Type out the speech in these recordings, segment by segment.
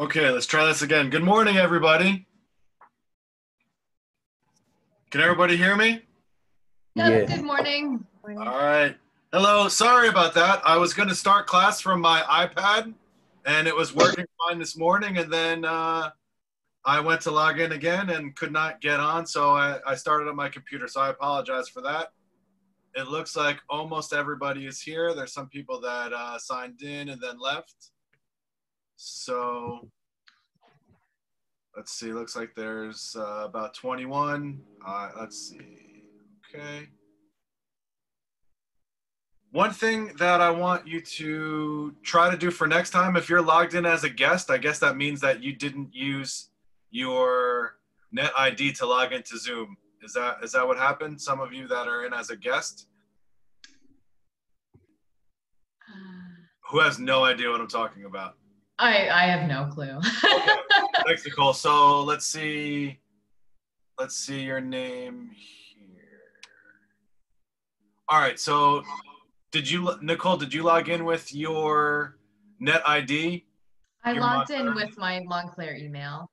Okay, let's try this again. Good morning, everybody. Can everybody hear me? Yep, Yeah. good morning. All right. Hello. Sorry about that. I was going to start class from my iPad and it was working fine this morning. And then uh, I went to log in again and could not get on. So I, I started on my computer. So I apologize for that. It looks like almost everybody is here. There's some people that uh, signed in and then left. So let's see. Looks like there's uh, about 21. Uh, let's see. Okay. One thing that I want you to try to do for next time, if you're logged in as a guest, I guess that means that you didn't use your net ID to log into Zoom. Is that is that what happened? Some of you that are in as a guest who has no idea what I'm talking about. I I have no clue. Okay. Thanks, Nicole. So let's see. Let's see your name here. All right. So did you, Nicole? Did you log in with your net ID I Your logged in Montclair? with my Montclair email.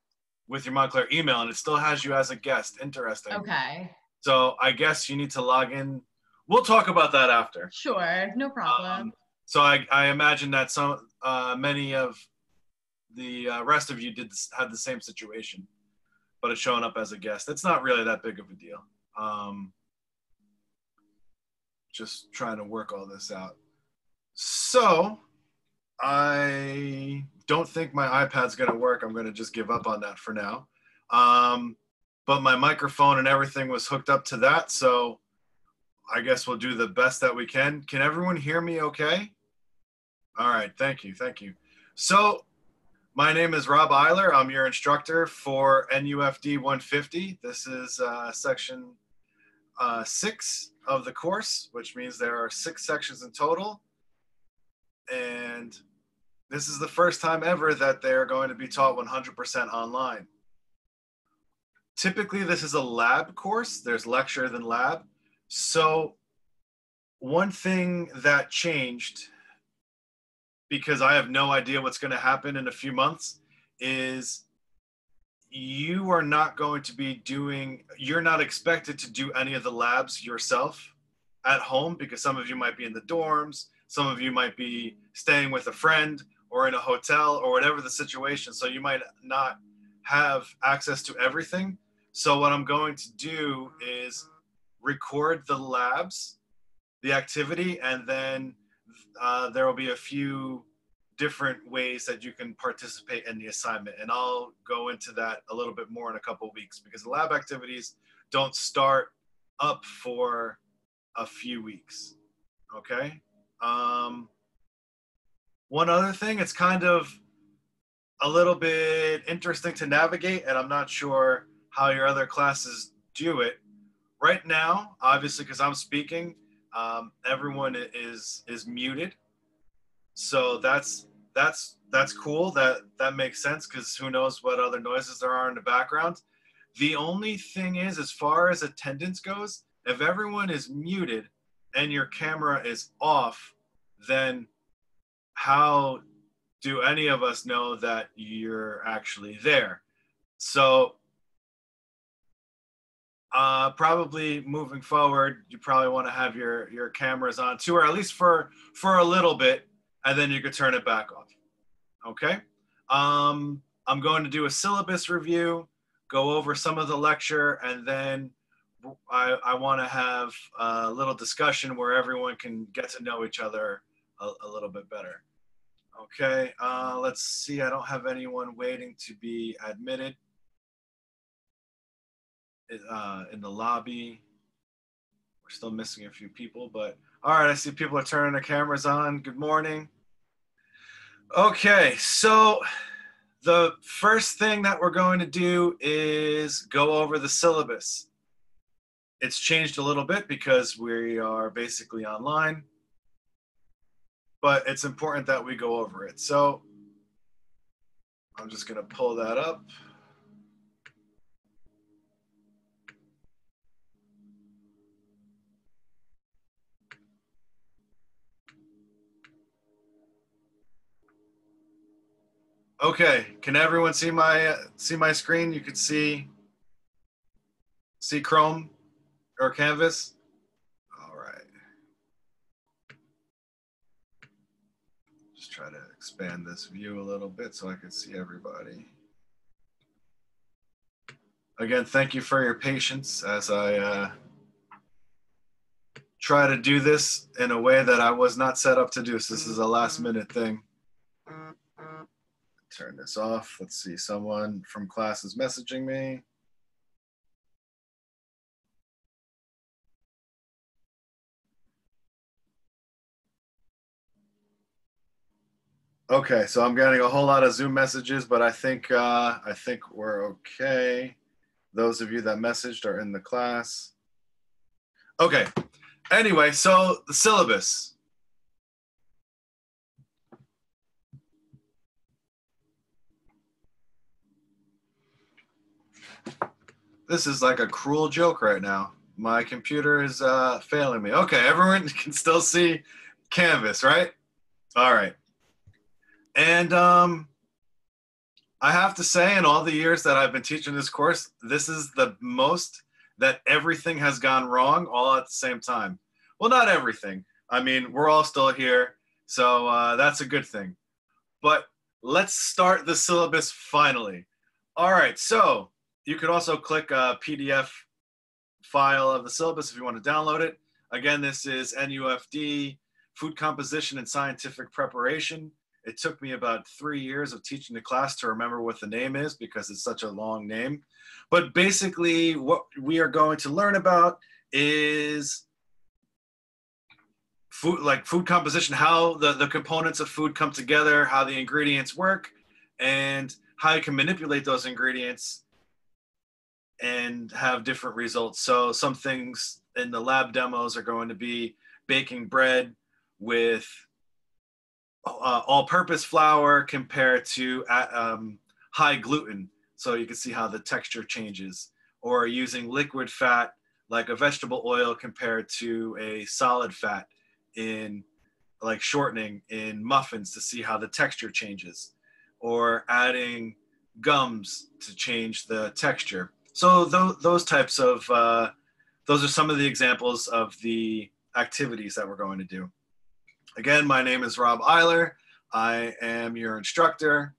with your Montclair email, and it still has you as a guest? Interesting. Okay, So I guess you need to log in. We'll talk about that after. sure, no problem. Um, so I, I imagine that some uh, many of the uh, rest of you did had the same situation, but it's showing up as a guest. It's not really that big of a deal. Um, just trying to work all this out. So I don't think my iPad's going to work. I'm going to just give up on that for now. Um, but my microphone and everything was hooked up to that, so I guess we'll do the best that we can. Can everyone hear me okay? All right, thank you, thank you. So, my name is Rob Iler. I'm your instructor for NUFD 150. This is uh, section uh, six of the course, which means there are six sections in total. And this is the first time ever that they're going to be taught 100% online. Typically, this is a lab course. There's lecture then lab. So, one thing that changed because I have no idea what's going to happen in a few months is you are not going to be doing, you're not expected to do any of the labs yourself at home because some of you might be in the dorms, some of you might be staying with a friend or in a hotel or whatever the situation. So you might not have access to everything. So, what I'm going to do is record the labs, the activity, and then uh, there will be a few different ways that you can participate in the assignment. And I'll go into that a little bit more in a couple weeks because the lab activities don't start up for a few weeks. Okay. Um, one other thing, it's kind of a little bit interesting to navigate, and I'm not sure how your other classes do it. Right now, obviously, because I'm speaking, um, everyone is is muted. So that's that's that's cool. That that makes sense because who knows what other noises there are in the background. The only thing is as far as attendance goes if everyone is muted and your camera is off then how do any of us know that you're actually there? So uh, probably moving forward, you probably want to have your your cameras on too, or at least for for a little bit, and then you could turn it back off. Okay. Um, I'm going to do a syllabus review, go over some of the lecture, and then I, I want to have a little discussion where everyone can get to know each other a, a little bit better. Okay. Uh, let's see. I don't have anyone waiting to be admitted uh, in the lobby. We're still missing a few people, but all right, I see people are turning their cameras on. Good morning. Okay, so the first thing that we're going to do is go over the syllabus. It's changed a little bit because we are basically online, but it's important that we go over it. So I'm just going to pull that up. Okay, can everyone see my uh, see my screen? You can see see Chrome or Canvas. All right. Just try to expand this view a little bit so I can see everybody. Again, thank you for your patience as I uh, try to do this in a way that I was not set up to do. So this is a last minute thing. Turn this off. Let's see. Someone from class is messaging me. Okay, so I'm getting a whole lot of Zoom messages, but I think uh, I think we're okay. Those of you that messaged are in the class. Okay. Anyway, so the syllabus. This is like a cruel joke right now. My computer is uh, failing me. Okay, everyone can still see Canvas, right? All right. And um, I have to say, in all the years that I've been teaching this course, this is the most that everything has gone wrong all at the same time. Well, not everything. I mean, we're all still here, so uh, that's a good thing. But let's start the syllabus finally. All right, so you could also click a PDF file of the syllabus if you want to download it. Again, this is NUFD, Food Composition and Scientific Preparation. It took me about three years of teaching the class to remember what the name is because it's such a long name. But basically, what we are going to learn about is food, like food composition, how the, the components of food come together, how the ingredients work, and how you can manipulate those ingredients and have different results. So some things in the lab demos are going to be baking bread with uh, all-purpose flour compared to uh, um, high gluten. So you can see how the texture changes. Or using liquid fat like a vegetable oil compared to a solid fat in like shortening in muffins to see how the texture changes. Or adding gums to change the texture. So th those types of, uh, those are some of the examples of the activities that we're going to do. Again, my name is Rob Iler. I am your instructor.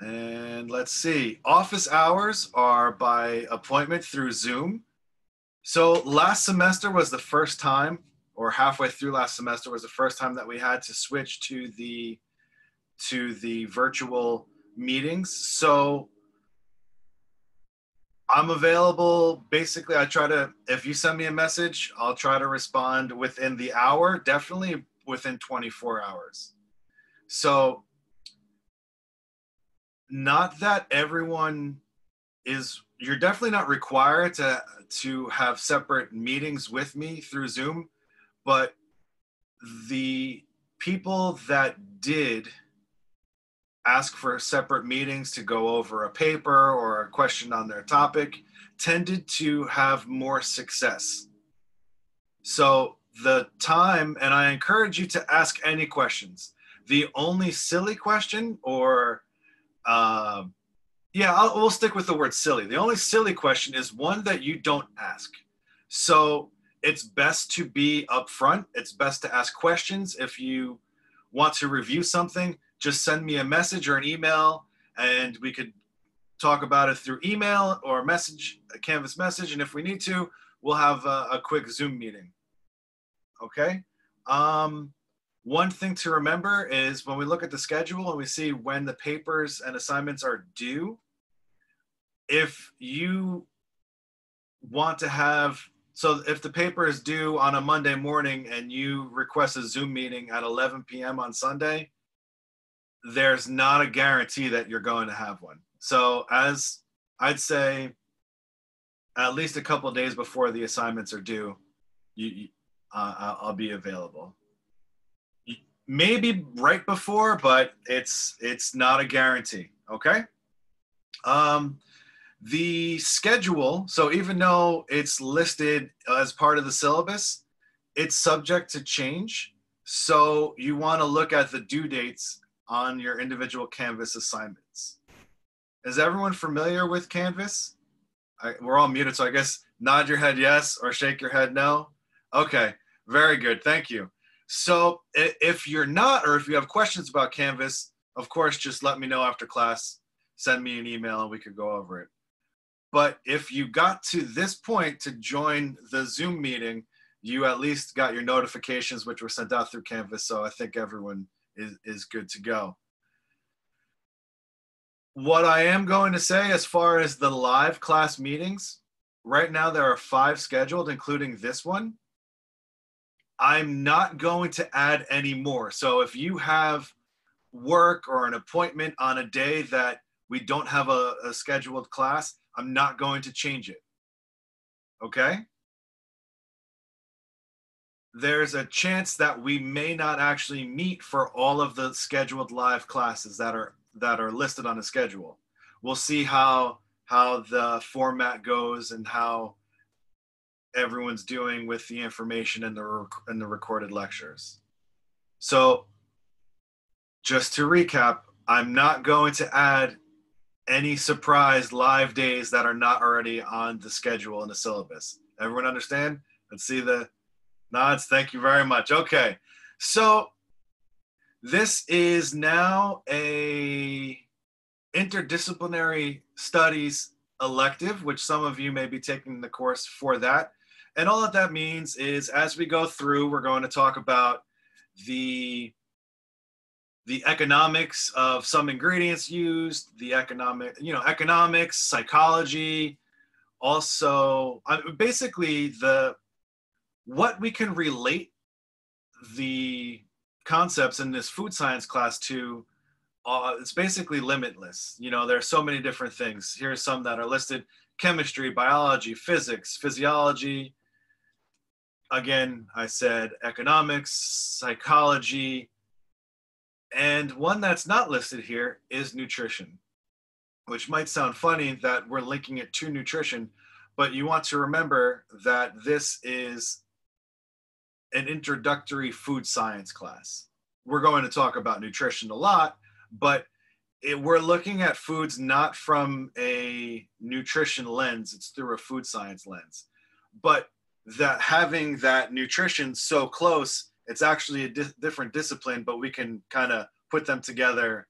And let's see, office hours are by appointment through Zoom. So last semester was the first time, or halfway through last semester was the first time that we had to switch to the to the virtual meetings. So I'm available. Basically, I try to, if you send me a message, I'll try to respond within the hour, definitely within 24 hours. So, not that everyone is, you're definitely not required to, to have separate meetings with me through Zoom, but the people that did ask for separate meetings to go over a paper or a question on their topic tended to have more success. So the time, and I encourage you to ask any questions. The only silly question, or uh, yeah, I'll, we'll stick with the word silly. The only silly question is one that you don't ask. So it's best to be upfront. It's best to ask questions if you want to review something just send me a message or an email and we could talk about it through email or message, a Canvas message. And if we need to, we'll have a, a quick Zoom meeting. Okay. Um, one thing to remember is when we look at the schedule and we see when the papers and assignments are due, if you want to have, so if the paper is due on a Monday morning and you request a Zoom meeting at 11 p.m. on Sunday, there's not a guarantee that you're going to have one. So as I'd say, at least a couple days before the assignments are due, you, uh, I'll be available. Maybe right before, but it's it's not a guarantee. Okay. Um, the schedule. So even though it's listed as part of the syllabus, it's subject to change. So you want to look at the due dates on your individual Canvas assignments. Is everyone familiar with Canvas? I, we're all muted, so I guess nod your head yes or shake your head no. Okay, very good. Thank you. So if you're not, or if you have questions about Canvas, of course, just let me know after class. Send me an email and we could go over it. But if you got to this point to join the Zoom meeting, you at least got your notifications, which were sent out through Canvas. So I think everyone is, is good to go. What I am going to say as far as the live class meetings, right now there are five scheduled, including this one. I'm not going to add any more. So if you have work or an appointment on a day that we don't have a, a scheduled class, I'm not going to change it. Okay? There's a chance that we may not actually meet for all of the scheduled live classes that are that are listed on the schedule. We'll see how how the format goes and how everyone's doing with the information in the rec- in the recorded lectures. So just to recap, I'm not going to add any surprise live days that are not already on the schedule in the syllabus. Everyone understand? Let's see the nods. Thank you very much. Okay. So this is now a interdisciplinary studies elective, which some of you may be taking the course for that. And all that that means is as we go through, we're going to talk about the the economics of some ingredients used, the economic, you know, economics, psychology, also uh, basically the what we can relate the concepts in this food science class to uh, it's basically limitless. You know there are so many different things. Here's some that are listed. Chemistry biology physics physiology. Again i said economics psychology and one that's not listed here is nutrition, which might sound funny that we're linking it to nutrition, but you want to remember that this is an introductory food science class. We're going to talk about nutrition a lot, but it, we're looking at foods not from a nutrition lens, it's through a food science lens. But that having that nutrition so close it's actually a di- different discipline, but we can kind of put them together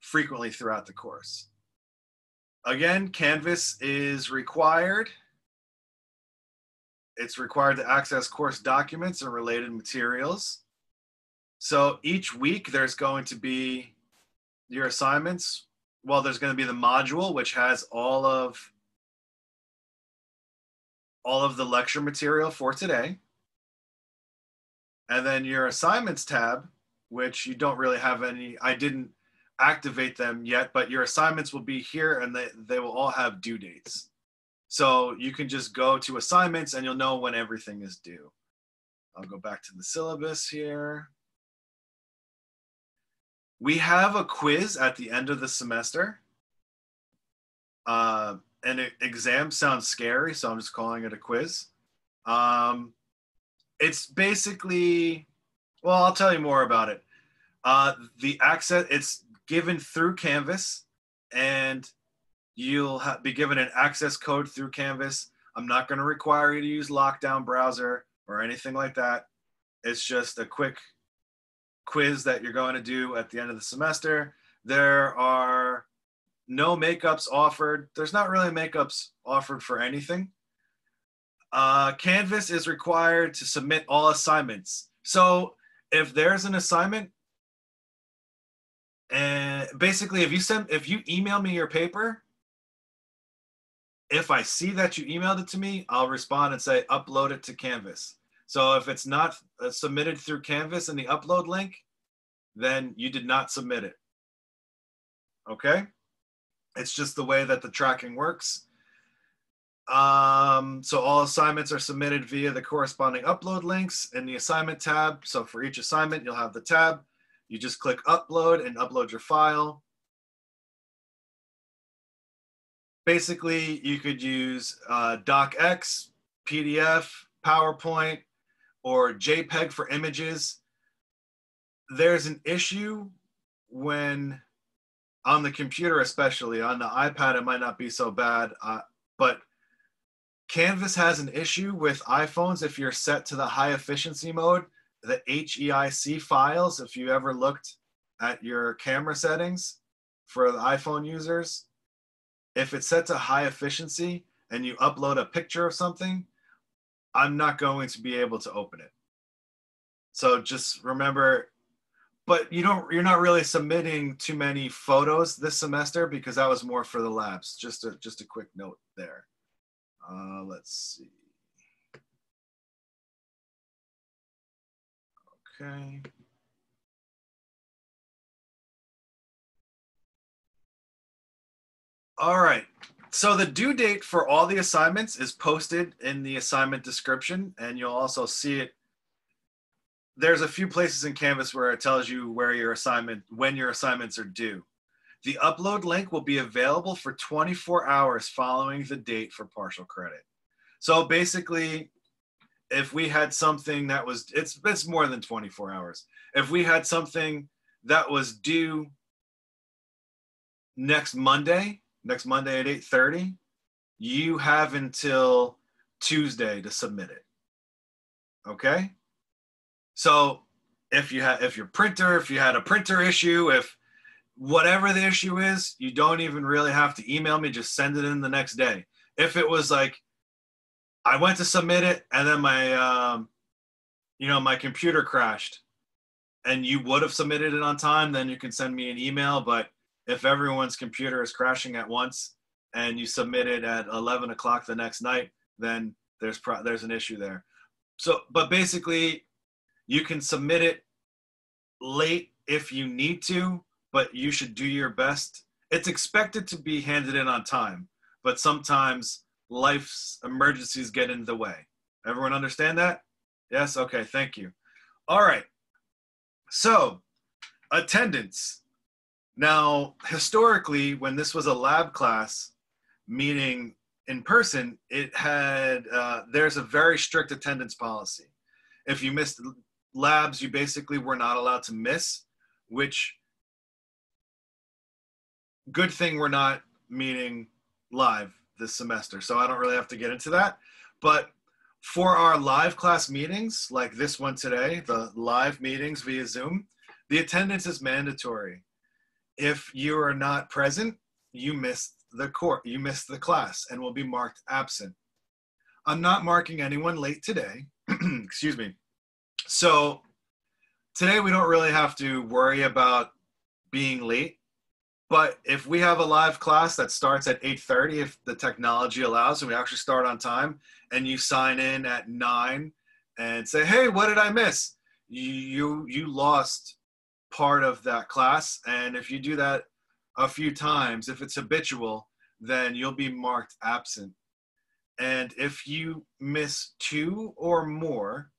frequently throughout the course. Again, Canvas is required. It's required to access course documents and related materials. So each week there's going to be your assignments. Well, there's going to be the module, which has all of all of the lecture material for today. And then your assignments tab, which you don't really have any, I didn't activate them yet, but your assignments will be here and they, they will all have due dates. So you can just go to assignments and you'll know when everything is due. I'll go back to the syllabus here. We have a quiz at the end of the semester. Uh, it, exam sounds scary, so I'm just calling it a quiz. Um, it's basically well i'll tell you more about it uh, the access it's given through canvas and you'll ha- be given an access code through canvas. I'm not going to require you to use lockdown browser or anything like that. It's just a quick quiz that you're going to do at the end of the semester. There are no makeups offered. There's not really makeups offered for anything. Uh, Canvas is required to submit all assignments. So if there's an assignment, and basically if you send if you email me your paper, if I see that you emailed it to me, I'll respond and say upload it to Canvas. So if it's not uh, submitted through Canvas in the upload link, then you did not submit it. Okay? It's just the way that the tracking works. Um, so all assignments are submitted via the corresponding upload links in the assignment tab. So for each assignment, you'll have the tab. You just click upload and upload your file. Basically, you could use uh, DocX, PDF, PowerPoint, or JPEG for images. there's an issue when on the computer, especially on the iPad, it might not be so bad, uh, but Canvas has an issue with iPhones if you're set to the high efficiency mode. The HEIC files, if you ever looked at your camera settings for the iPhone users, if it's set to high efficiency and you upload a picture of something, I'm not going to be able to open it. So just remember, but you don't, you're not really submitting too many photos this semester because that was more for the labs. Just a, just a quick note there. Uh, let's see. Okay. All right. So the due date for all the assignments is posted in the assignment description, and you'll also see it. There's a few places in Canvas where it tells you where your assignment, when your assignments are due. The upload link will be available for 24 hours following the date for partial credit. So basically, if we had something that was, it's, it's more than 24 hours. If we had something that was due next Monday, next Monday at 8:30, you have until Tuesday to submit it. Okay? So if you had if your printer, if you had a printer issue, if whatever the issue is, you don't even really have to email me, just send it in the next day. If it was like I went to submit it and then my um you know, my computer crashed and you would have submitted it on time, then you can send me an email, but if everyone's computer is crashing at once and you submit it at 11 o'clock the next night, then there's pro- there's an issue there. So, but basically, you can submit it late if you need to, but you should do your best. It's expected to be handed in on time, but sometimes life's emergencies get in the way. Everyone understand that? Yes? Okay, thank you. All right. So, attendance. Now, historically, when this was a lab class, meaning in person, it had, uh, there's a very strict attendance policy. If you missed labs, you basically were not allowed to miss, which, good thing we're not meeting live this semester. So I don't really have to get into that. But for our live class meetings, like this one today, the live meetings via Zoom, the attendance is mandatory if you are not present, you missed the court, you missed the class and will be marked absent. I'm not marking anyone late today. Excuse me. So today we don't really have to worry about being late. But if we have a live class that starts at 8:30, if the technology allows, and we actually start on time, and you sign in at nine and say, "Hey, what did I miss?" You you lost part of that class. And if you do that a few times, if it's habitual, then you'll be marked absent. And if you miss two or more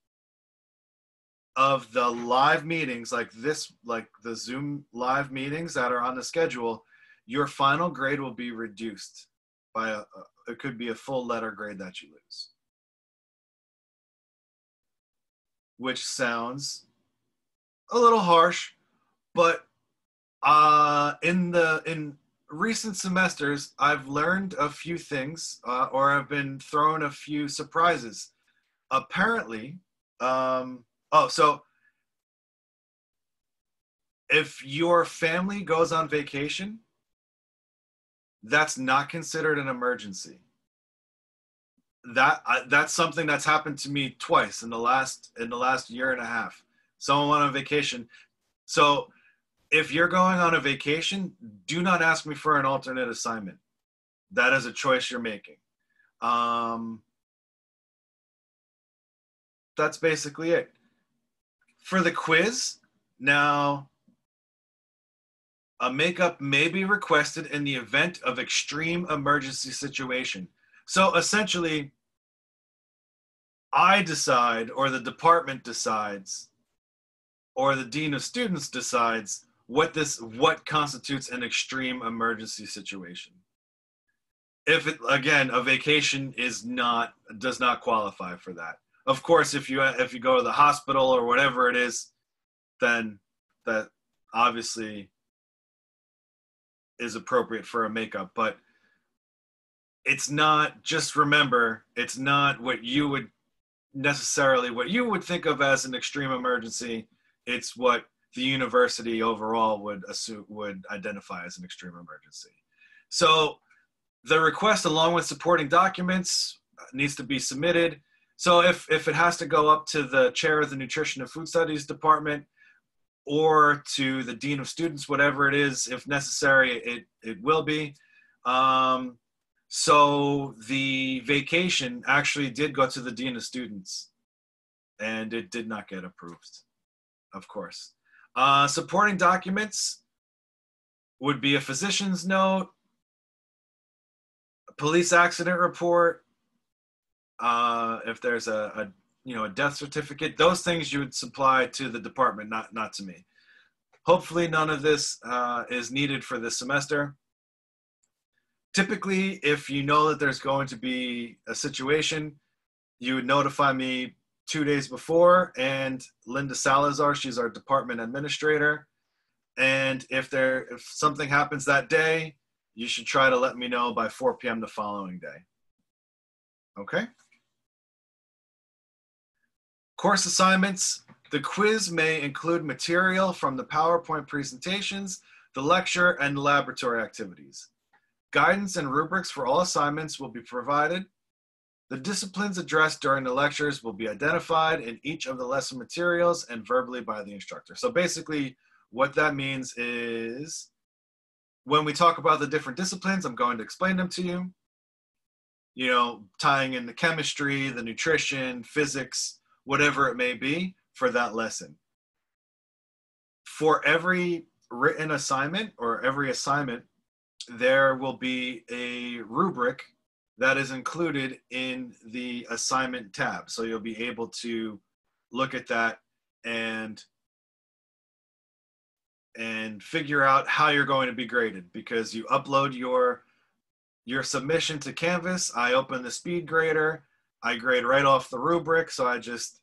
of the live meetings, like this, like the Zoom live meetings that are on the schedule, your final grade will be reduced by a, it could be a full letter grade that you lose. Which sounds a little harsh, but uh, in the in recent semesters, I've learned a few things, uh, or I've been thrown a few surprises. Apparently, um, oh, so if your family goes on vacation, that's not considered an emergency. That uh, that's something that's happened to me twice in the last in the last year and a half. Someone went on vacation, so if you're going on a vacation, do not ask me for an alternate assignment. That is a choice you're making. Um, that's basically it. For the quiz, now a makeup may be requested in the event of extreme emergency situation. So essentially, I decide, or the department decides, or the dean of students decides what this what constitutes an extreme emergency situation if it again a vacation is not does not qualify for that of course if you if you go to the hospital or whatever it is then that obviously is appropriate for a makeup, but it's not just remember, it's not what you would necessarily what you would think of as an extreme emergency. It's what the university overall would assume would identify as an extreme emergency. So the request along with supporting documents needs to be submitted. So if, if it has to go up to the chair of the nutrition and food studies department or to the dean of students, whatever it is, if necessary, it, it will be. Um, so the vacation actually did go to the dean of students and it did not get approved, of course. Uh, supporting documents would be a physician's note, a police accident report, uh, if there's a, a you know a death certificate, those things you would supply to the department, not not to me. Hopefully, none of this uh, is needed for this semester. Typically, if you know that there's going to be a situation, you would notify me two days before, and Linda Salazar, she's our department administrator. And if there if something happens that day, you should try to let me know by 4 p.m. the following day. Okay? Course assignments. The quiz may include material from the PowerPoint presentations, the lecture, and laboratory activities. Guidance and rubrics for all assignments will be provided. The disciplines addressed during the lectures will be identified in each of the lesson materials and verbally by the instructor. So basically, what that means is when we talk about the different disciplines, I'm going to explain them to you. You know, tying in the chemistry, the nutrition, physics, whatever it may be for that lesson. For every written assignment or every assignment, there will be a rubric that is included in the assignment tab. So you'll be able to look at that and and figure out how you're going to be graded because you upload your your submission to Canvas. I open the speed grader. I grade right off the rubric. So I just,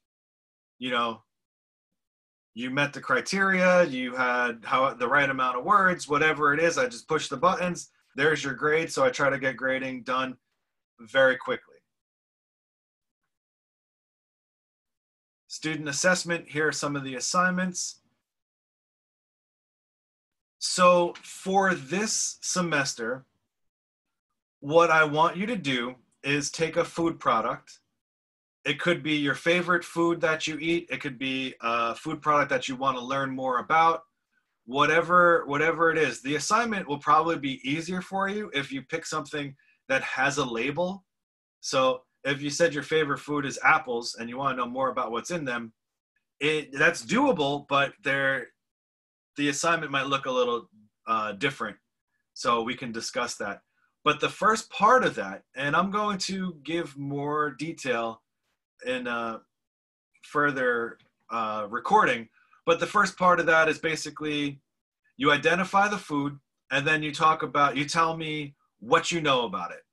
you know, you met the criteria, you had how the right amount of words, whatever it is. I just push the buttons. There's your grade. So I try to get grading done very quickly. Student assessment, here are some of the assignments. So for this semester, what I want you to do is take a food product. It could be your favorite food that you eat. It could be a food product that you want to learn more about. Whatever, whatever it is, the assignment will probably be easier for you if you pick something that has a label. So if you said your favorite food is apples and you want to know more about what's in them, it that's doable, but there the assignment might look a little uh, different. So we can discuss that. But the first part of that, and I'm going to give more detail in a further uh, recording, but the first part of that is basically you identify the food and then you talk about, you tell me what you know about it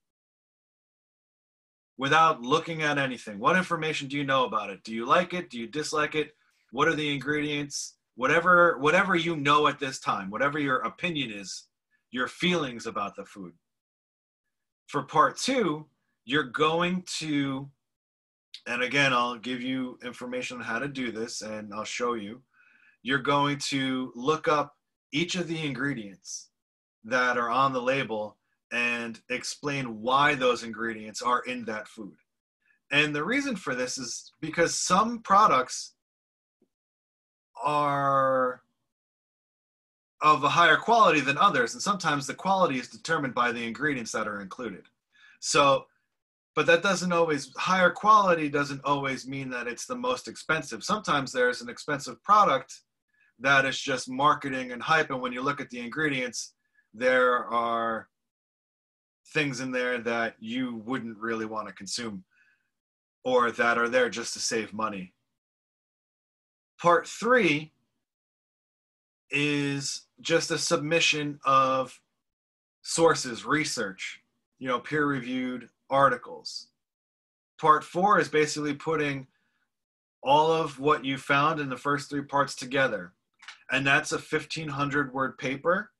without looking at anything. What information do you know about it? Do you like it? Do you dislike it? What are the ingredients? Whatever whatever you know at this time, whatever your opinion is, your feelings about the food. For part 2, you're going to and again, I'll give you information on how to do this and I'll show you. You're going to look up each of the ingredients that are on the label and explain why those ingredients are in that food. And the reason for this is because some products are of a higher quality than others, and sometimes the quality is determined by the ingredients that are included. So, but that doesn't always, higher quality doesn't always mean that it's the most expensive. Sometimes there's an expensive product that is just marketing and hype, and when you look at the ingredients, there are things in there that you wouldn't really want to consume or that are there just to save money. Part three is just a submission of sources, research, you know, peer reviewed articles. Part four is basically putting all of what you found in the first three parts together. and that's a 1500 word paper.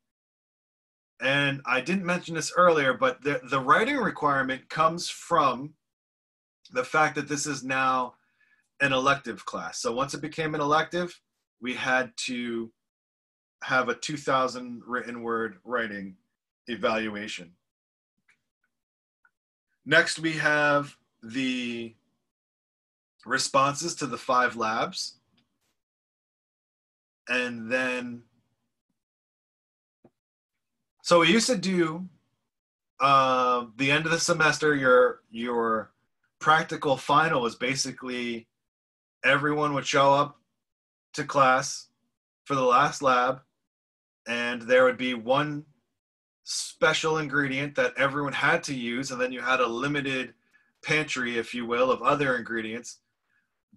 And I didn't mention this earlier, but the, the writing requirement comes from the fact that this is now an elective class. So once it became an elective, we had to have a 2000 written word writing evaluation. Next, we have the responses to the five labs. And then, so we used to do uh, the end of the semester, your, your practical final was basically everyone would show up to class for the last lab and there would be one special ingredient that everyone had to use and then you had a limited pantry if you will of other ingredients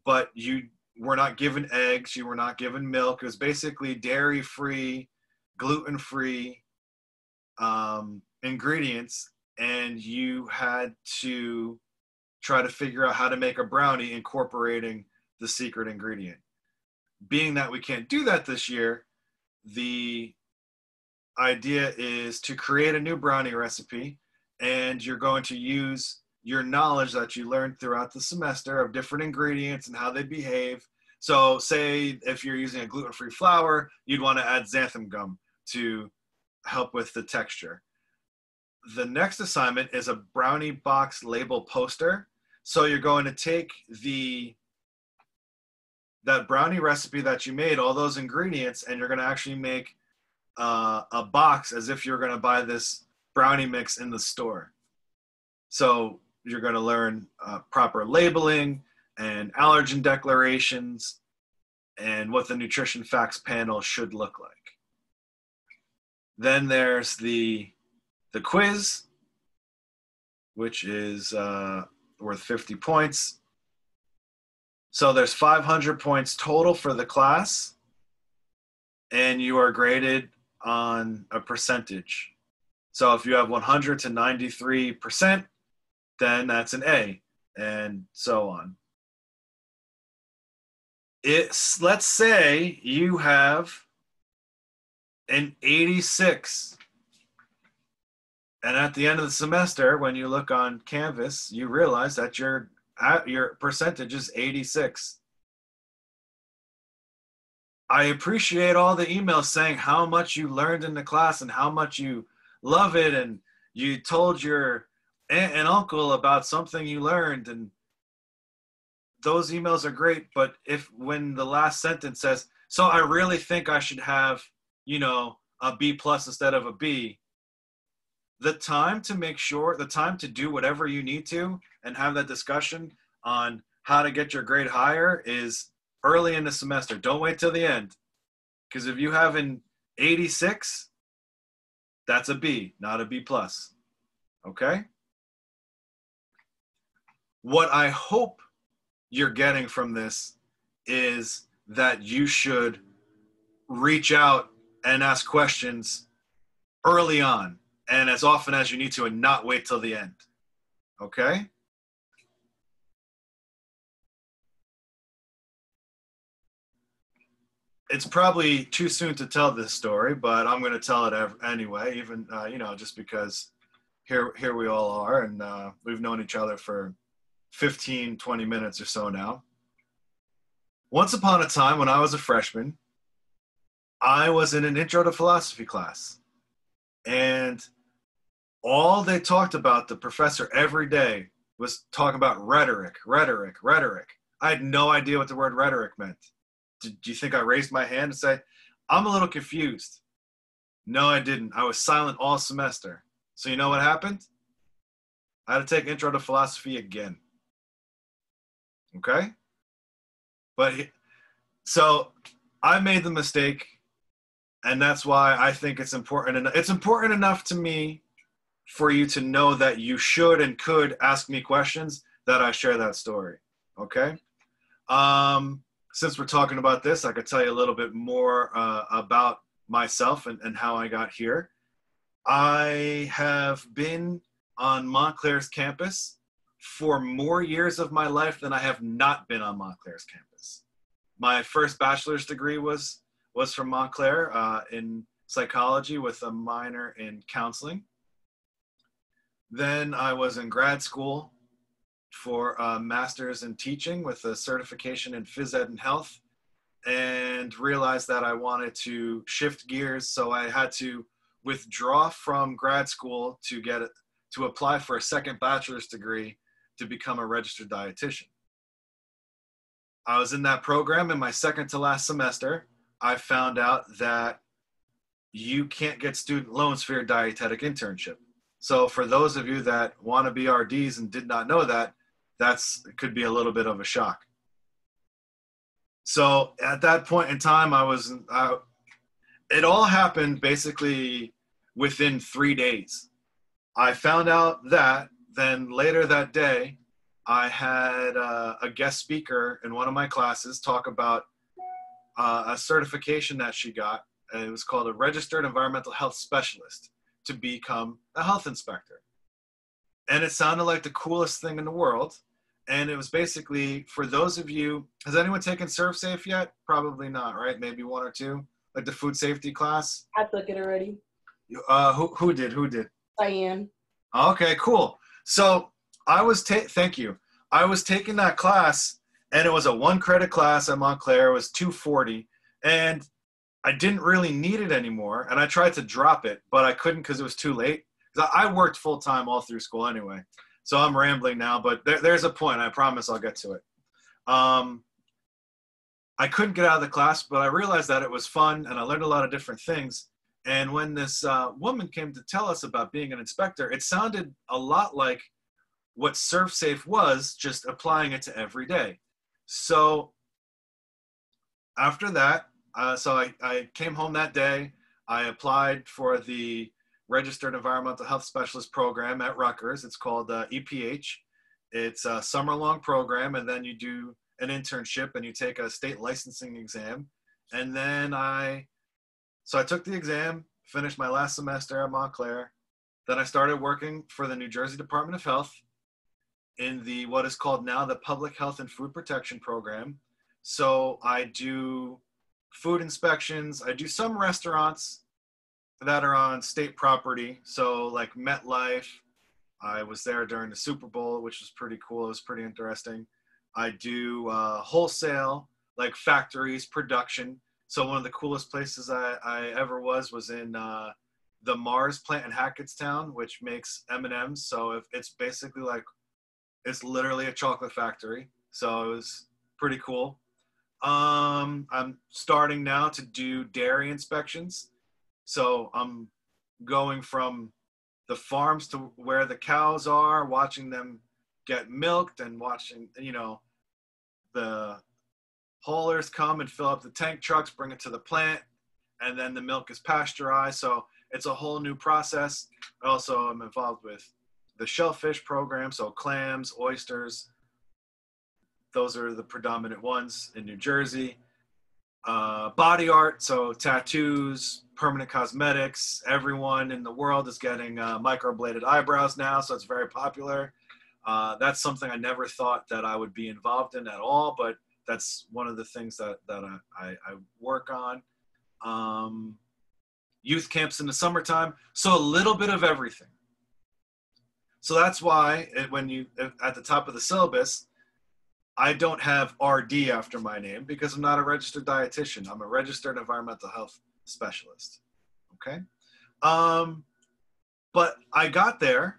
but you were not given eggs you were not given milk. It was basically dairy free gluten free um, ingredients and you had to try to figure out how to make a brownie incorporating the secret ingredient being that we can't do that this year the idea is to create a new brownie recipe and you're going to use your knowledge that you learned throughout the semester of different ingredients and how they behave. So, say if you're using a gluten free flour, you'd want to add xanthan gum to help with the texture. The next assignment is a brownie box label poster. So, you're going to take the that brownie recipe that you made, all those ingredients, and you're going to actually make uh, a box as if you're going to buy this brownie mix in the store. So you're going to learn uh, proper labeling and allergen declarations and what the nutrition facts panel should look like. Then there's the the quiz, which is uh, worth 50 points. So there's 500 points total for the class, and you are graded on a percentage. So if you have 100 to 93%, then that's an A, and so on. It's let's say you have an 86. And at the end of the semester, when you look on Canvas, you realize that your your percentage is 86. I appreciate all the emails saying how much you learned in the class and how much you love it and you told your aunt and uncle about something you learned and those emails are great but if when the last sentence says so i really think i should have you know a b plus instead of a b the time to make sure the time to do whatever you need to and have that discussion on how to get your grade higher is early in the semester. Don't wait till the end. Because if you have an 86, that's a B, not a B plus. Okay? What I hope you're getting from this is that you should reach out and ask questions early on and as often as you need to and not wait till the end. Okay? it's probably too soon to tell this story, but I'm going to tell it anyway, even, uh, you know, just because here, here we all are and uh, we've known each other for 15, 20 minutes or so now. Once upon a time when I was a freshman, I was in an intro to philosophy class and all they talked about, the professor every day was talking about rhetoric, rhetoric, rhetoric. I had no idea what the word rhetoric meant do you think I raised my hand and say, I'm a little confused? No, I didn't. I was silent all semester. So you know what happened? I had to take intro to philosophy again. Okay? But so I made the mistake and that's why I think it's important and it's important enough to me for you to know that you should and could ask me questions that I share that story. Okay? Um since we're talking about this, I could tell you a little bit more uh, about myself and, and how I got here. I have been on Montclair's campus for more years of my life than I have not been on Montclair's campus. My first bachelor's degree was was from Montclair uh, in psychology with a minor in counseling. Then I was in grad school for a master's in teaching with a certification in phys ed and health and realized that I wanted to shift gears. So I had to withdraw from grad school to get to apply for a second bachelor's degree to become a registered dietitian. I was in that program in my second to last semester. I found out that you can't get student loans for your dietetic internship. So for those of you that want to be RDs and did not know that, that's could be a little bit of a shock. So at that point in time, I was, uh, it all happened basically within three days. I found out that. Then later that day, I had uh, a guest speaker in one of my classes talk about uh, a certification that she got. And it was called a registered environmental health specialist to become a health inspector. And it sounded like the coolest thing in the world. And it was basically for those of you, has anyone taken ServSafe yet? Probably not, right? Maybe one or two, like the food safety class. I took it already. Uh, who who did? Who did? Diane. Okay, cool. So I was ta- thank you. I was taking that class, and it was a one credit class at Montclair. It was 240, and I didn't really need it anymore. And I tried to drop it, but I couldn't because it was too late. I worked full time all through school anyway. So I'm rambling now, but there, there's a point. I promise I'll get to it. Um, I couldn't get out of the class, but I realized that it was fun, and I learned a lot of different things. And when this uh, woman came to tell us about being an inspector, it sounded a lot like what ServSafe was, just applying it to every day. So after that, uh, so I, I came home that day. I applied for the Registered Environmental Health Specialist program at Rutgers. It's called uh, EPH. It's a summer long program, and then you do an internship and you take a state licensing exam. And then I, so I took the exam, finished my last semester at Montclair. Then I started working for the New Jersey Department of Health in the what is called now the Public Health and Food Protection Program. So I do food inspections. I do some restaurants that are on state property. So like MetLife, I was there during the Super Bowl, which was pretty cool. It was pretty interesting. I do uh, wholesale, like factories, production. So one of the coolest places I, I ever was was in uh, the Mars plant in Hackettstown, which makes M&Ms. So if it's basically like, it's literally a chocolate factory. So it was pretty cool. Um, I'm starting now to do dairy inspections. So I'm going from the farms to where the cows are, watching them get milked and watching, you know, the haulers come and fill up the tank trucks, bring it to the plant, and then the milk is pasteurized. So it's a whole new process. Also, I'm involved with the shellfish program, so clams, oysters. Those are the predominant ones in New Jersey. Uh, body art, so tattoos, permanent cosmetics. Everyone in the world is getting uh, microbladed eyebrows now, so it's very popular. Uh, that's something I never thought that I would be involved in at all, but that's one of the things that, that I, I, I work on. Um, youth camps in the summertime, so a little bit of everything. So that's why it, when you at the top of the syllabus, I don't have RD after my name because I'm not a registered dietitian. I'm a registered environmental health specialist. Okay. Um, but I got there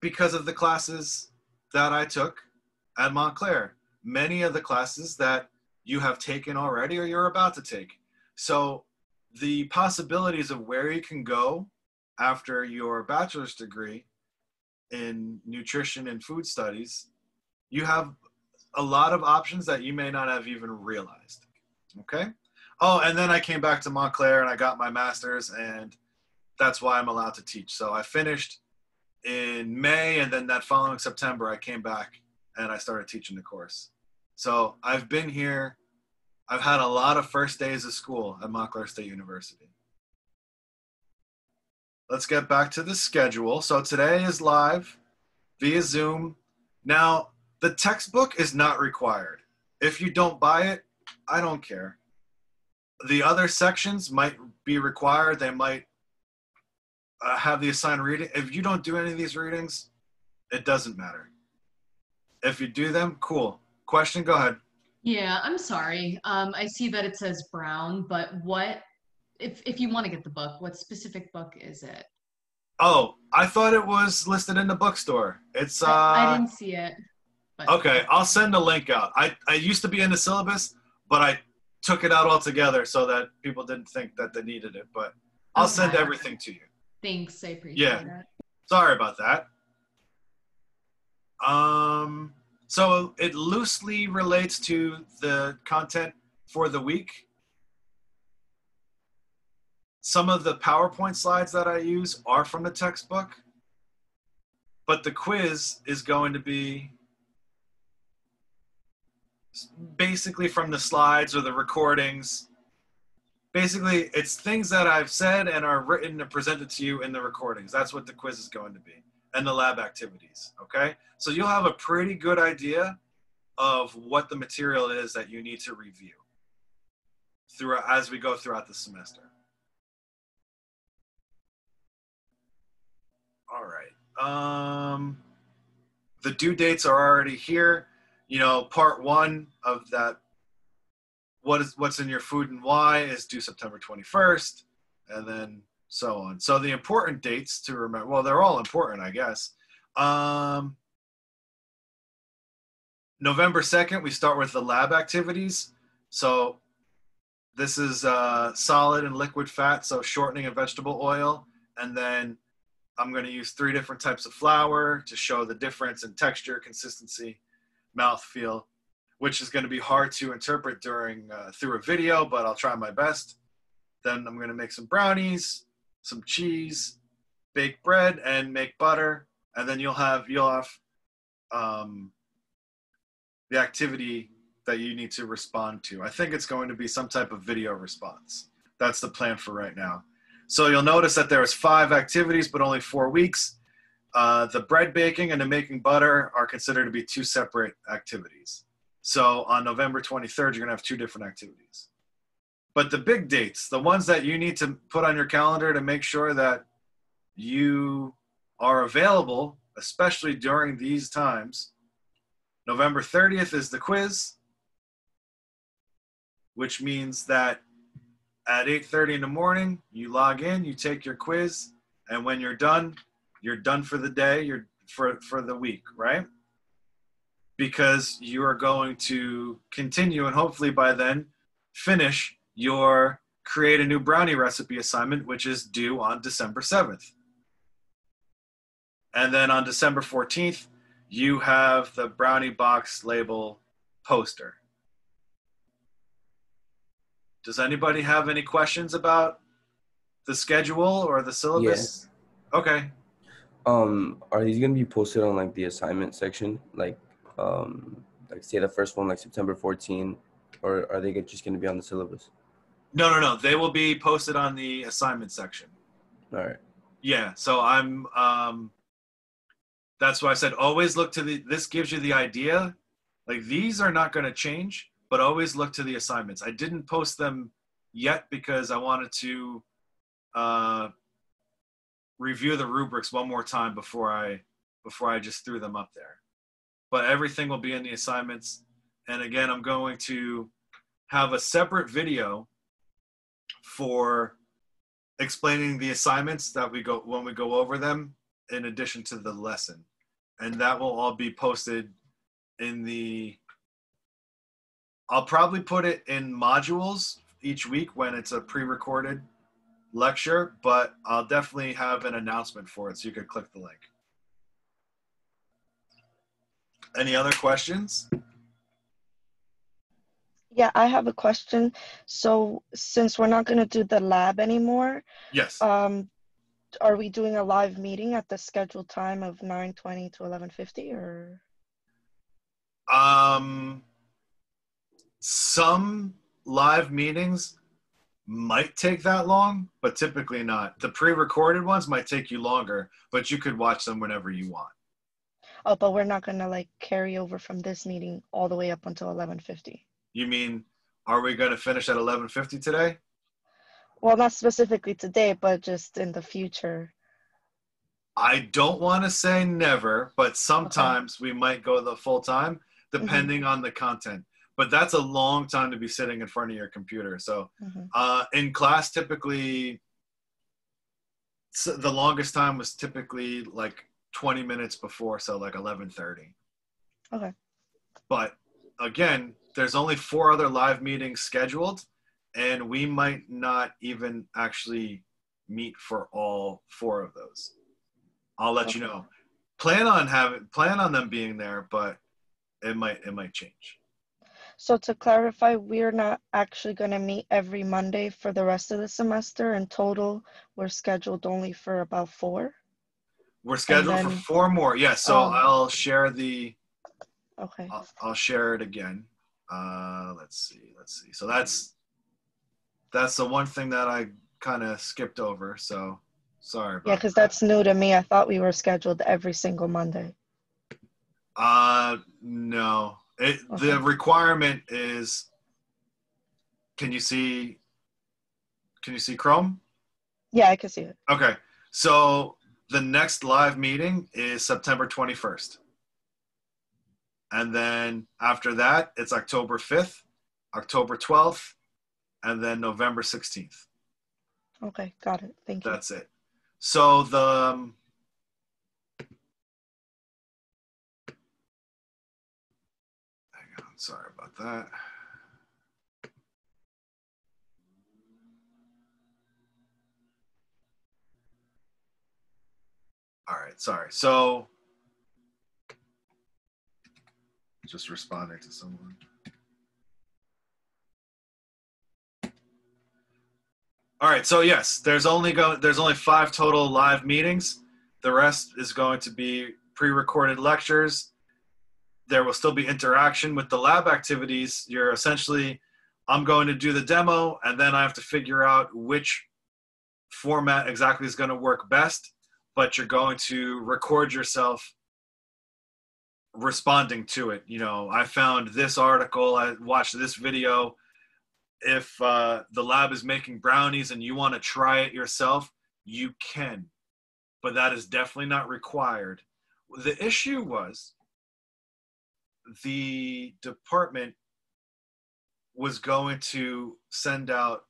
because of the classes that I took at Montclair. Many of the classes that you have taken already or you're about to take. So the possibilities of where you can go after your bachelor's degree in nutrition and food studies, you have a lot of options that you may not have even realized. Okay. Oh, and then I came back to Montclair and I got my master's, and that's why I'm allowed to teach. So I finished in May, and then that following September, I came back and I started teaching the course. So I've been here. I've had a lot of first days of school at Montclair State University. Let's get back to the schedule. So today is live via Zoom. Now, the textbook is not required. If you don't buy it, I don't care. the other sections might be required. They might uh, have the assigned reading. If you don't do any of these readings, it doesn't matter. If you do them, cool. Question, go ahead. Yeah, I'm sorry. Um, I see that it says Brown, but what if if you want to get the book, what specific book is it? Oh, I thought it was listed in the bookstore. It's uh I, I didn't see it. But okay, I'll send a link out. I, I used to be in the syllabus, but I took it out altogether so that people didn't think that they needed it. But I'll send everything to you. Thanks, I appreciate Yeah. it. Sorry about that. Um, so it loosely relates to the content for the week. Some of the PowerPoint slides that I use are from the textbook, but the quiz is going to be basically from the slides or the recordings. Basically, it's things that I've said and are written and presented to you in the recordings. That's what the quiz is going to be and the lab activities. Okay. So you'll have a pretty good idea of what the material is that you need to review throughout as we go throughout the semester. All right. Um, the due dates are already here. You know, part one of that what is what's in your food and why is due September 21st, and then so on. So the important dates to remember, well, they're all important, I guess. Um, November 2nd, we start with the lab activities. So this is uh, solid and liquid fat, so shortening of vegetable oil. And then I'm going to use three different types of flour to show the difference in texture, consistency, mouthfeel, which is going to be hard to interpret during uh, through a video, but I'll try my best. Then I'm going to make some brownies, some cheese, bake bread, and make butter. And then you'll have you'll have um, the activity that you need to respond to. I think it's going to be some type of video response. That's the plan for right now. So you'll notice that there's five activities, but only four weeks. Uh, the bread baking and the making butter are considered to be two separate activities. So on November 23rd, you're to have two different activities. But the big dates, the ones that you need to put on your calendar to make sure that you are available, especially during these times. November 30th is the quiz, which means that at 8:30 in the morning, you log in, you take your quiz, and when you're done, you're done for the day, you're for for the week, right? Because you are going to continue and hopefully by then finish your create a new brownie recipe assignment which is due on December 7th. And then on December 14th, you have the brownie box label poster. Does anybody have any questions about the schedule or the syllabus? Okay. Um, are these gonna be posted on like the assignment section, like, um, like say the first one like September 14, or are they just gonna be on the syllabus? No, no, no. They will be posted on the assignment section. All right. Yeah. So I'm. Um, that's why I said always look to the. This gives you the idea. Like these are not going to change, but always look to the assignments. I didn't post them yet because I wanted to uh, review the rubrics one more time before I before I just threw them up there. But everything will be in the assignments. And again, I'm going to have a separate video for explaining the assignments that we go when we go over them in addition to the lesson and that will all be posted in the i'll probably put it in modules each week when it's a pre-recorded lecture but i'll definitely have an announcement for it so you could click the link. Any other questions? Yeah, I have a question. So since we're not going to do the lab anymore, yes. um, are we doing a live meeting at the scheduled time of 9:20 to 11:50 or? Um, some live meetings might take that long, but typically not. The pre-recorded ones might take you longer, but you could watch them whenever you want. Oh, but we're not going to like carry over from this meeting all the way up until 11:50. You mean Are we going to finish at 11:50 today? Well, not specifically today, but just in the future. I don't want to say never, but sometimes we might go the full time mm-hmm. depending on the content. But that's a long time to be sitting in front of your computer. So Mhm. uh, in class, typically, s the longest time was typically like 20 minutes before, so like 11:30. Okay. But again, there's only four other live meetings scheduled, and we might not even actually meet for all four of those. I'll let you know. Plan on having plan on them being there, but it might it might change. So to clarify, we're not actually going to meet every Monday for the rest of the semester. In total, we're scheduled only for about four. We're scheduled for four more. Yes, so Oh. I'll share the Okay. I'll, I'll share it again. Uh, let's see, let's see. So that's that's the one thing that I kind of skipped over. So sorry about Yeah, because that. that's new to me. I thought we were scheduled every single Monday. Uh, no. It, The requirement is. Can you see? Can you see Chrome? Yeah, I can see it. Okay. So the next live meeting is September 21st. And then after that, it's October 5th, October 12th, and then November 16th. Okay, got it. Thank you. That's it. So the um, sorry about that. All right, sorry. So just responding to someone. All right, so yes, there's only go there's only five total live meetings. The rest is going to be pre-recorded lectures. There will still be interaction with the lab activities. You're essentially I'm going to do the demo and then I have to figure out which format exactly is going to work best, but you're going to record yourself responding to it. You know, I found this article, I watched this video, if uh, the lab is making brownies and you want to try it yourself, you can, but that is definitely not required. The issue was the department was going to send out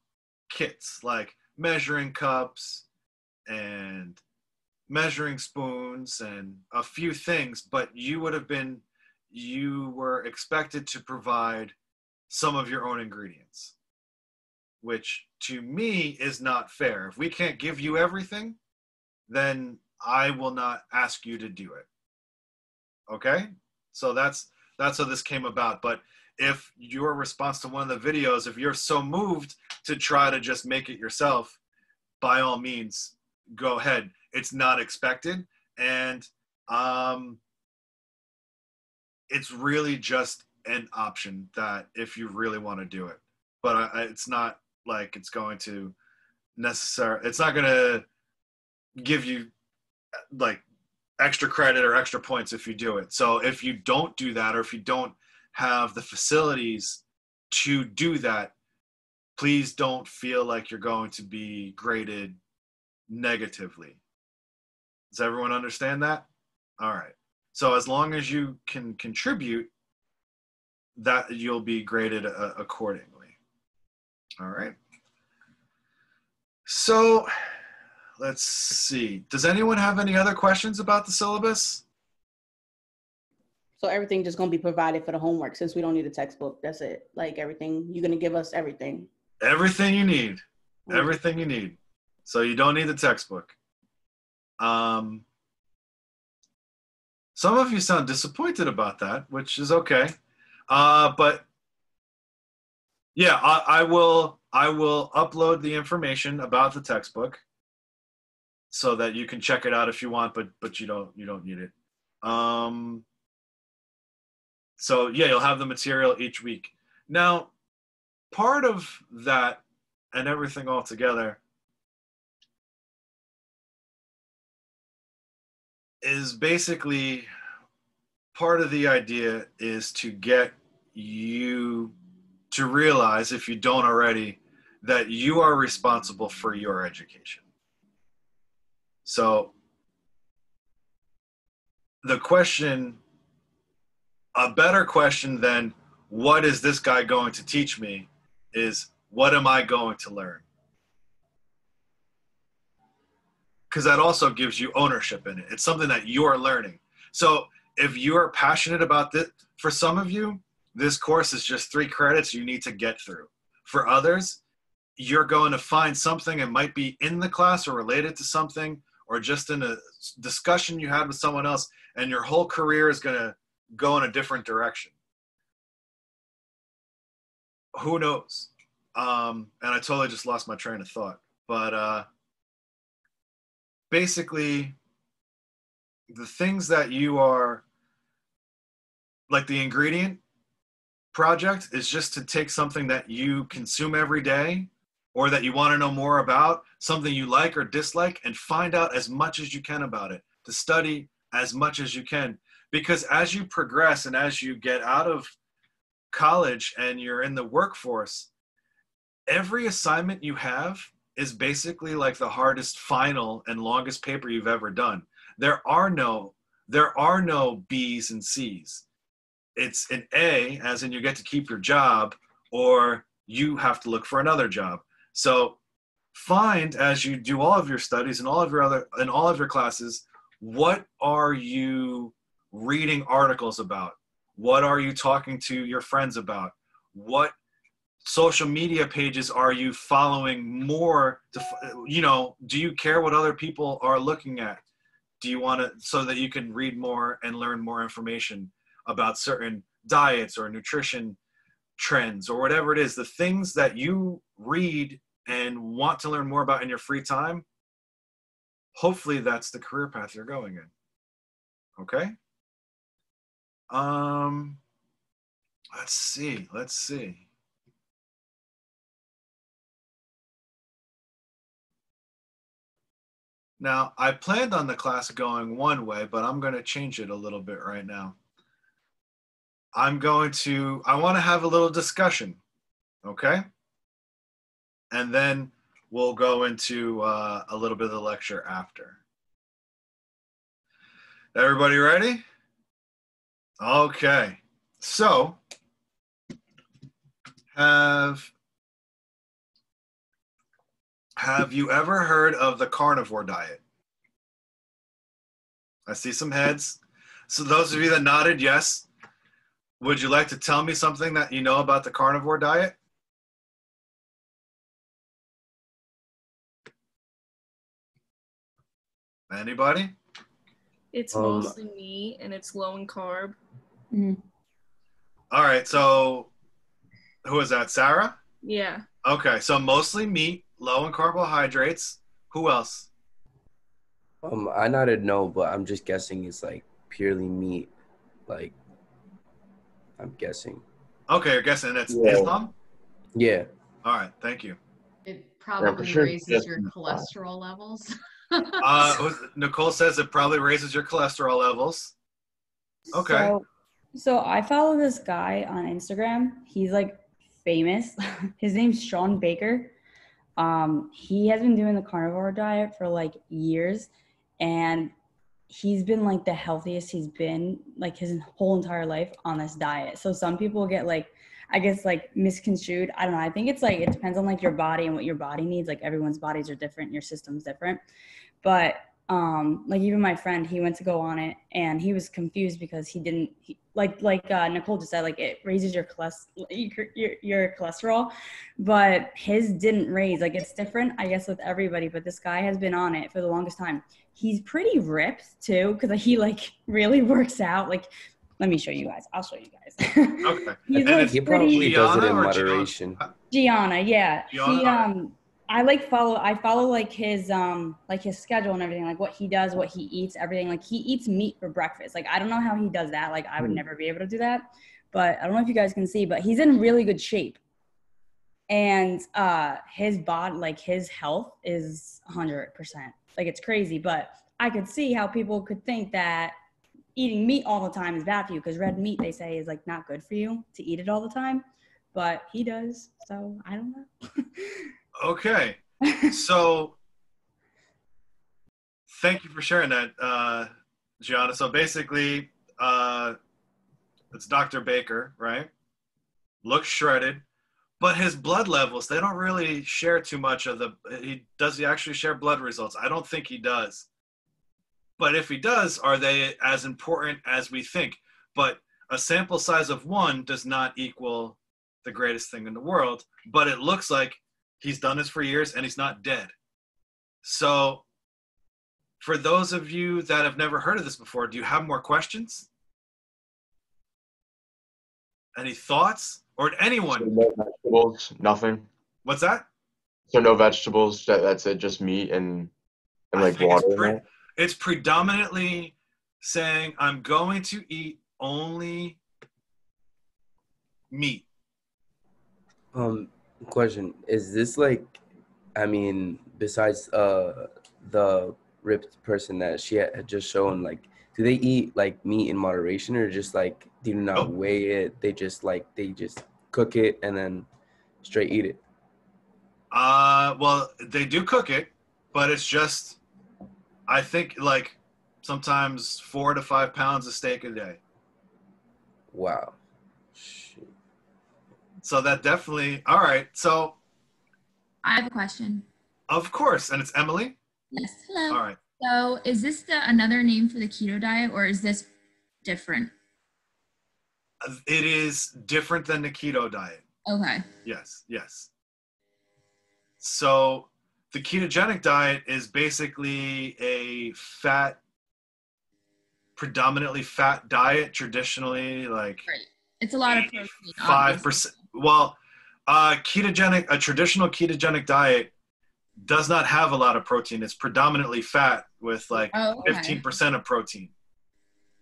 kits like measuring cups and measuring spoons and a few things, but you would have been, you were expected to provide some of your own ingredients which to me is not fair. If we can't give you everything, then I will not ask you to do it. Okay? So that's that's how this came about. But if your response to one of the videos, if you're so moved to try to just make it yourself, by all means, go ahead. It's not expected. And um it's really just an option that if you really want to do it. But I, it's not like it's going to necessary it's not going to give you like extra credit or extra points if you do it. So if you don't do that or if you don't have the facilities to do that please don't feel like you're going to be graded negatively. Does everyone understand that? All right. So as long as you can contribute that you'll be graded uh, accordingly. All right. So let's see. Does anyone have any other questions about the syllabus? So everything just gonna be provided for the homework since we don't need a textbook. That's it. Like everything, you're gonna give us everything. Everything you need. Everything you need. So you don't need the textbook. Um, some of you sound disappointed about that, which is okay. Uh, but yeah, I, I will. I will upload the information about the textbook so that you can check it out if you want, but but you don't you don't need it. Um, so yeah, you'll have the material each week. Now, part of that and everything all together is basically part of the idea is to get you to realize, if you don't already, that you are responsible for your education. So, the question, a better question than what is this guy going to teach me, is what am I going to learn? Because that also gives you ownership in it. It's something that you're learning. So, if you're passionate about this, for some of you, this course is just three credits you need to get through. For others, you're going to find something it might be in the class or related to something or just in a discussion you had with someone else and your whole career is going to go in a different direction. Who knows? Um, and i totally just lost my train of thought. But uh, basically the things that you are like the ingredient project is just to take something that you consume every day or that you want to know more about, something you like or dislike, and find out as much as you can about it, to study as much as you can. Because as you progress and as you get out of college and you're in the workforce, every assignment you have is basically like the hardest final and longest paper you've ever done. There are no there are no B's and C's. It's an A, as in you get to keep your job, or you have to look for another job. So find as you do all of your studies and all of your other and all of your classes, what are you reading articles about? What are you talking to your friends about? What social media pages are you following more to you know do you care what other people are looking at do you want to so that you can read more and learn more information about certain diets or nutrition trends or whatever it is the things that you read and want to learn more about in your free time, hopefully that's the career path you're going in. Okay? Um let's see. Let's see. Now, I planned on the class going one way, but I'm going to change it a little bit right now. I'm going to, I want to have a little discussion. Okay? And then we'll go into uh, a little bit of the lecture after. Everybody ready? Okay. So, have have you ever heard of the carnivore diet? I see some heads. So those of you that nodded yes, would you like to tell me something that you know about the carnivore diet? Anybody? It's Um, mostly meat and it's low in carb. All right. So, who is that? Sarah? Yeah. Okay. So, mostly meat, low in carbohydrates. Who else? Um, I nodded no, but I'm just guessing it's like purely meat. Like, I'm guessing. Okay. You're guessing it's Yeah. Islam? Yeah. All right. Thank you. It probably sure raises your just- cholesterol levels. Uh, Nicole says it probably raises your cholesterol levels. Okay. So, so I follow this guy on Instagram. He's like famous. His name's Shawn Baker. Um, he has been doing the carnivore diet for like years, and he's been like the healthiest he's been like his whole entire life on this diet. So some people get like, I guess like misconstrued. I don't know. I think it's like it depends on like your body and what your body needs. Like everyone's bodies are different. Your system's different, but um like even my friend he went to go on it and he was confused because he didn't he, like like uh, nicole just said like it raises your cholesterol your, your, your cholesterol but his didn't raise like it's different i guess with everybody but this guy has been on it for the longest time he's pretty ripped too because he like really works out like let me show you guys i'll show you guys Okay. he's And like He probably pretty does it in or Gianna? moderation. Gianna, yeah. Gianna, He um I like follow I follow like his um like his schedule and everything, like what he does, what he eats, everything. Like he eats meat for breakfast. Like I don't know how he does that. Like I would Hmm. never be able to do that. But I don't know if you guys can see, but he's in really good shape. And uh his body like his health is 100%. Like it's crazy, but I could see how people could think that eating meat all the time is bad for you because red meat they say is like not good for you to eat it all the time but he does. So I don't know. Okay. So thank you for sharing that, uh, Gianna. So basically, uh, it's Dr. Baker, right? Looks shredded, but his blood levels, they don't really share too much of the. He does he actually share blood results? I don't think he does. But if he does, are they as important as we think? But a sample size of one does not equal the greatest thing in the world. But it looks like he's done this for years and he's not dead. So, for those of you that have never heard of this before, do you have more questions? Any thoughts? Or So anyone? no vegetables, nothing. What's that? So no vegetables. That, that's it. Just meat and and I like water. pre- in it? It's predominantly saying, I'm going to eat only meat. Um, question: Is this like, I mean, besides uh the ripped person that she had just shown, like, do they eat like meat in moderation, or just like do not Nope. weigh it? They just like they just cook it and then straight eat it. Uh, well, they do cook it, but it's just, I think, like sometimes four to five pounds of steak a day. Wow. Shit. So that definitely, all right. So, I have a question. of course, and it's Emily. Yes. Hello. All right. So, is this the another name for the keto diet, or is this different? It is different than the keto diet. Okay. Yes, yes. So the ketogenic diet is basically a fat, predominantly fat diet, traditionally like Right. It's a lot of protein. five percent Well, uh, ketogenic, a traditional ketogenic diet does not have a lot of protein. It's predominantly fat with like Oh, okay. fifteen percent of protein.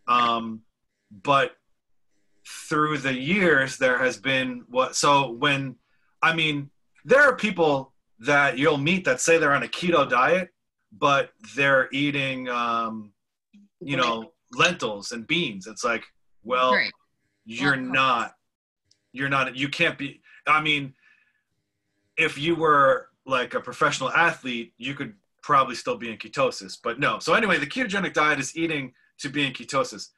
Um, but through the years, there has been what? So when, I mean, there are people that you'll meet that say they're on a keto diet, but they're eating, um, you know, lentils and beans. It's like, well, Right. you're not, you're not, you can't be. I mean, if you were like a professional athlete, you could probably still be in ketosis, but no. So anyway, the ketogenic diet is eating to be in ketosis.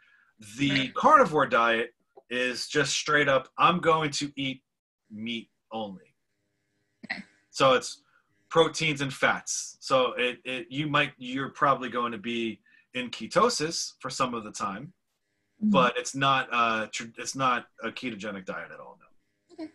The Right. carnivore diet is just straight up, I'm going to eat meat only. Okay. So it's proteins and fats. So it, it you might you're probably going to be in ketosis for some of the time, Mhm. but it's not uh tr- it's not a ketogenic diet at all. No.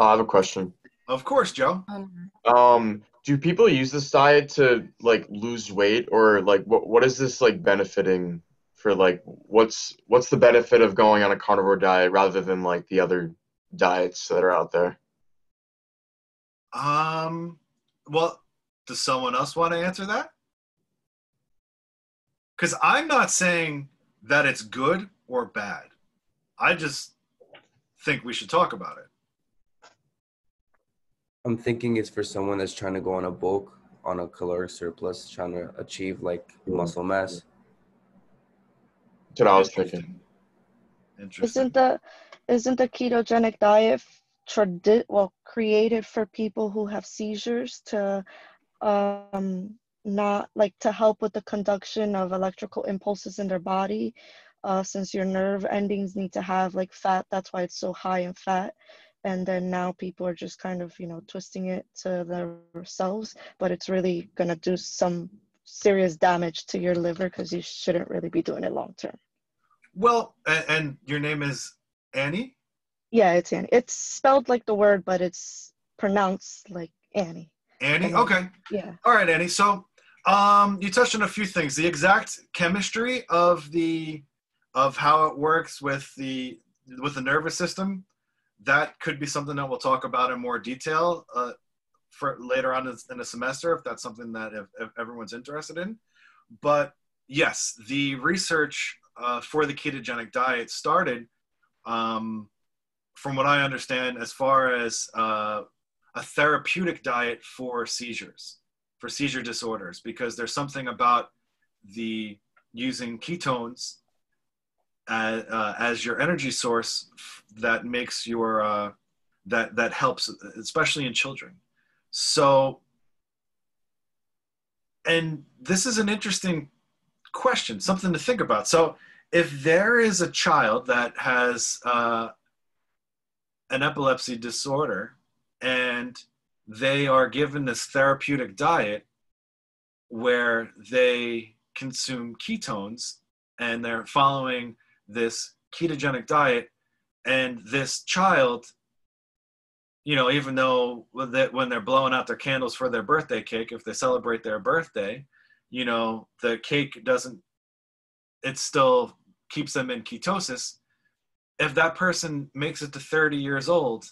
I have a question. Of course, Joe. Um, Um, do people use this diet to like lose weight, or like what what is this like benefiting for? Like, what's what's the benefit of going on a carnivore diet rather than like the other diets that are out there? Um, well, does someone else want to answer that? Because I'm not saying that it's good or bad. I just think we should talk about it. I'm thinking it's for someone that's trying to go on a bulk, on a caloric surplus, trying to achieve like muscle mass. That's what I was thinking. Interesting. Isn't the isn't the ketogenic diet tradi- well created for people who have seizures to um not like to help with the conduction of electrical impulses in their body uh since your nerve endings need to have like fat that's why it's so high in fat and then now people are just kind of you know twisting it to themselves but it's really going to do some serious damage to your liver because you shouldn't really be doing it long term well, and, and your name is Annie? Yeah, it's Annie. It's spelled like the word, but it's pronounced like Annie. Annie? Okay. Yeah. All right, Annie. So, um, you touched on a few things. The exact chemistry of the of how it works with the with the nervous system. That could be something that we'll talk about in more detail uh, for later on in, in the semester, if that's something that if, if everyone's interested in. But yes, the research uh, for the ketogenic diet started, um, from what I understand, as far as uh, a therapeutic diet for seizures for seizure disorders because there's something about the using ketones as, uh, as your energy source that makes your uh, that that helps especially in children. So and this is an interesting question something to think about. So if there is a child that has uh, an epilepsy disorder and they are given this therapeutic diet where they consume ketones and they're following this ketogenic diet. And this child you know even though that when they're blowing out their candles for their birthday cake if they celebrate their birthday you know the cake doesn't it still keeps them in ketosis if that person makes it to 30 years old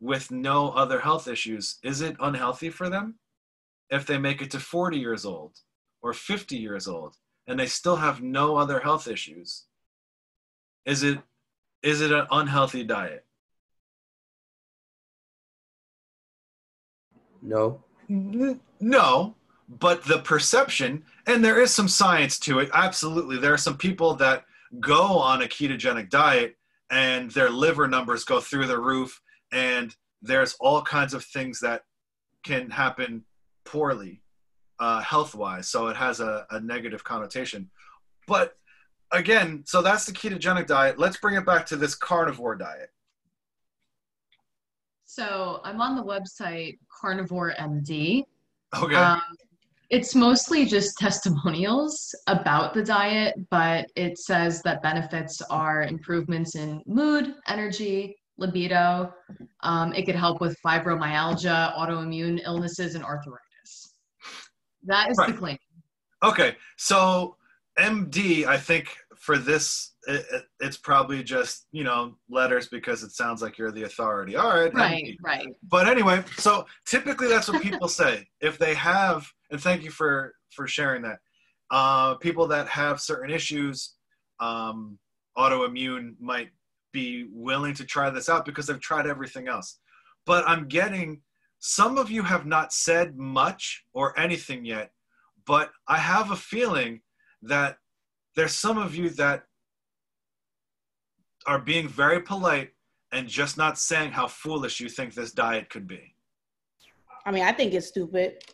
with no other health issues is it unhealthy for them? If they make it to 40 years old or 50 years old and they still have no other health issues is it is it an unhealthy diet? No. No but the perception and there is some science to it absolutely. There are some people that go on a ketogenic diet and their liver numbers go through the roof and there's all kinds of things that can happen poorly uh, health wise so it has a, a negative connotation. But again so that's the ketogenic diet. Let's bring it back to this carnivore diet. So I'm on the website Carnivore MD. okay. Um, it's mostly just testimonials about the diet, but it says that benefits are improvements in mood, energy, libido. Um, it could help with fibromyalgia, autoimmune illnesses, and arthritis. That is the claim. Okay, so MD, I think for this, it, it- it's probably just you know letters because it sounds like you're the authority. All right, Right, right. But anyway, so typically that's what people say if they have, and thank you for for sharing that. Uh, people that have certain issues, um, autoimmune, might be willing to try this out because they've tried everything else. But I'm getting some of you have not said much or anything yet, but I have a feeling that there's some of you that are being very polite and just not saying how foolish you think this diet could be. I mean, I think it's stupid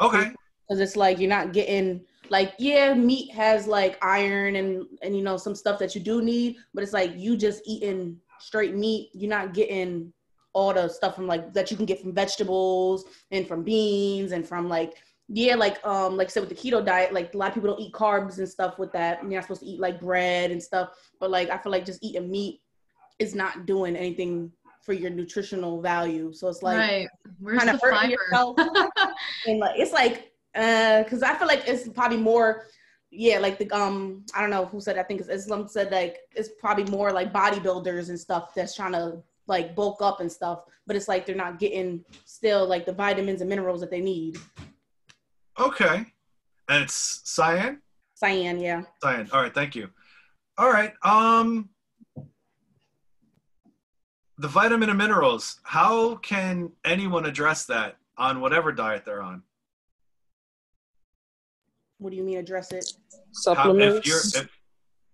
Okay. because it's like you're not getting like yeah, meat has like iron and and you know some stuff that you do need, but it's like you just eating straight meat. You're not getting all the stuff from like that you can get from vegetables and from beans and from like yeah, like um like I said with the keto diet, like a lot of people don't eat carbs and stuff with that. You're not supposed to eat like bread and stuff, but like I feel like just eating meat is not doing anything for your nutritional value. So it's like right. Kind of hurting fiber? yourself. and like it's like uh because i feel like it's probably more yeah like the um i don't know who said i think it's islam said like it's probably more like bodybuilders and stuff that's trying to like bulk up and stuff but it's like they're not getting still like the vitamins and minerals that they need Okay. And it's cyan? cyan yeah Cyan. All right, thank you. All right. Um the vitamin and minerals, how can anyone address that on whatever diet they're on? what do you mean address it How, Supplements. if you're if,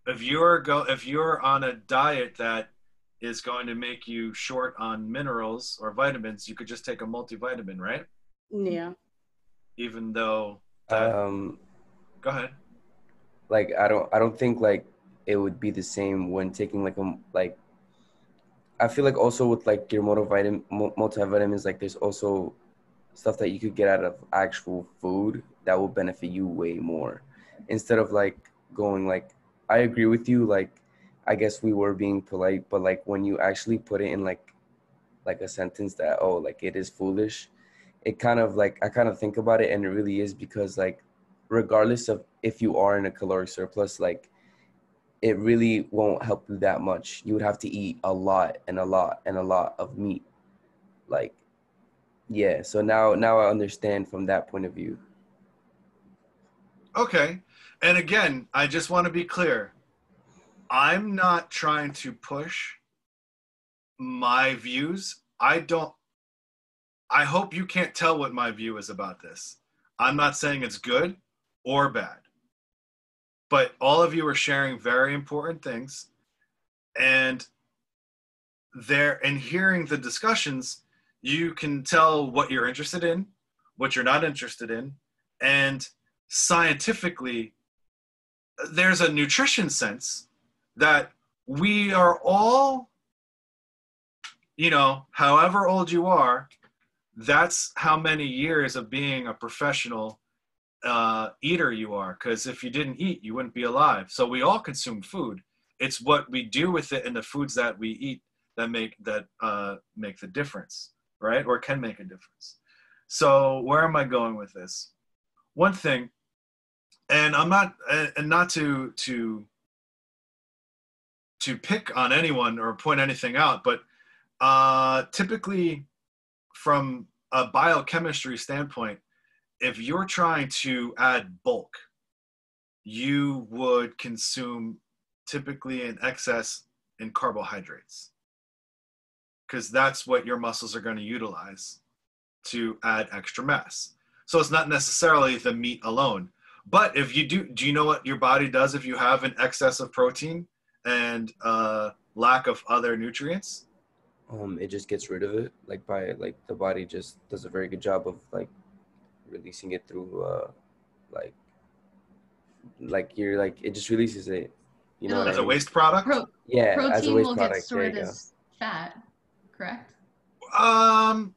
if you're go if you're on a diet that is going to make you short on minerals or vitamins, you could just take a multivitamin, right? yeah Even though that, Um, go ahead. like I don't I don't think like it would be the same when taking like a like I feel like also with like your multivitamin mu- multivitamins like there's also stuff that you could get out of actual food that will benefit you way more instead of like going like I agree with you like I guess we were being polite but like when you actually put it in like like a sentence that oh like it is foolish it kind of like I kind of think about it and it really is because like regardless of if you are in a caloric surplus, like it really won't help you that much. You would have to eat a lot and a lot and a lot of meat. Like, yeah. So now, now I understand from that point of view. Okay. And again, I just want to be clear. I'm not trying to push my views. I don't I hope you can't tell what my view is about this. I'm not saying it's good or bad. But all of you are sharing very important things and there and hearing the discussions, you can tell what you're interested in, what you're not interested in, and scientifically, there's a nutrition sense that we are all, you know, however old you are, that's how many years of being a professional uh, eater you are. Because if you didn't eat, you wouldn't be alive. So we all consume food. It's what we do with it and the foods that we eat that make that uh, make the difference, right? Or can make a difference. So where am I going with this? One thing, and I'm not, and not to to to pick on anyone or point anything out, but uh, typically from a biochemistry standpoint, if you're trying to add bulk, you would consume typically in excess in carbohydrates because that's what your muscles are going to utilize to add extra mass. So it's not necessarily the meat alone. But if you do, do you know what your body does if you have an excess of protein and uh, lack of other nutrients? Um, it just gets rid of it, like by like the body just does a very good job of like releasing it through, uh, like, like you're like it just releases it. You know, No, As a mean? waste product? Pro- yeah, protein as a waste will product. get There you stored go. as fat, correct? Um,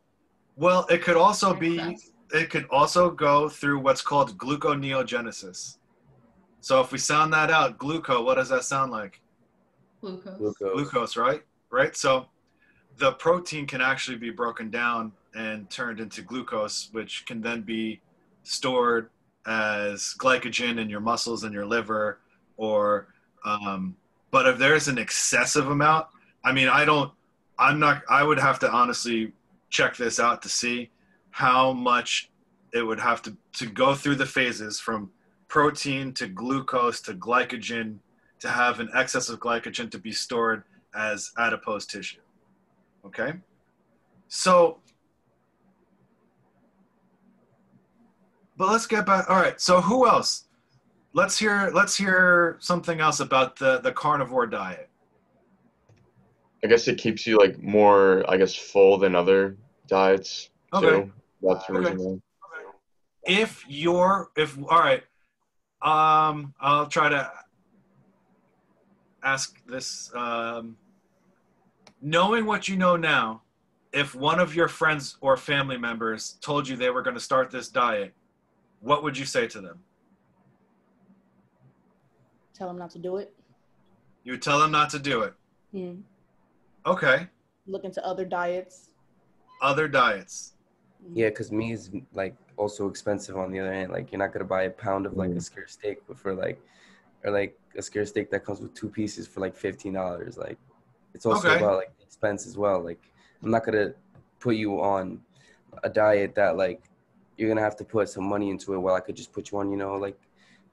well, it could also be, Excess. it could also go through what's called gluconeogenesis. So if we sound that out, gluco, what does that sound like? Glucose. Glucose. Glucose, right? Right? So the protein can actually be broken down and turned into glucose, which can then be stored as glycogen in your muscles and your liver or um, but if there's an excessive amount i mean i don't i'm not i would have to honestly check this out to see how much it would have to to go through the phases from protein to glucose to glycogen to have an excess of glycogen to be stored as adipose tissue okay so but let's get back all right so who else let's hear let's hear something else about the the carnivore diet I guess it keeps you like more, I guess, full than other diets Okay. too. That's the Okay. reason if you're if all right um i'll try to ask this um knowing what you know now if one of your friends or family members told you they were going to start this diet what would you say to them Tell them not to do it. you would tell them not to do it Hmm. okay Look into other diets. other diets Yeah, because meat is like also expensive on the other hand. Like you're not gonna buy a pound of like a skirt steak for like, or like a skirt steak that comes with two pieces for like fifteen dollars. Like, it's also Okay. about like expense as well. Like, I'm not gonna put you on a diet that like you're gonna have to put some money into it. While I could just put you on, you know, like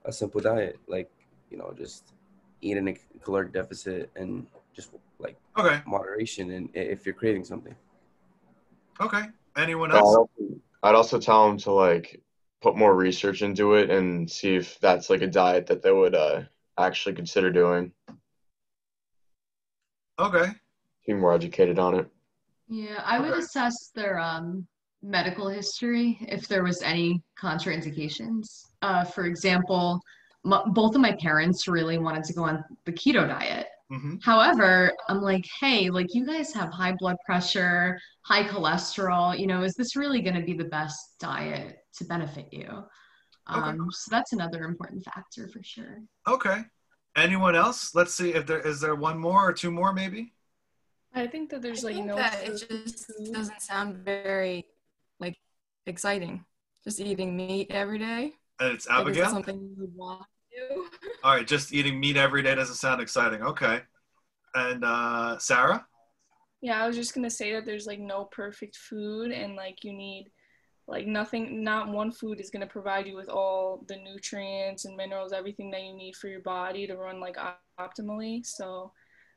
a simple diet, like you know, just eat in a caloric deficit and just like okay moderation. And if you're craving something. okay anyone I'd else I'd also tell them to like put more research into it and see if that's like a diet that they would uh, actually consider doing. Okay Be more educated on it. Yeah, I would Okay. assess their um, medical history if there was any contraindications. Uh, for example, m both of my parents really wanted to go on the keto diet. hmm However, I'm like, hey, like you guys have high blood pressure, high cholesterol, you know, is this really going to be the best diet to benefit you? Okay. Um, so that's another important factor for sure. okay anyone else let's see if there is there one more or two more maybe I think that there's I like think no that it just doesn't sound very like exciting. Just eating meat every day. and it's Like, is it abigail something you would want to do? All right, just eating meat every day doesn't sound exciting. Okay. And uh, Sarah? Yeah, I was just gonna say that there's like no perfect food, and like you need, like nothing, not one food is gonna provide you with all the nutrients and minerals, everything that you need for your body to run like optimally. So,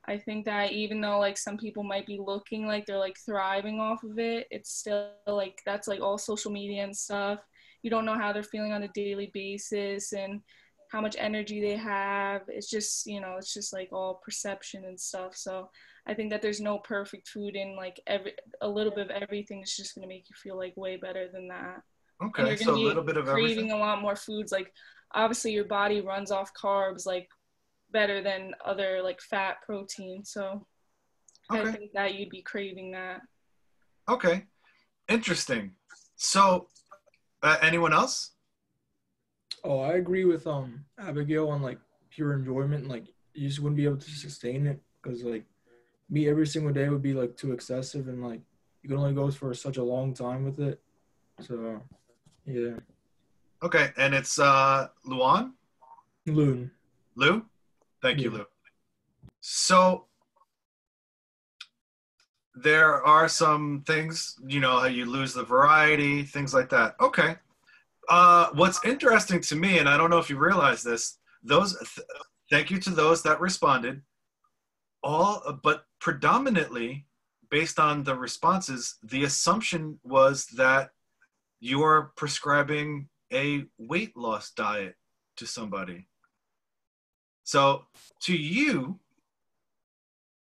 I think that even though like some people might be looking like they're like thriving off of it, it's still like that's like all social media and stuff. You don't know how they're feeling on a daily basis and how much energy they have. It's just, you know, it's just like all perception and stuff. So I think that there's no perfect food and like every a little bit of everything is just gonna make you feel like way better than that. And Okay, you're so gonna a be little bit of craving everything. a lot more foods. Like obviously your body runs off carbs like better than other like fat protein. So I think that you'd be craving that. Okay, interesting. So, uh, anyone else? Oh, I agree with um Abigail on like pure enjoyment. Like you just wouldn't be able to sustain it because like me every single day would be like too excessive and like you can only go for such a long time with it. So yeah, Okay, and it's uh, Luan. Loon. Lou? Thank you, Lou. So there are some things, you know, how you lose the variety, things like that. Okay. Uh, what's interesting to me, and I don't know if you realize this, those, th- thank you to those that responded, all, but predominantly based on the responses, the assumption was that you're prescribing a weight loss diet to somebody. So to you,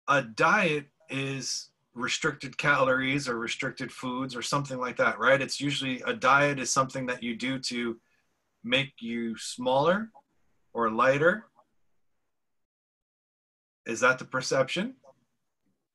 a diet is restricted calories or restricted foods or something like that, right? It's usually a diet is something that you do to make you smaller or lighter. Is that the perception?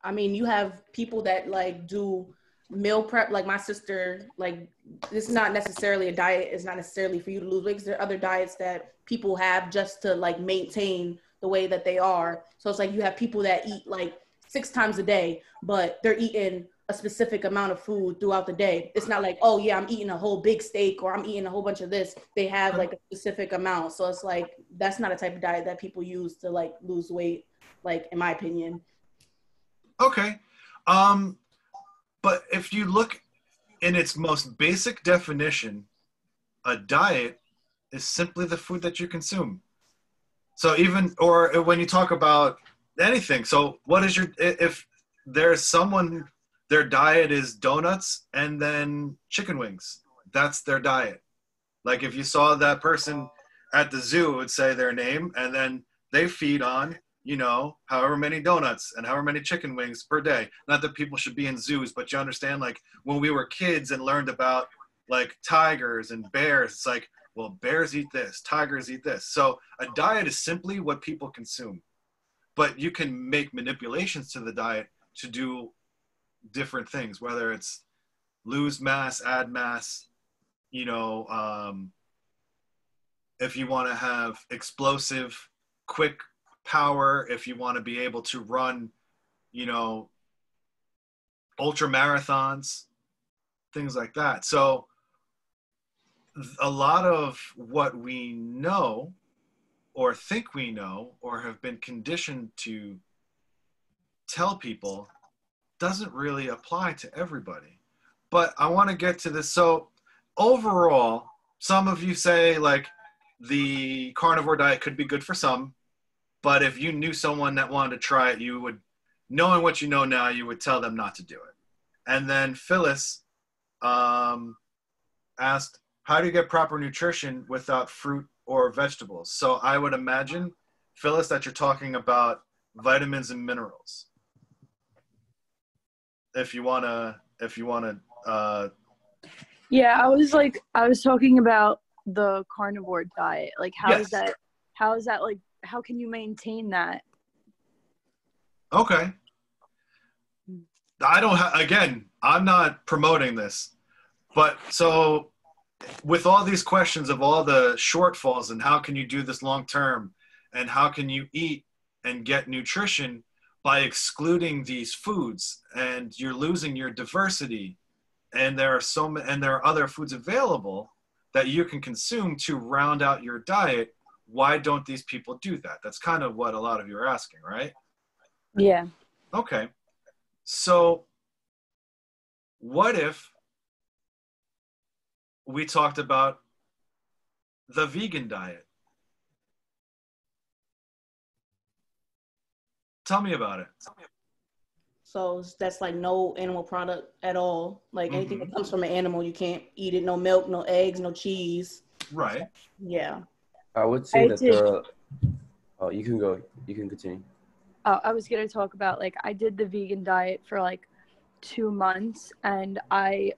I mean, you have people that like do meal prep. Like my sister, like this is not necessarily a diet. It's not necessarily for you to lose weight. 'cause There are other diets that people have just to like maintain the way that they are. So it's like you have people that eat like six times a day, but they're eating a specific amount of food throughout the day. It's not like, oh yeah, I'm eating a whole big steak or I'm eating a whole bunch of this. They have like a specific amount. So it's like that's not a type of diet that people use to like lose weight, like in my opinion. Okay. Um, but if you look in its most basic definition, a diet is simply the food that you consume. So even, or when you talk about anything, so what is your, if there's someone, their diet is donuts and then chicken wings, that's their diet. Like if you saw that person at the zoo, it would say their name and then they feed on you know, however many donuts and however many chicken wings per day. Not that people should be in zoos, but you understand, like when we were kids and learned about like tigers and bears, it's like, well, bears eat this, tigers eat this. So a diet is simply what people consume, but you can make manipulations to the diet to do different things, whether it's lose mass, add mass, you know, um, if you want to have explosive, quick power if you want to be able to run you know ultra marathons things like that. So a lot of what we know or think we know or have been conditioned to tell people doesn't really apply to everybody. But i want to get to this. So overall some of you say like the carnivore diet could be good for some but if you knew someone that wanted to try it, you would, knowing what you know now, you would tell them not to do it. And then Phyllis um, asked, How do you get proper nutrition without fruit or vegetables? So I would imagine, Phyllis, that you're talking about vitamins and minerals. If you wanna, if you wanna, uh, Yeah, I was like, I was talking about the carnivore diet. Like, how is Yes. that? How is that like? How can you maintain that? Okay. I don't ha- again, I'm not promoting this. But so with all these questions of all the shortfalls and how can you do this long term and how can you eat and get nutrition by excluding these foods and you're losing your diversity and there are so many and there are other foods available that you can consume to round out your diet why don't these people do that that's kind of what a lot of you are asking right Yeah. Okay. So, what if we talked about the vegan diet? Tell me about it. So that's like no animal product at all. Like anything Mhm. that comes from an animal, you can't eat it. No milk, no eggs, no cheese. Right. Yeah. I would say I that did- the. Oh, you can go. You can continue. uh, I was gonna talk about like I did the vegan diet for like two months and I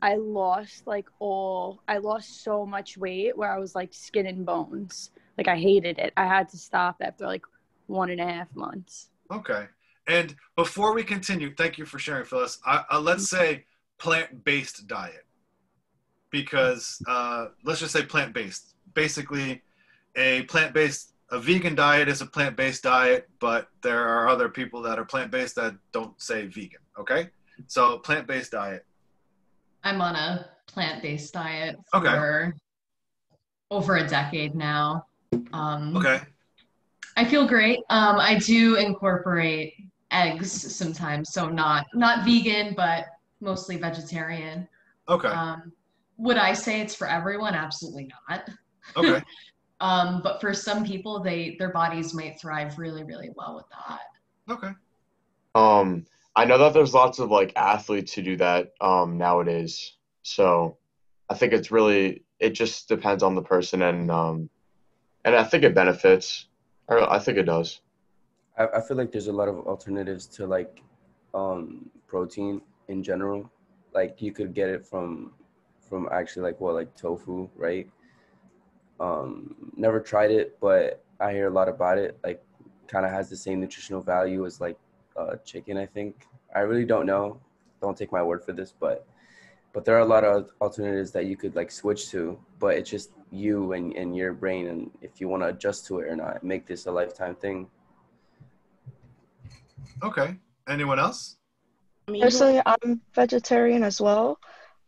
I lost like all I lost so much weight where I was like skin and bones. Like I hated it. I had to stop after like one and a half months. Okay. And before we continue, thank you for sharing, Phyllis. I, uh, let's say plant-based diet, because uh, let's just say plant-based. Basically, a plant-based, a vegan diet is a plant-based diet, but there are other people that are plant-based that don't say vegan. Okay, so plant-based diet. I'm on a plant-based diet Okay. for over a decade now. Um, Okay. I feel great. Um, I do incorporate eggs sometimes, so not not vegan, but mostly vegetarian. Okay. Um, would I say it's for everyone? Absolutely not. Okay. Um, but for some people, they their bodies might thrive really, really well with that. Okay. Um, I know that there's lots of like athletes who do that um, nowadays. So I think it's really it just depends on the person and um, and I think it benefits. Or I think it does. I, I feel like there's a lot of alternatives to like um protein in general. Like you could get it from from actually like what like tofu, right? Um never tried it, but I hear a lot about it. Like kind of has the same nutritional value as like uh chicken, I think. I really don't know. Don't take my word for this, but but there are a lot of alternatives that you could like switch to but it's just you and, and your brain and if you want to adjust to it or not make this a lifetime thing Okay. Anyone else? Personally, I'm vegetarian as well.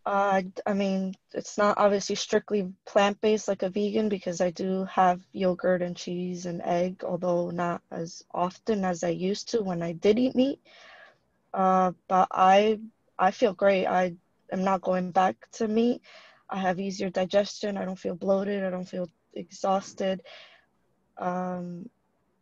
Uh, I mean, it's not obviously strictly plant-based like a vegan because I do have yogurt and cheese and egg, although not as often as I used to when I did eat meat. Uh, but I I feel great. I am not going back to meat. I have easier digestion. I don't feel bloated. I don't feel exhausted. Um,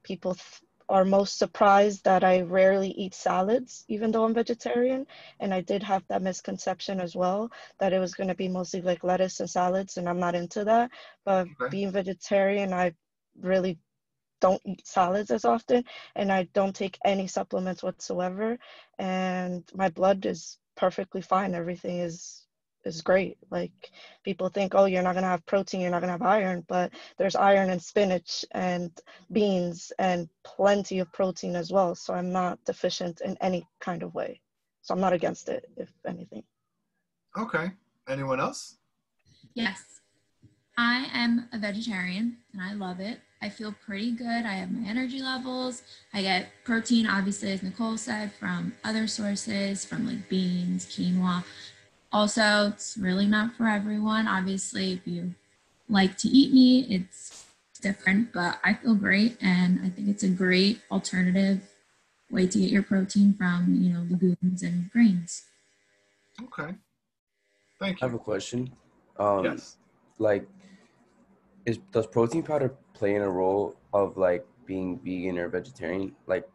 people th- are most surprised that I rarely eat salads, even though I'm vegetarian. And I did have that misconception as well that it was going to be mostly like lettuce and salads, and I'm not into that. But Okay. being vegetarian, I really don't eat salads as often, and I don't take any supplements whatsoever. And my blood is perfectly fine. Everything is is great. Like people think, oh, you're not gonna have protein, you're not gonna have iron, but there's iron in spinach and beans and plenty of protein as well. So I'm not deficient in any kind of way. So I'm not against it, if anything. Okay. Anyone else? Yes. I am a vegetarian and I love it. I feel pretty good. I have my energy levels. I get protein, obviously, as Nicole said, from other sources, from like beans, quinoa. Also, it's really not for everyone. Obviously, if you like to eat meat, it's different, but I feel great and I think it's a great alternative way to get your protein from, you know, legumes and grains. Okay. Thank you. i have a question um Yes. like is does protein powder play in a role of like being vegan or vegetarian like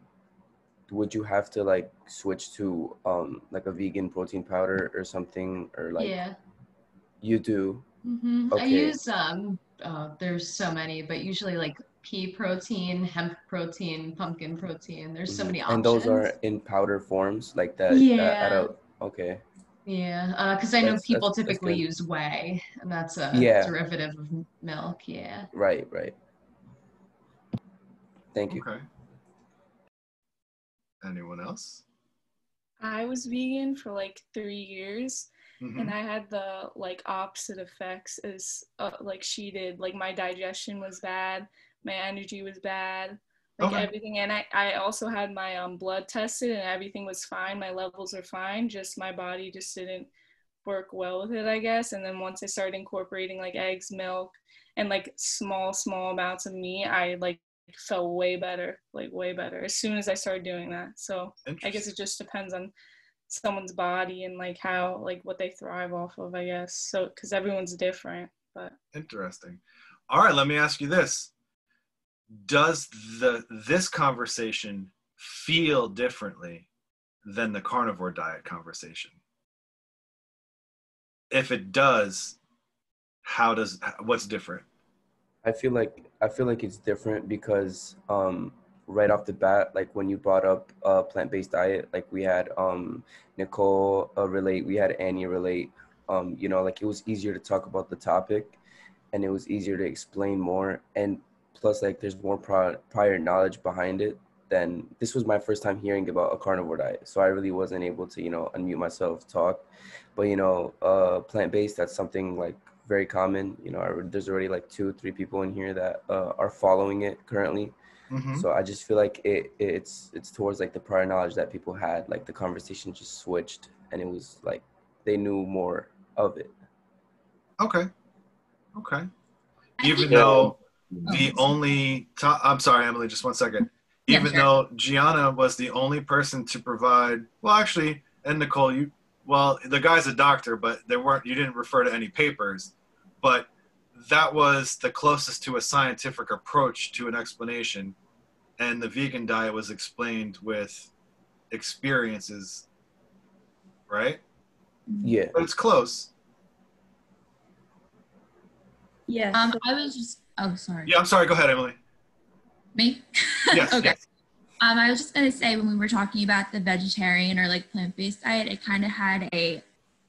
would you have to like switch to um like a vegan protein powder or something or like yeah. you do hmm I Okay. use um. Uh, there's so many, but usually like pea protein, hemp protein, pumpkin protein. There's so Mhm. many and those are in powder forms like that, that Yeah. at a, okay Yeah, because I know That's- people that's- that's typically good. use whey, and that's a Yeah. derivative of milk. Yeah. right right thank you Okay. Anyone else? I was vegan for like three years, Mhm. and I had the like opposite effects as uh, like she did. Like my digestion was bad, my energy was bad, like Okay. everything. And I I also had my um blood tested, and everything was fine. My levels are fine. Just my body just didn't work well with it, I guess. And then once I started incorporating like eggs, milk, and like small small amounts of meat, I like felt way better, like way better as soon as I started doing that. So I guess it just depends on someone's body and like how like what they thrive off of i guess so because everyone's different but Interesting. All right, let me ask you this. Does the this conversation feel differently than the carnivore diet conversation? If it does, how does what's different? I feel like I feel like it's different because um right off the bat, like when you brought up uh, plant-based diet, like we had um, Nicole uh, relate, we had Annie relate. Um, you know, like it was easier to talk about the topic, and it was easier to explain more. And plus, like there's more prior, prior knowledge behind it. Then this was my first time hearing about a carnivore diet, so I really wasn't able to, you know, unmute myself, talk. But you know, uh, plant-based, that's something like very common. You know, I- there's already like two, three people in here that uh, are following it currently. Mhm. So I just feel like it it's it's towards like the prior knowledge that people had. Like the conversation just switched, and it was like they knew more of it. Okay. Okay. Even think- though the only to- I'm sorry, Emily, just one second. Yeah, Even sure. though Gianna was the only person to provide, well, actually, and Nicole, you, well, the guy's a doctor, but there weren't, you didn't refer to any papers, but that was the closest to a scientific approach to an explanation. And the vegan diet was explained with experiences, right? Yeah. But it's close. Yeah. Um, I was just. Oh, sorry. Yeah, I'm sorry. Go ahead, Emily. Me? Yes. okay. yes. Um, I was just gonna say when we were talking about the vegetarian or like plant-based diet, it kind of had a,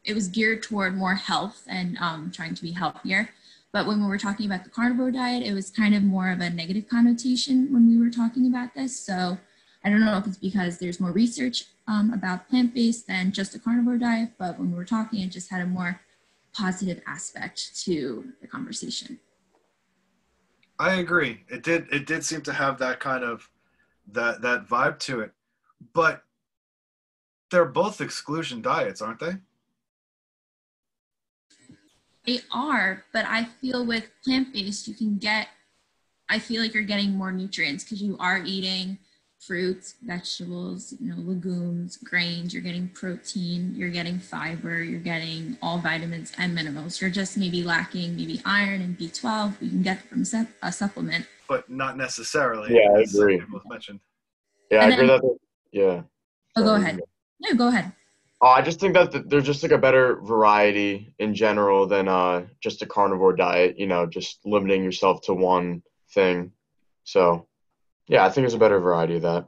it was geared toward more health and um, trying to be healthier. But when we were talking about the carnivore diet, it was kind of more of a negative connotation when we were talking about this. So I don't know if it's because there's more research um, about plant-based than just a carnivore diet, but when we were talking, it just had a more positive aspect to the conversation. I agree. It did. It did seem to have that kind of that that vibe to it, but they're both exclusion diets, aren't they? They are, but I feel with plant based, you can get, I feel like you're getting more nutrients because you are eating fruits, vegetables, you know, legumes, grains, you're getting protein, you're getting fiber, you're getting all vitamins and minerals. You're just maybe lacking maybe iron and B12, you can get from sup- a supplement. But not necessarily. Yeah, I agree. people mentioned. Yeah, I And agree that. Yeah. Oh, go ahead. No, go ahead. Oh, I just think that th- there's just like a better variety in general than uh, just a carnivore diet. You know, just limiting yourself to one thing. So, yeah, I think there's a better variety of that.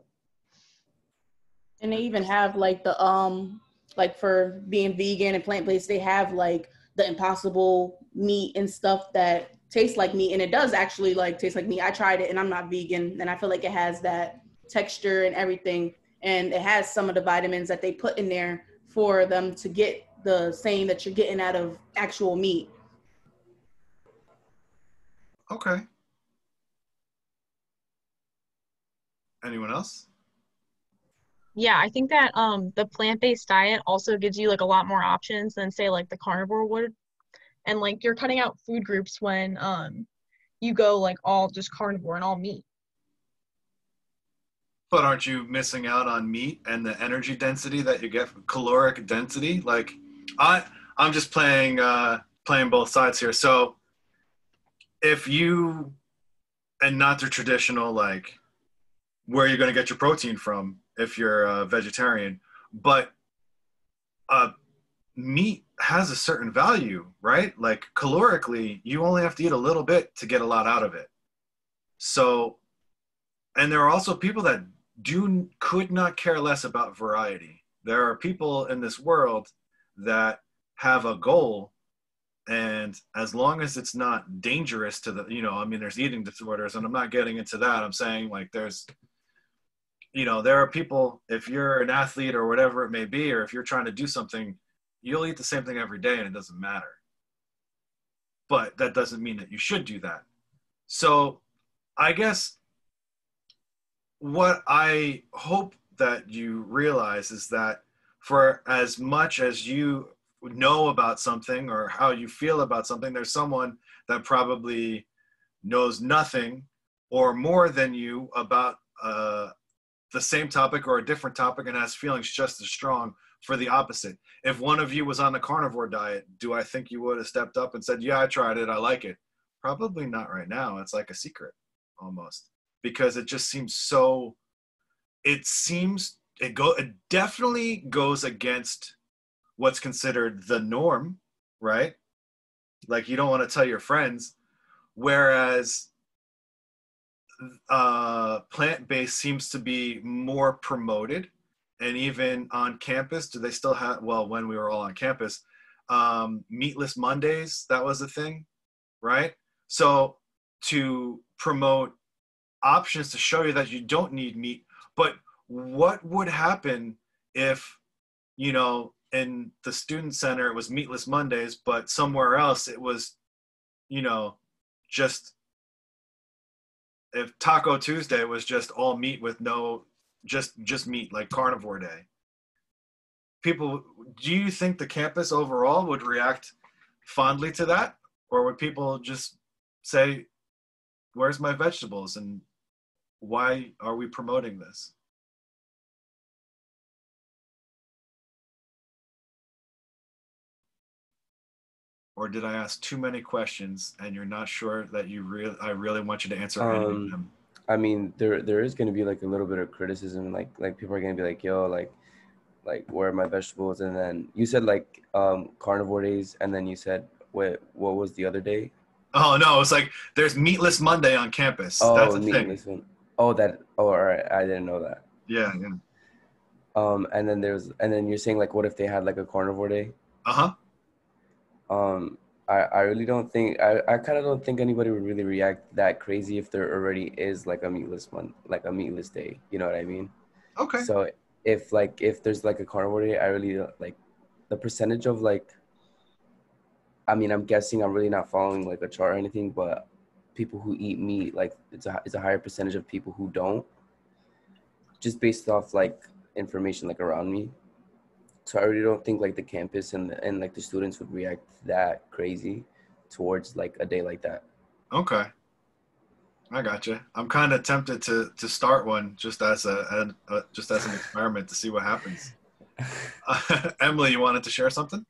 And they even have like the um like for being vegan and plant based, they have like the impossible meat and stuff that tastes like meat and it does actually like taste like meat. I tried it and I'm not vegan and I feel like it has that texture and everything and it has some of the vitamins that they put in there for them to get the same that you're getting out of actual meat. Okay. Anyone else? Yeah, I think that um the plant-based diet also gives you like a lot more options than say like the carnivore would. And like you're cutting out food groups when um you go like all just carnivore and all meat. But aren't you missing out on meat and the energy density that you get from caloric density? Like, I I'm just playing uh, playing both sides here. So, if you and not the traditional like where you're going to get your protein from if you're a vegetarian, but uh, meat has a certain value, right? Like calorically, you only have to eat a little bit to get a lot out of it. So, and there are also people that do could not care less about variety. There are people in this world that have a goal and as long as it's not dangerous to the you know i mean there's eating disorders and i'm not getting into that. I'm saying like there's you know there are people if you're an athlete or whatever it may be or if you're trying to do something you'll eat the same thing every day and it doesn't matter. But that doesn't mean that you should do that. So i guess what I hope that you realize is that for as much as you know about something or how you feel about something, there's someone that probably knows nothing or more than you about uh, the same topic or a different topic and has feelings just as strong for the opposite. If one of you was on the carnivore diet, do I think you would have stepped up and said, Yeah, I tried it, I like it? Probably not right now. It's like a secret almost because it just seems so it seems it go it definitely goes against what's considered the norm right? Like you don't want to tell your friends whereas uh, plant-based seems to be more promoted and even on campus do they still have well when we were all on campus um, meatless mondays that was a thing right? So to promote options to show you that you don't need meat but what would happen if you know in the student center it was meatless mondays but somewhere else it was you know just if taco tuesday was just all meat with no just just meat like carnivore day? People do you think the campus overall would react fondly to that? Or would people just say where's my vegetables? and why are we promoting this or did i ask too many questions and you're not sure that you really i really want you to answer any of Um, them I mean, there there is gonna be like a little bit of criticism, like like people are gonna be like, yo, like like where are my vegetables? And then you said like um carnivore days, and then you said what what was the other day? oh no it's like there's meatless monday on campus Oh, that's thing meatless one. Oh, that. Oh, all right. I didn't know that. yeah yeah Um, and then there's and then you're saying like, what if they had like a carnivore day? uh-huh Um, I, I really don't think I, I kind of don't think anybody would really react that crazy if there already is like a meatless one, like a meatless day. You know what I mean? okay So if like if there's like a carnivore day, I really like the percentage of like. I mean, I'm guessing I'm really not following like a chart or anything, but people who eat meat, like it's a it's a higher percentage of people who don't. Just based off like information like around me, so I really don't think like the campus and and like the students would react that crazy towards like a day like that. Okay. I got you. I'm kind of tempted to to start one just as a, a, a just as an experiment to see what happens. Emily, you wanted to share something?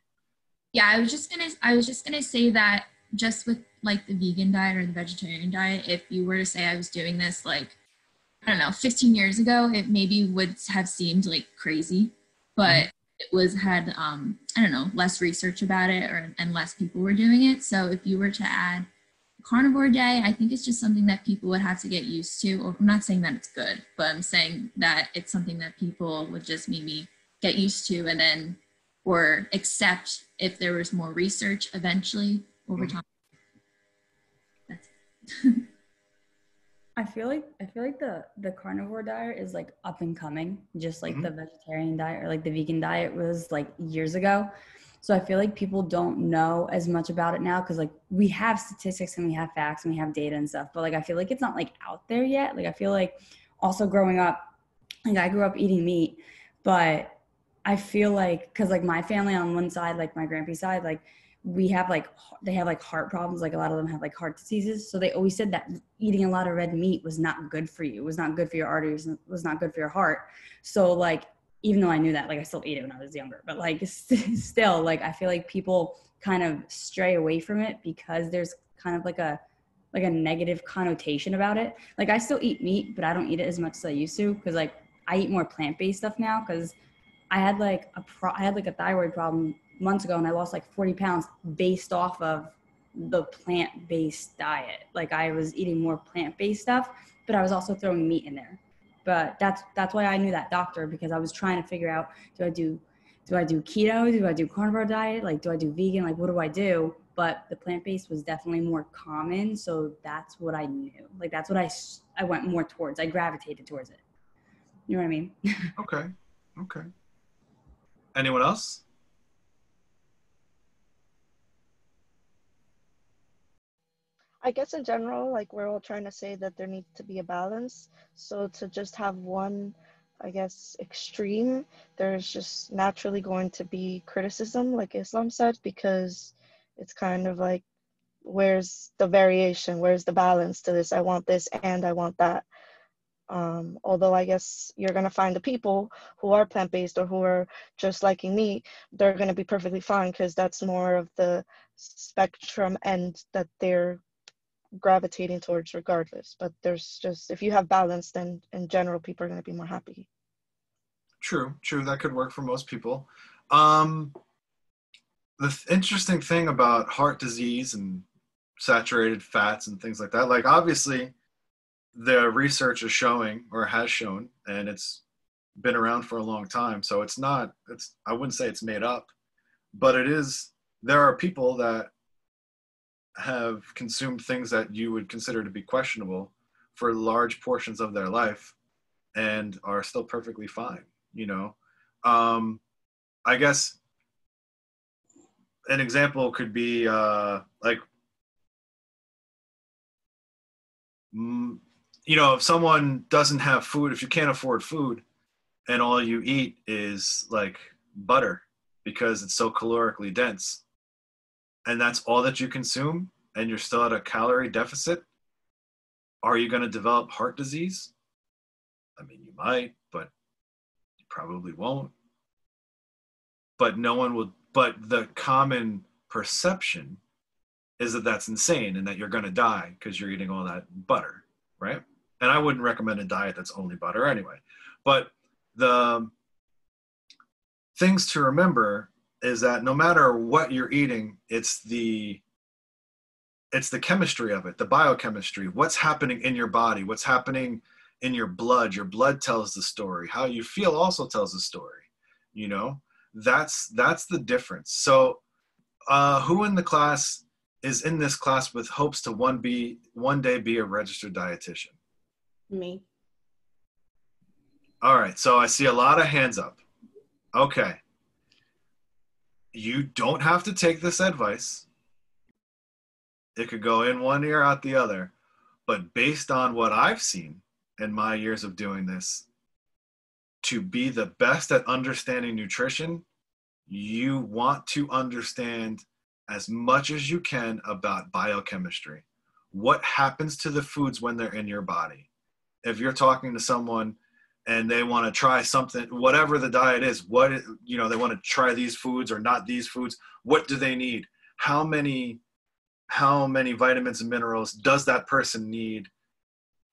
Yeah, I was just gonna I was just gonna say that just with like the vegan diet or the vegetarian diet, if you were to say I was doing this like I don't know, 15 years ago, it maybe would have seemed like crazy, but it was had um I don't know, less research about it or and less people were doing it. So if you were to add carnivore day, I think it's just something that people would have to get used to. Or I'm not saying that it's good, but I'm saying that it's something that people would just maybe get used to and then or accept if there was more research eventually over time. I feel like I feel like the the carnivore diet is like up and coming, just like Mhm. the vegetarian diet or like the vegan diet was like years ago. So I feel like people don't know as much about it now because like we have statistics and we have facts and we have data and stuff, but like I feel like it's not like out there yet. Like I feel like also growing up, like I grew up eating meat, but I feel like because like my family on one side, like my grandpa's side, like we have like they have like heart problems. Like a lot of them have like heart diseases. So they always said that eating a lot of red meat was not good for you. Was not good for your arteries. Was not good for your heart. So like even though I knew that, like I still ate it when I was younger, but like st- still, like I feel like people kind of stray away from it because there's kind of like a like a negative connotation about it. Like I still eat meat, but I don't eat it as much as I used to because like I eat more plant based stuff now because I had like a pro- I had like a thyroid problem months ago and I lost like 40 pounds based off of the plant based diet. Like I was eating more plant based stuff, but I was also throwing meat in there. But that's that's why I knew that doctor because I was trying to figure out do I do do I do keto? Do I do carnivore diet? Like do I do vegan? Like what do I do? But the plant based was definitely more common, so that's what I knew. Like that's what I I went more towards. I gravitated towards it. You know what I mean? Okay. Okay. Anyone else? I guess in general, like we're all trying to say that there needs to be a balance. So to just have one, I guess, extreme, there's just naturally going to be criticism, like Islam said, because it's kind of like, where's the variation? Where's the balance to this? I want this and I want that. Um, although I guess you're gonna find the people who are plant-based or who are just liking meat, they're gonna be perfectly fine because that's more of the spectrum end that they're gravitating towards regardless. But there's just if you have balance, then in general people are gonna be more happy. True, true. That could work for most people. Um, the th- interesting thing about heart disease and saturated fats and things like that, like obviously, the research is showing or has shown, and it's been around for a long time. So it's not, it's, I wouldn't say it's made up, but it is, there are people that have consumed things that you would consider to be questionable for large portions of their life and are still perfectly fine, you know? Um, I guess an example could be uh, like mm, you know if someone doesn't have food if you can't afford food and all you eat is like butter because it's so calorically dense and that's all that you consume and you're still at a calorie deficit are you going to develop heart disease? I mean you might but you probably won't. But no one will but the common perception is that that's insane and that you're going to die because you're eating all that butter right? And i wouldn't recommend a diet that's only butter anyway. But the things to remember is that no matter what you're eating it's the it's the chemistry of it the biochemistry what's happening in your body what's happening in your blood. Your blood tells the story. How you feel also tells the story you know? That's that's the difference. So uh, who in the class is in this class with hopes to one be one day be a registered dietitian? Me. all right so i see a lot of hands up. Okay you don't have to take this advice it could go in one ear out the other but based on what i've seen in my years of doing this to be the best at understanding nutrition, you want to understand as much as you can about biochemistry. What happens to the foods when they're in your body? If you're talking to someone and they want to try something, whatever the diet is, what, you know, they want to try these foods or not these foods, what do they need? How many, how many vitamins and minerals does that person need?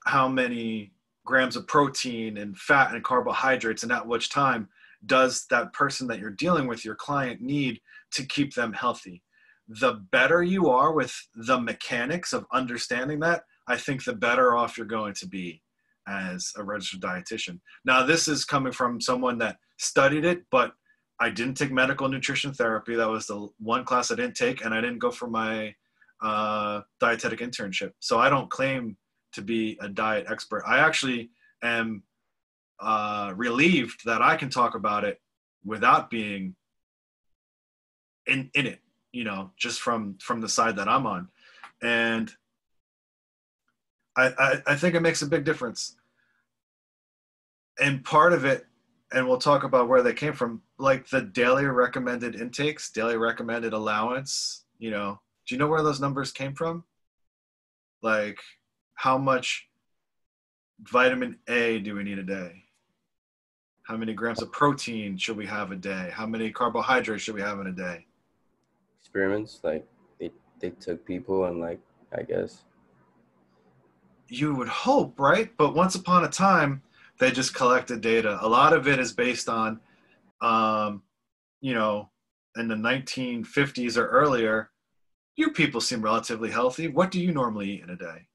How many grams of protein and fat and carbohydrates and at which time does that person that you're dealing with your client need to keep them healthy the better you are with the mechanics of understanding that i think the better off you're going to be as a registered dietitian now this is coming from someone that studied it but i didn't take medical nutrition therapy that was the one class i didn't take and i didn't go for my uh, dietetic internship so i don't claim to be a diet expert. I actually am uh, relieved that I can talk about it without being in in it. You know, just from from the side that I'm on, and I, I, I think it makes a big difference. And part of it, and we'll talk about where they came from, like the daily recommended intakes, daily recommended allowance. You know, do you know where those numbers came from? Like how much vitamin A do we need a day? How many grams of protein should we have a day? How many carbohydrates should we have in a day? Experiments like they they took people and like I guess you would hope, right? But once upon a time, they just collected data. A lot of it is based on, um, you know, in the 1950s or earlier, you people seem relatively healthy. What do you normally eat in a day?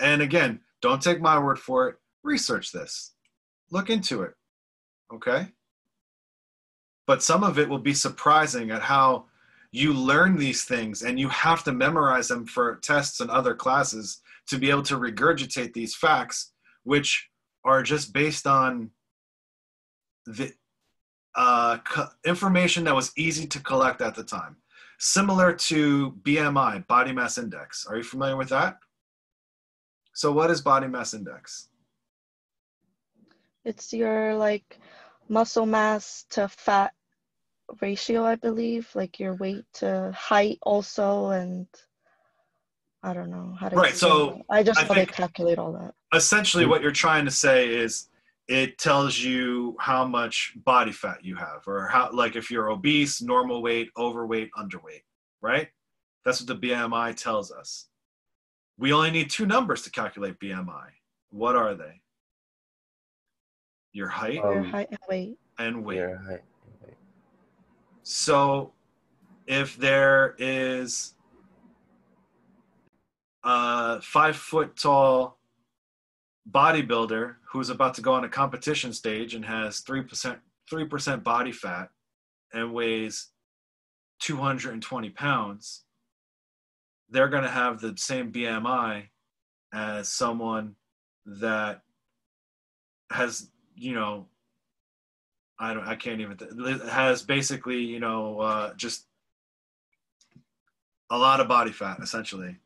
And again, don't take my word for it. Research this, look into it. Okay? But some of it will be surprising at how you learn these things and you have to memorize them for tests and other classes to be able to regurgitate these facts, which are just based on the uh, co- information that was easy to collect at the time. Similar to BMI, body mass index. Are you familiar with that? So what is body mass index? It's your like muscle mass to fat ratio, I believe, like your weight to height also and I don't know how to Right, so I just I think- calculate all that. Essentially what you're trying to say is it tells you how much body fat you have or how like if you're obese, normal weight, overweight, underweight, right? That's what the BMI tells us. We only need two numbers to calculate BMI. What are they? Your height Your Um, height and weight. and weight. yeah, height. and weight So if there is a five foot tall bodybuilder who's about to go on a competition stage and has 3% 3% body fat and weighs 220 pounds they're going to have the same bmi as someone that has you know i don't i can't even th- has basically you know uh, just a lot of body fat essentially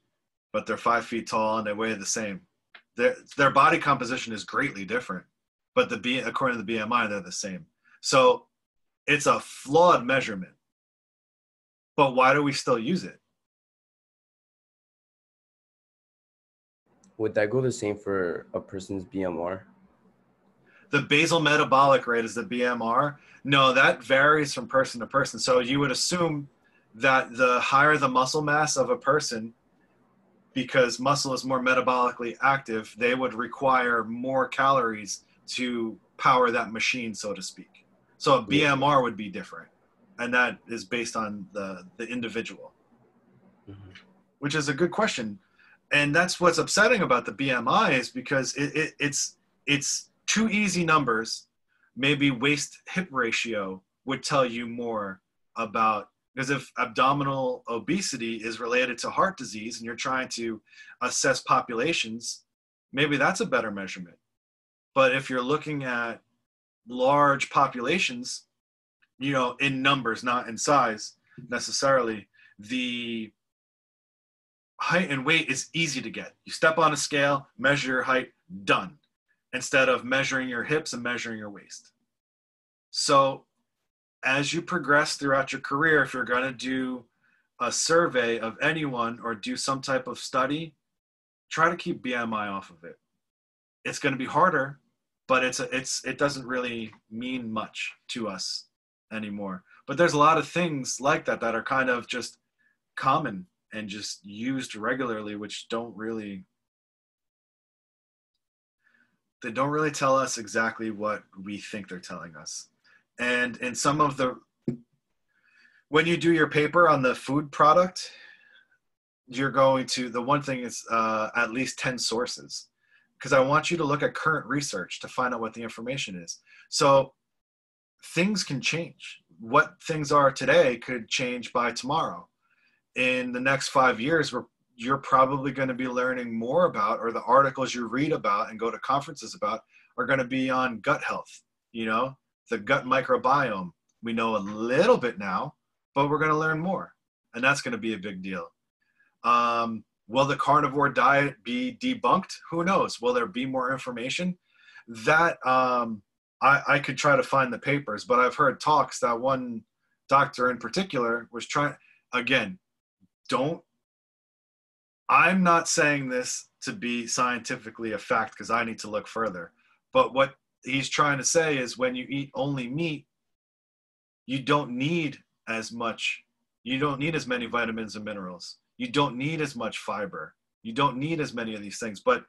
but they're five feet tall and they weigh the same their their body composition is greatly different, but the B according to the BMI they're the same. So it's a flawed measurement. But why do we still use it? Would that go the same for a person's BMR? The basal metabolic rate is the BMR. No, that varies from person to person. So you would assume that the higher the muscle mass of a person, because muscle is more metabolically active, they would require more calories to power that machine, so to speak. So a BMR would be different, and that is based on the the individual, mm-hmm. which is a good question, and that's what's upsetting about the BMI is because it, it, it's it's two easy numbers. Maybe waist hip ratio would tell you more about because if abdominal obesity is related to heart disease and you're trying to assess populations, maybe that's a better measurement. But if you're looking at large populations, you know, in numbers, not in size necessarily, the height and weight is easy to get. You step on a scale, measure your height, done, instead of measuring your hips and measuring your waist. So as you progress throughout your career, if you're going to do a survey of anyone or do some type of study, try to keep BMI off of it. It's going to be harder, but it's a, it's it doesn't really mean much to us anymore. But there's a lot of things like that that are kind of just common and just used regularly, which don't really they don't really tell us exactly what we think they're telling us and in some of the when you do your paper on the food product you're going to the one thing is uh, at least 10 sources. Because i want you to look at current research to find out what the information is. So things can change. What things are today could change by tomorrow. In the next five years we're you're probably going to be learning more about or the articles you read about and go to conferences about are going to be on gut health you know the gut microbiome. We know a little bit now, but we're going to learn more. And that's going to be a big deal. Um, will the carnivore diet be debunked? Who knows? Will there be more information? That um, I, I could try to find the papers, but I've heard talks that one doctor in particular was trying, again, don't, I'm not saying this to be scientifically a fact because I need to look further. But what he's trying to say is when you eat only meat, you don't need as much, you don't need as many vitamins and minerals. You don't need as much fiber. You don't need as many of these things. But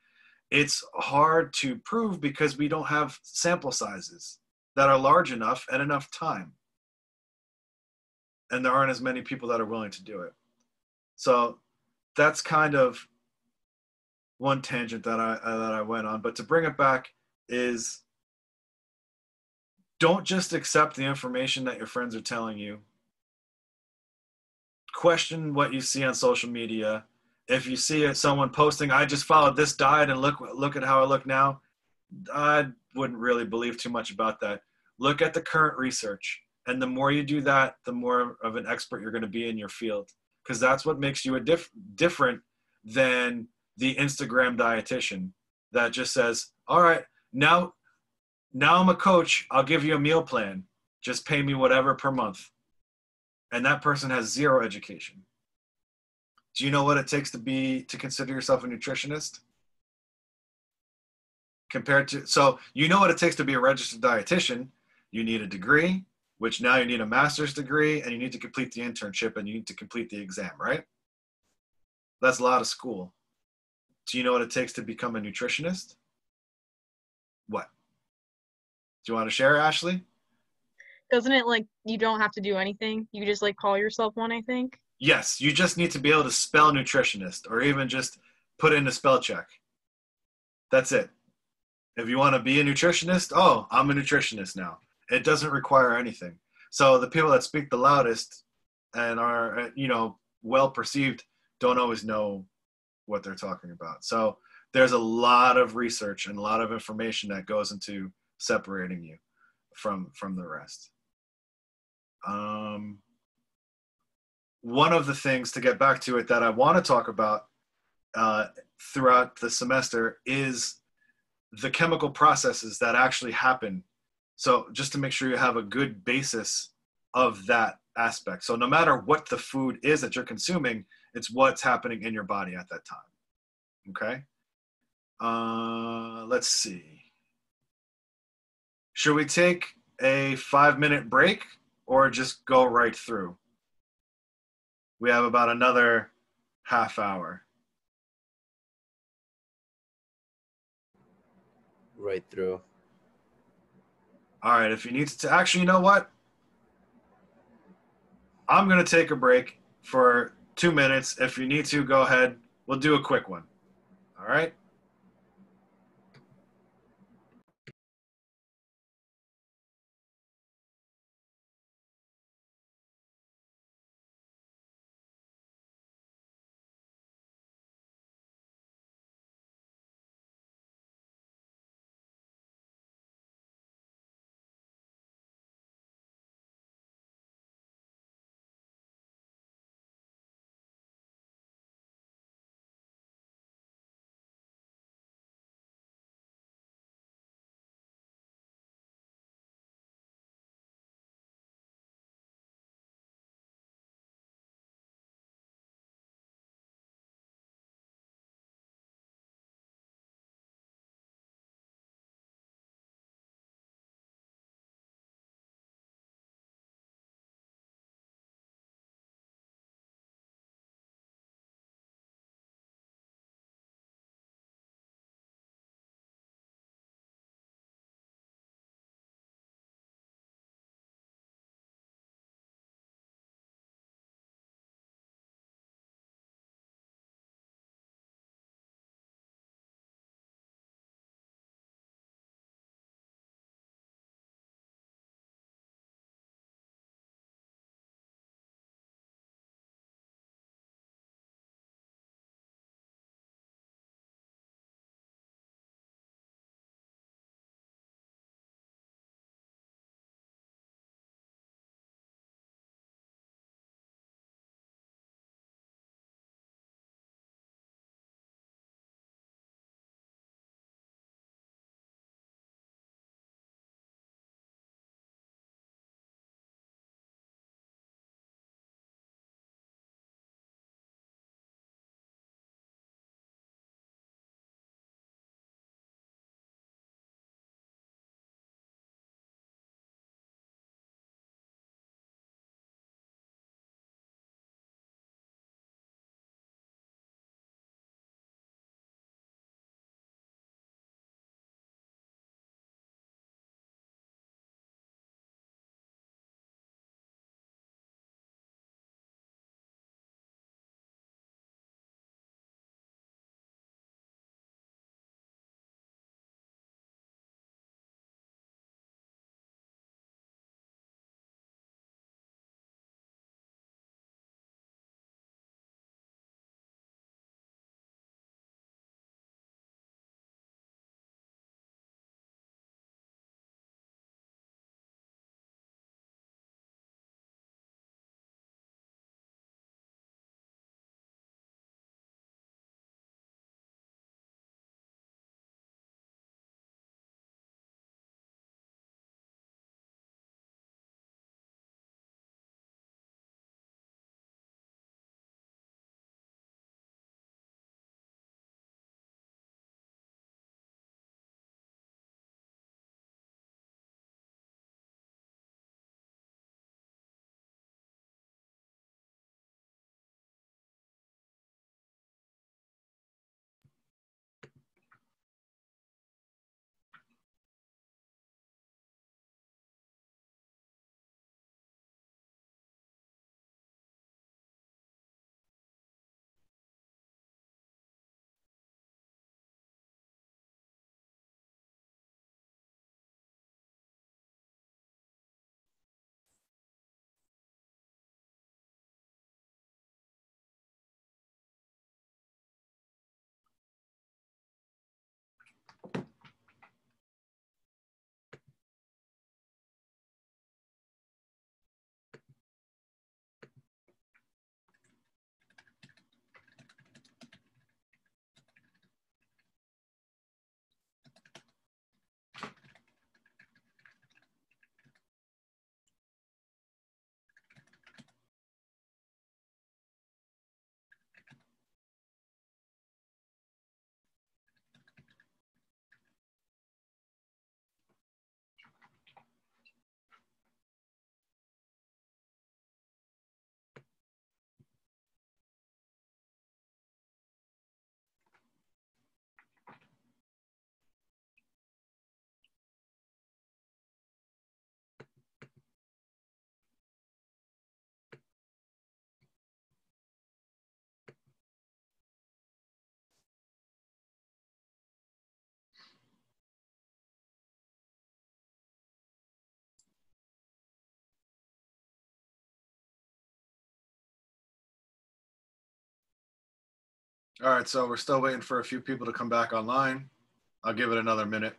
it's hard to prove because we don't have sample sizes that are large enough and enough time. And there aren't as many people that are willing to do it. So that's kind of one tangent that I that I went on. But to bring it back is don't just accept the information that your friends are telling you. Question what you see on social media. If you see someone posting, I just followed this diet and look look at how I look now, I wouldn't really believe too much about that. Look at the current research. And the more you do that, the more of an expert you're going to be in your field. Because that's what makes you a diff- different than the Instagram dietitian that just says, all right, now now I'm a coach. I'll give you a meal plan. Just pay me whatever per month. And that person has zero education. Do you know what it takes to be to consider yourself a nutritionist? Compared to so you know what it takes to be a registered dietitian. You need a degree, which now you need a master's degree, and you need to complete the internship and you need to complete the exam, right? That's a lot of school. Do you know what it takes to become a nutritionist? What? Do you want to share, Ashley? Doesn't it like you don't have to do anything? You just like call yourself one, I think. Yes, you just need to be able to spell nutritionist or even just put in a spell check. That's it. If you want to be a nutritionist, oh, I'm a nutritionist now. It doesn't require anything. So the people that speak the loudest and are, uh, you know, well perceived don't always know what they're talking about. So there's a lot of research and a lot of information that goes into separating you from from the rest. Um, one of the things to get back to it that I want to talk about uh, throughout the semester is the chemical processes that actually happen. So just to make sure you have a good basis of that aspect. So no matter what the food is that you're consuming, it's what's happening in your body at that time. Okay. Uh, let's see. Should we take a five minute break or just go right through? We have about another half hour. Right through. All right, if you need to, actually, you know what? I'm going to take a break for two minutes. If you need to, go ahead. We'll do a quick one. All right? All right, so we're still waiting for a few people to come back online. I'll give it another minute.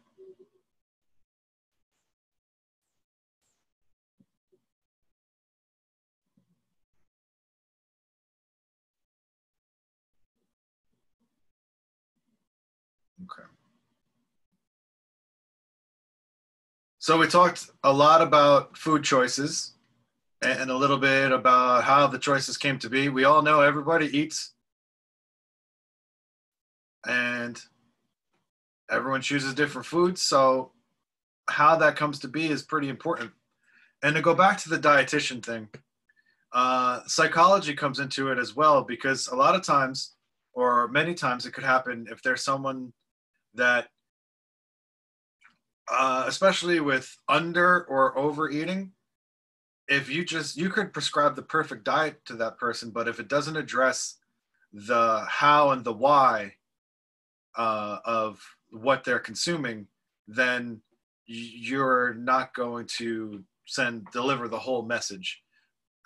Okay. So we talked a lot about food choices and a little bit about how the choices came to be. We all know everybody eats and everyone chooses different foods. So how that comes to be is pretty important. And to go back to the dietitian thing, uh, psychology comes into it as well because a lot of times, or many times, it could happen if there's someone that, uh, especially with under or overeating, if you just you could prescribe the perfect diet to that person, but if it doesn't address the how and the why uh, of what they're consuming, then you're not going to send deliver the whole message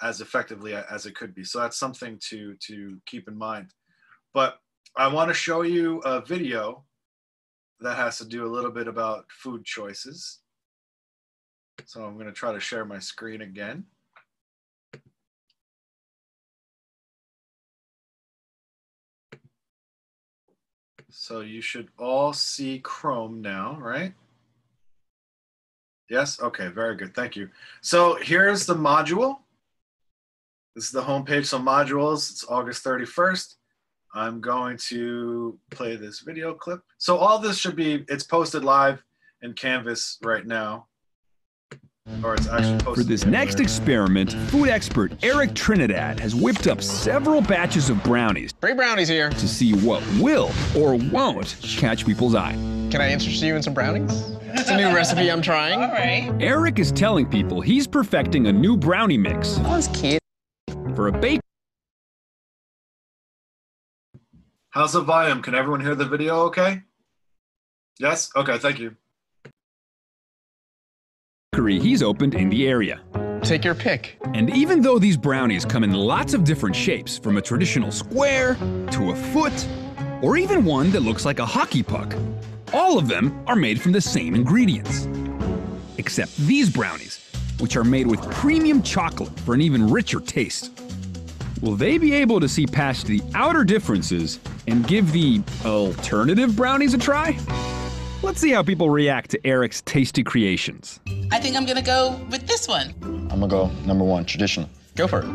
as effectively as it could be. So that's something to to keep in mind. But I want to show you a video that has to do a little bit about food choices. So I'm going to try to share my screen again. So you should all see Chrome now, right? Yes? Okay, very good. Thank you. So here's the module. This is the homepage. So modules, it's August 31st. I'm going to play this video clip. So all this should be, it's posted live in Canvas right now. Uh, for this next experiment, food expert Eric Trinidad has whipped up several batches of brownies. Free brownies here. To see what will or won't catch people's eye. Can I interest you in some brownies? It's a new recipe I'm trying. All right. Eric is telling people he's perfecting a new brownie mix. That was cute. For a bake. How's the volume? Can everyone hear the video okay? Yes? Okay, thank you. Bakery he's opened in the area. Take your pick. And even though these brownies come in lots of different shapes, from a traditional square to a foot, or even one that looks like a hockey puck, all of them are made from the same ingredients. Except these brownies, which are made with premium chocolate for an even richer taste. Will they be able to see past the outer differences and give the alternative brownies a try? Let's see how people react to Eric's tasty creations. I think I'm gonna go with this one. I'm gonna go number one, traditional. Go for it.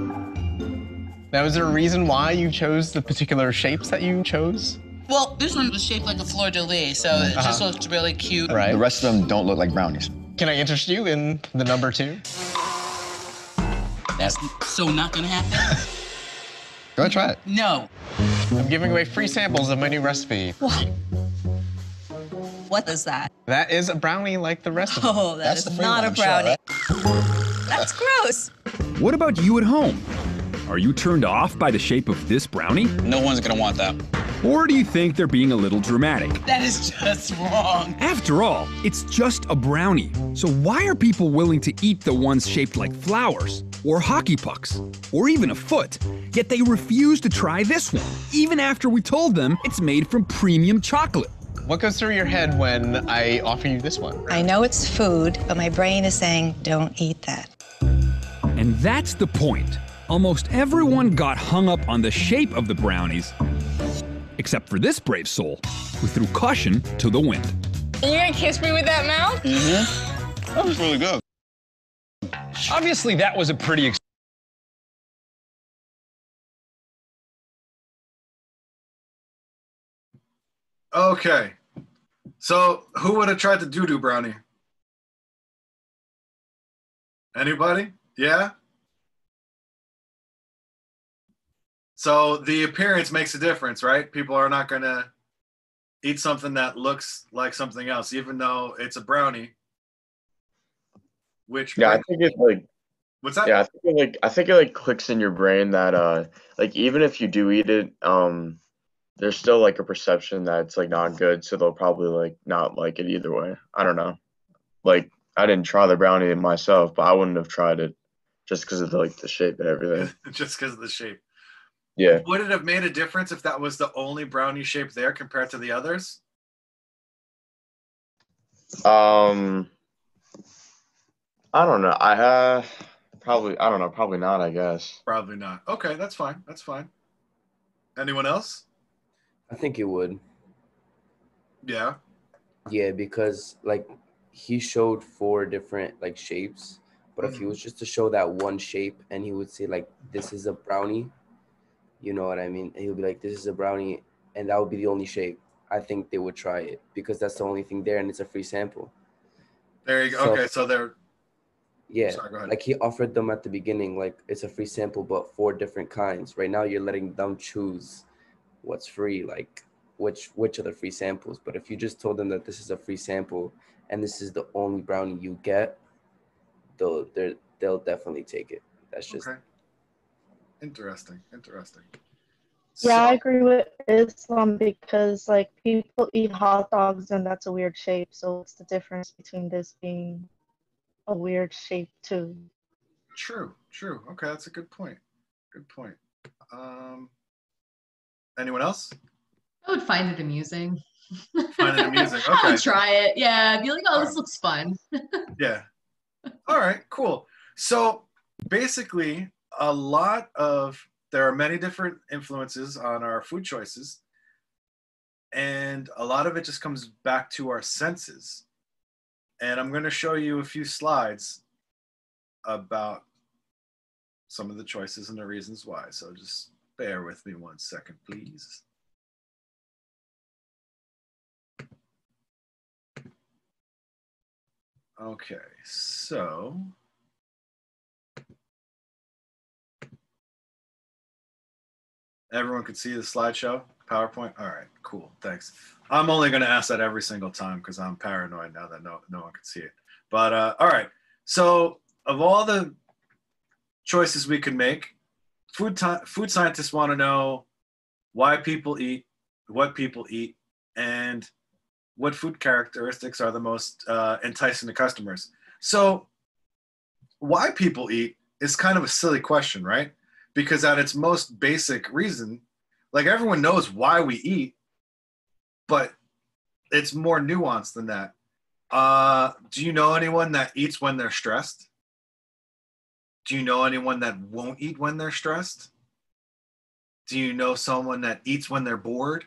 Now, is there a reason why you chose the particular shapes that you chose? Well, this one was shaped like a fleur de lis, so it just Uh-huh. looks really cute. Right. The rest of them don't look like brownies. Can I interest you in the number two? That's so not gonna happen. Go ahead, try it. No. I'm giving away free samples of my new recipe. What is that? That is a brownie like the rest of them. Oh, that is not a brownie. That's gross. What about you at home? Are you turned off by the shape of this brownie? No one's gonna want that. Or do you think they're being a little dramatic? That is just wrong. After all, it's just a brownie. So why are people willing to eat the ones shaped like flowers, or hockey pucks, or even a foot? Yet they refuse to try this one, even after we told them it's made from premium chocolate. What goes through your head when I offer you this one? I know it's food, but my brain is saying, don't eat that. And that's the point. Almost everyone got hung up on the shape of the brownies, except for this brave soul, who threw caution to the wind. And you're gonna kiss me with that mouth? Mm-hmm. That was really good. Obviously, that was a pretty. Okay. So who would have tried the doo doo brownie? Anybody? Yeah? So the appearance makes a difference, right? People are not going to eat something that looks like something else, even though it's a brownie. Which Yeah, I think it's like What's that? Yeah, I think it like I think it like clicks in your brain that uh like even if you do eat it, um there's still like a perception that it's like not good, so they'll probably like not like it either way. I don't know. Like I didn't try the brownie myself, but I wouldn't have tried it just because of the, like the shape and everything. just because of the shape. Yeah. Would it have made a difference if that was the only brownie shape there compared to the others? Um, I don't know. I uh, probably I don't know. Probably not. I guess. Probably not. Okay, that's fine. That's fine. Anyone else? I think it would. Yeah. Yeah, because like he showed four different like shapes, but if he mm-hmm. was just to show that one shape and he would say like this is a brownie, you know what I mean? And he'll be like this is a brownie, and that would be the only shape. I think they would try it because that's the only thing there, and it's a free sample. There you go. So- okay, so they're Yeah, Sorry, like he offered them at the beginning, like it's a free sample, but four different kinds. Right now, you're letting them choose what's free, like which which are the free samples. But if you just told them that this is a free sample and this is the only brownie you get, they'll they they'll definitely take it. That's just okay. Interesting. Interesting. Yeah, I agree with Islam because like people eat hot dogs and that's a weird shape. So what's the difference between this being a weird shape too? True, true. Okay, that's a good point. Good point. Um, anyone else? I would find it amusing. Find it amusing. I Okay. would try it. Yeah, be like, oh, this looks fun. Yeah. All right, cool. So basically, a lot of there are many different influences on our food choices, and a lot of it just comes back to our senses. And I'm going to show you a few slides about some of the choices and the reasons why. So just bear with me one second, please. Okay, so everyone could see the slideshow, PowerPoint. All right, cool, thanks. I'm only going to ask that every single time because I'm paranoid now that no no one can see it. But uh, all right, so of all the choices we can make, food ti food scientists want to know why people eat, what people eat, and what food characteristics are the most uh, enticing to customers. So, why people eat is kind of a silly question, right? Because at its most basic reason, like everyone knows why we eat, but it's more nuanced than that. Uh, do you know anyone that eats when they're stressed? Do you know anyone that won't eat when they're stressed? Do you know someone that eats when they're bored?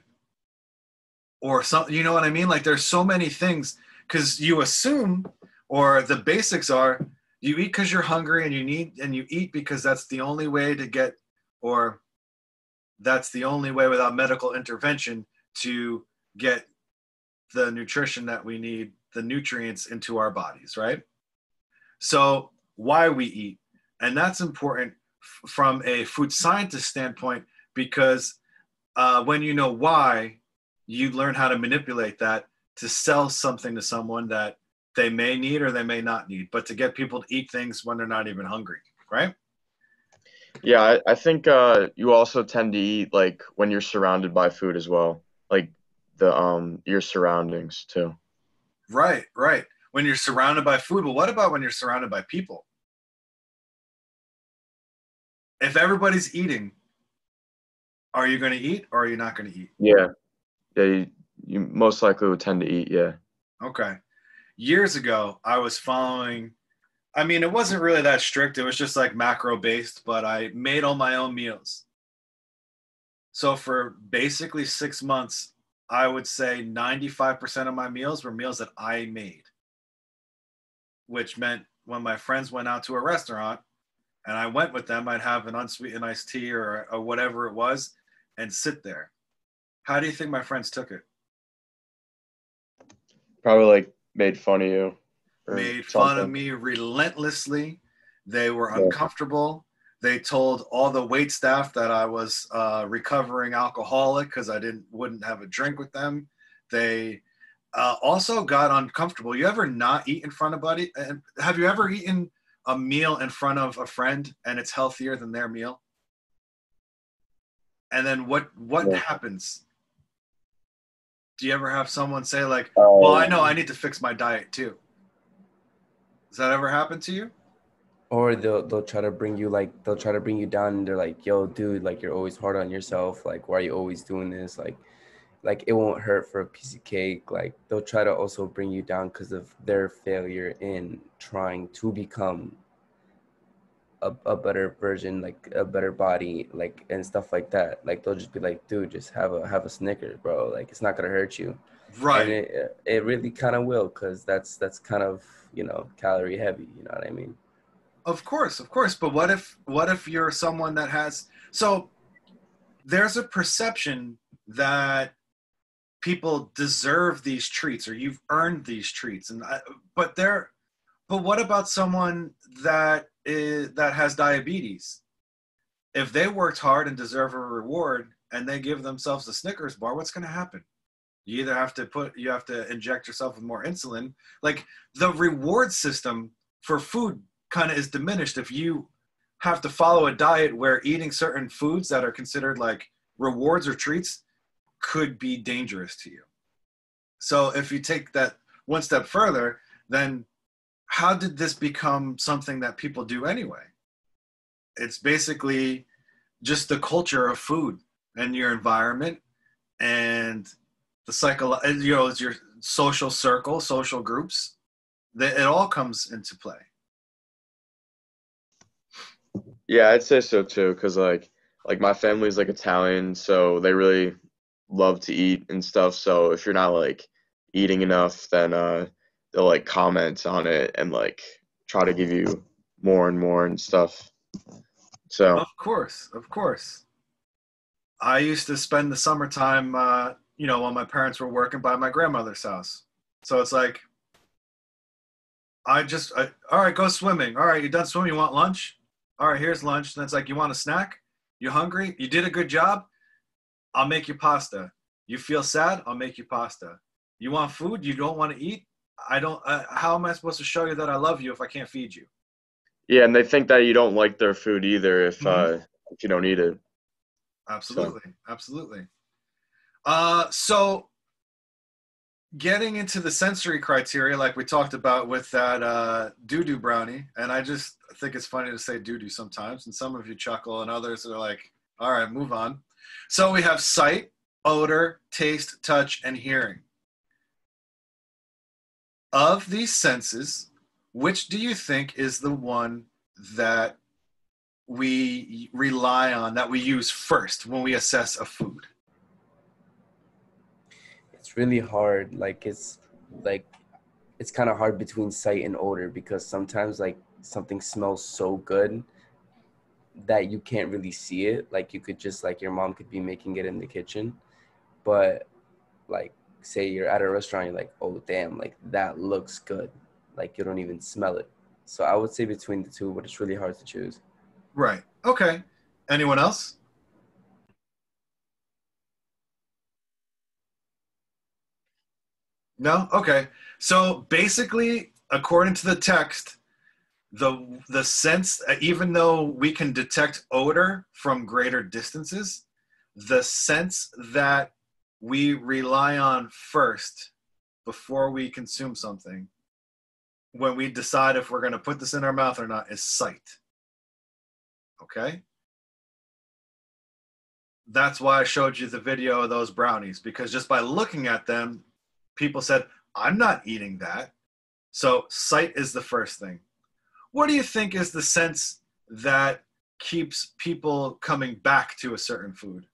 Or some, you know what I mean? Like there's so many things because you assume, or the basics are, you eat because you're hungry and you need, and you eat because that's the only way to get, or that's the only way without medical intervention to get the nutrition that we need, the nutrients into our bodies, right? So, why we eat. And that's important f- from a food scientist standpoint because uh, when you know why, you learn how to manipulate that to sell something to someone that they may need or they may not need, but to get people to eat things when they're not even hungry, right? Yeah, I, I think uh, you also tend to eat like when you're surrounded by food as well, like the um your surroundings too. Right, right. When you're surrounded by food, but what about when you're surrounded by people? If everybody's eating, are you going to eat or are you not going to eat? Yeah, yeah. You, you most likely would tend to eat. Yeah. Okay. Years ago, I was following, I mean, it wasn't really that strict. It was just like macro based, but I made all my own meals. So for basically six months, I would say 95% of my meals were meals that I made, which meant when my friends went out to a restaurant and I went with them, I'd have an unsweetened iced tea or, or whatever it was and sit there. How do you think my friends took it? Probably like made fun of you. made fun of me relentlessly. They were Yeah. uncomfortable. They told all the wait staff that I was uh, recovering alcoholic because I didn't wouldn't have a drink with them. They uh, also got uncomfortable. You ever not eat in front of buddy? And have you ever eaten a meal in front of a friend and it's healthier than their meal? And then what what Yeah. happens? Do you ever have someone say like. "Well, I know I um, need to fix my diet too"? Does that ever happen to you? or they'll they'll try to bring you like they'll try to bring you down and they're like yo dude like you're always hard on yourself like why are you always doing this like like it won't hurt for a piece of cake like they'll try to also bring you down because of their failure in trying to become a, a better version like a better body like and stuff like that like they'll just be like dude just have a have a snickers bro like it's not gonna hurt you Right. and it, it really kind of will because that's that's kind of you know calorie heavy you know what i mean Of course, of course. But what if what if you're someone that has so there's a perception that people deserve these treats or you've earned these treats. And I, but there but what about someone that is that has diabetes? If they worked hard and deserve a reward and they give themselves a snickers bar what's going to happen? You either have to put you have to inject yourself with more insulin. Like the reward system for food kind of is diminished if you have to follow a diet where eating certain foods that are considered like rewards or treats could be dangerous to you. So if you take that one step further, then how did this become something that people do anyway? It's basically just the culture of food and your environment and the cycle, you know, it's your social circle, social groups. That it all comes into play. Yeah, I'd say so too, because like like my family's like Italian, so they really love to eat and stuff. So if you're not like eating enough, then uh they'll like comment on it and like try to give you more and more and stuff. So Of course, of course. I used to spend the summertime, uh, you know, while my parents were working by my grandmother's house. So it's like, I just, I, all right, go swimming. All right, you done swimming? You want lunch? All right, here's lunch. And it's like, you want a snack? You hungry? You did a good job? I'll make you pasta. You feel sad? I'll make you pasta. You want food? You don't want to eat? I don't. Uh, how am I supposed to show you that I love you if I can't feed you? yeah, and they think that you don't like their food either if uh if you don't eat it. Absolutely, absolutely. Uh, so, getting into the sensory criteria, like we talked about with that uh, doo doo brownie, and I just think it's funny to say doo doo sometimes, and some of you chuckle, and others are like, "All right, move on." So we have sight, odor, taste, touch, and hearing. Of these senses, which do you think is the one that we rely on, that we use first when we assess a food? it's really hard like it's like it's kind of hard between sight and odor because sometimes like something smells so good that you can't really see it like you could just like your mom could be making it in the kitchen but like say you're at a restaurant you're like oh damn like that looks good like you don't even smell it so i would say between the two but it's really hard to choose Right. Okay. Anyone else? No? Okay. So basically, according to the text, the the sense uh, even though we can detect odor from greater distances, the sense that we rely on first before we consume something when we decide if we're going to put this in our mouth or not is sight. Okay? That's why I showed you the video of those brownies because just by looking at them, people said, I'm not eating that. So, sight is the first thing. What do you think is the sense that keeps people coming back to a certain food?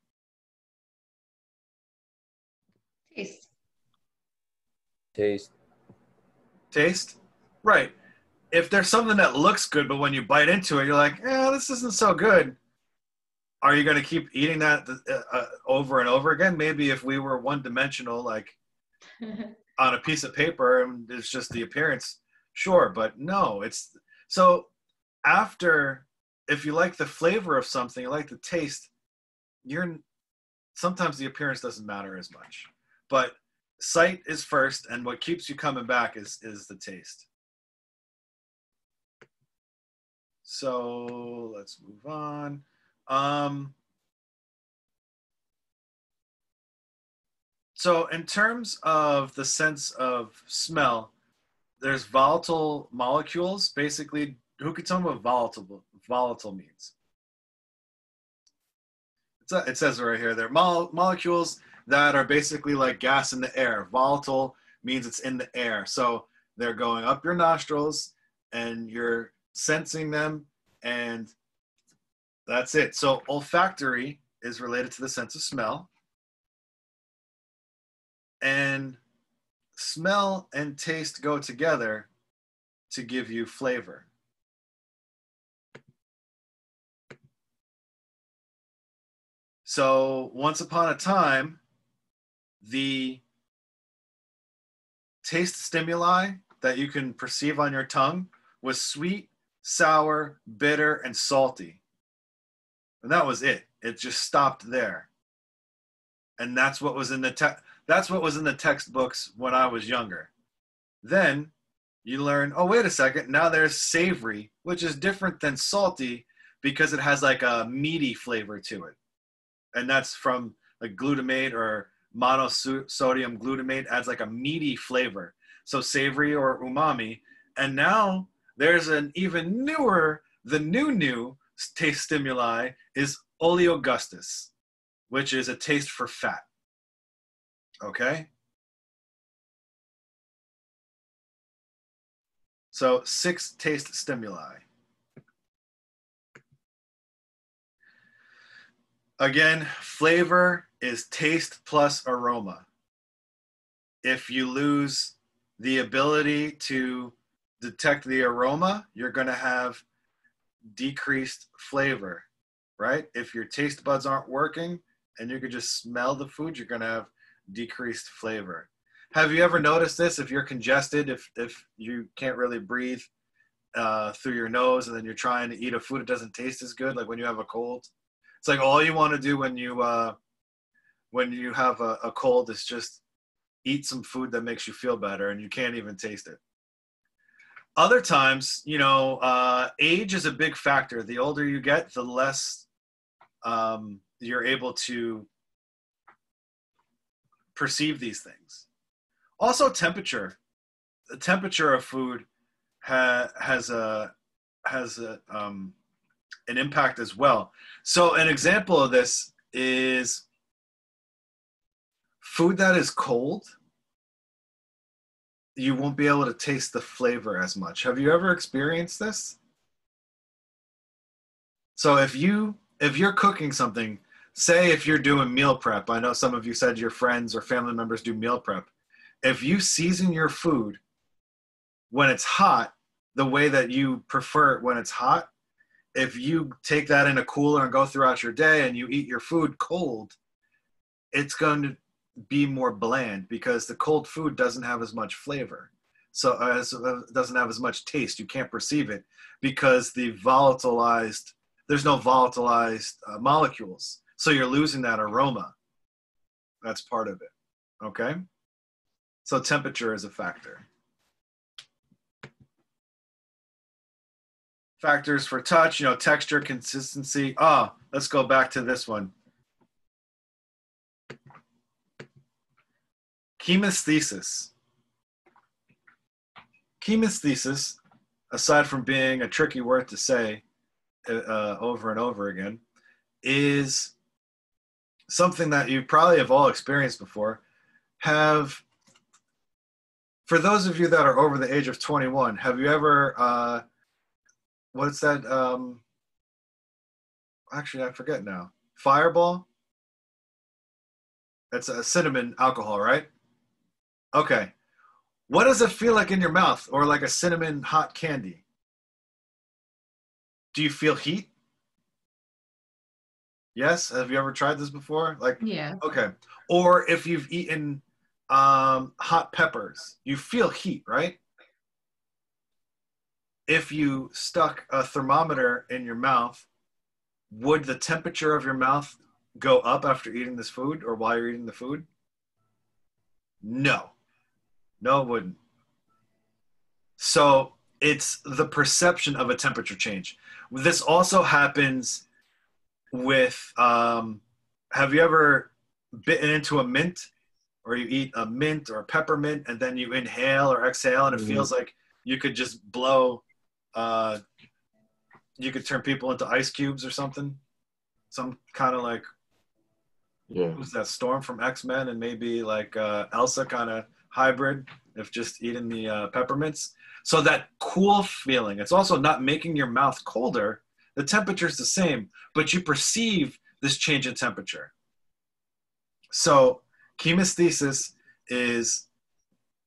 Taste. taste Taste? Right. If there's something that looks good, but when you bite into it, you're like, yeah, this isn't so good. Are you going to keep eating that uh, uh, over and over again? Maybe if we were one dimensional, like on a piece of paper and it's just the appearance, sure. But no, it's so after, if you like the flavor of something, you like the taste, you're sometimes the appearance doesn't matter as much. But sight is first, and what keeps you coming back is is the taste. So let's move on. Um, so in terms of the sense of smell, there's volatile molecules basically who could tell me what volatile volatile means? A, it says right here they're mole, molecules that are basically like gas in the air. Volatile means it's in the air. So they're going up your nostrils and you're sensing them and that's it. So olfactory is related to the sense of smell. And smell and taste go together to give you flavor. So once upon a time, the taste stimuli that you can perceive on your tongue was sweet, sour, bitter, and salty. And that was it. It just stopped there. And that's what was in the te- that's what was in the textbooks when I was younger. Then you learn, oh wait a second, now there's savory, which is different than salty because it has like a meaty flavor to it. And that's from like glutamate or monosodium glutamate adds like a meaty flavor. So savory or umami. And now there's an even newer, the new new taste stimuli is oleogustus, which is a taste for fat. Okay? So six taste stimuli. Again, flavor is taste plus aroma. If you lose the ability to detect the aroma, you're going to have decreased flavor, right? If your taste buds aren't working and you can just smell the food, you're going to have decreased flavor. Have you ever noticed this? If you're congested, if if you can't really breathe uh, through your nose, and then you're trying to eat a food that doesn't taste as good, like when you have a cold, it's like all you want to do when you uh, when you have a, a cold is just eat some food that makes you feel better, and you can't even taste it. Other times, you know, uh, age is a big factor. The older you get, the less um, you're able to perceive these things. Also, temperature. The temperature of food ha- has a has a, um, an impact as well. So, an example of this is food that is cold. You won't be able to taste the flavor as much. Have you ever experienced this? So, if you if you're cooking something, say if you're doing meal prep, I know some of you said your friends or family members do meal prep. If you season your food when it's hot, the way that you prefer it when it's hot, if you take that in a cooler and go throughout your day and you eat your food cold, it's going to be more bland because the cold food doesn't have as much flavor. So uh, it doesn't have as much taste. You can't perceive it because the volatilized, there's no volatilized uh, molecules. So you're losing that aroma. That's part of it. Okay? So temperature is a factor. Factors for touch, you know, texture, consistency. Ah, oh, let's go back to this one. Chemesthesis. Chemesthesis, aside from being a tricky word to say uh, over and over again, is something that you probably have all experienced before. Have for those of you that are over the age of 21, have you ever uh, what's that? Um, actually, I forget now. Fireball. It's a cinnamon alcohol, right? Okay. What does it feel like in your mouth, or like a cinnamon hot candy? Do you feel heat? Yes. Have you ever tried this before? Like, yeah. Okay. Or if you've eaten um, hot peppers, you feel heat, right? If you stuck a thermometer in your mouth, would the temperature of your mouth go up after eating this food or while you're eating the food? No. No, it wouldn't. So it's the perception of a temperature change. This also happens with um, have you ever bitten into a mint or you eat a mint or a peppermint and then you inhale or exhale and it Mhm. feels like you could just blow Uh, you could turn people into ice cubes or something. Some kind of like Yeah. who's that Storm from X Men and maybe like uh, Elsa kind of hybrid if just eating the uh, peppermints. So that cool feeling. It's also not making your mouth colder. The temperature is the same, but you perceive this change in temperature. So chemesthesis is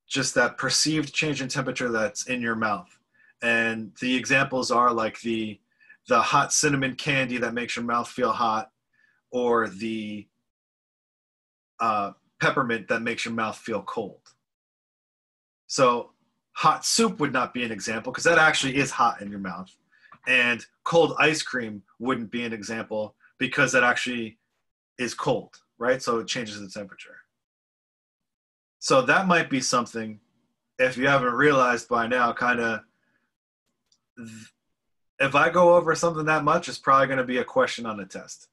just that perceived change in temperature that's in your mouth. And the examples are like the the hot cinnamon candy that makes your mouth feel hot, or the uh, peppermint that makes your mouth feel cold. So hot soup would not be an example because that actually is hot in your mouth. And cold ice cream wouldn't be an example because that actually is cold, right? So it changes the temperature. So that might be something, if you haven't realized by now, kind of, if I go over something that much, it's probably going to be a question on the test.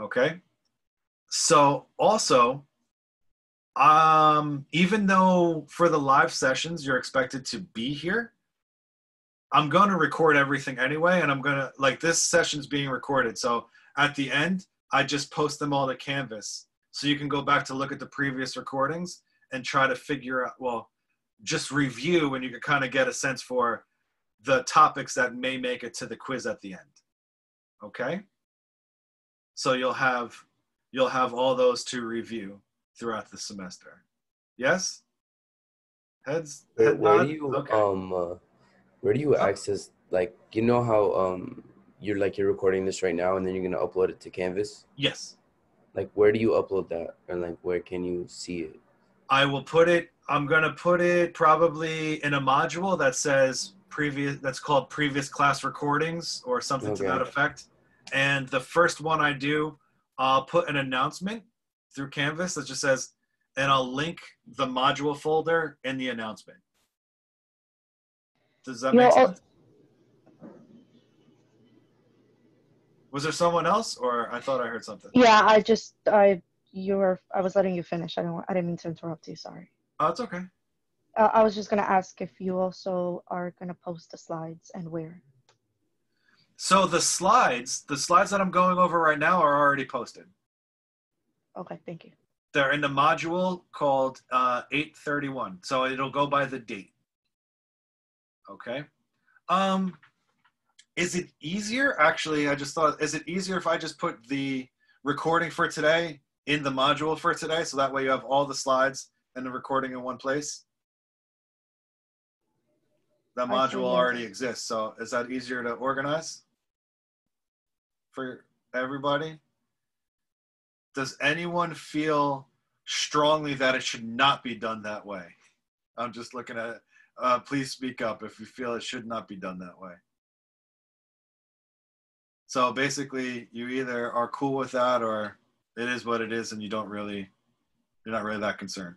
Okay? So also, um, even though for the live sessions you're expected to be here, I'm going to record everything anyway, and I'm going to like this session's being recorded. So at the end, I just post them all to Canvas, so you can go back to look at the previous recordings and try to figure out. Well, just review, and you can kind of get a sense for the topics that may make it to the quiz at the end. Okay. So you'll have you'll have all those to review throughout the semester. Yes? Heads? Head where nod? do you Okay. um uh, where do you access like you know how um you're like you're recording this right now and then you're gonna upload it to Canvas? Yes. Like where do you upload that and like where can you see it? I will put it, I'm going to put it probably in a module that says previous, that's called previous class recordings or something to that effect. And the first one I do, I'll put an announcement through Canvas that just says, and I'll link the module folder in the announcement. Does that make al- sense? Was there someone else, or I thought I heard something? Yeah, I just I you were I was letting you finish. I don't I didn't mean to interrupt you. Sorry. Oh, it's okay. Uh, I was just gonna ask if you also are gonna post the slides and where. So the slides, the slides that I'm going over right now are already posted. Okay, thank you. They're in the module called uh, 831. So it'll go by the date. Okay. Um, is it easier? Actually, I just thought, is it easier if I just put the recording for today in the module for today? So that way you have all the slides and the recording in one place? That module already exists. So is that easier to organize for everybody? Does anyone feel strongly that it should not be done that way? I'm just looking at it. Uh, please speak up if you feel it should not be done that way. So basically, you either are cool with that or it is what it is and you don't really, you're not really that concerned.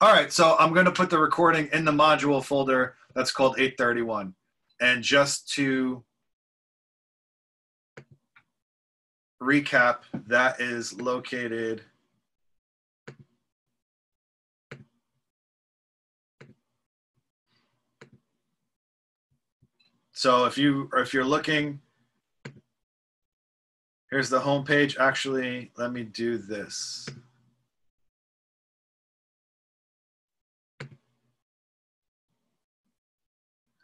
All right, so I'm going to put the recording in the module folder that's called 831. And just to recap, that is located So if you if you're looking, here's the home page. Actually, let me do this.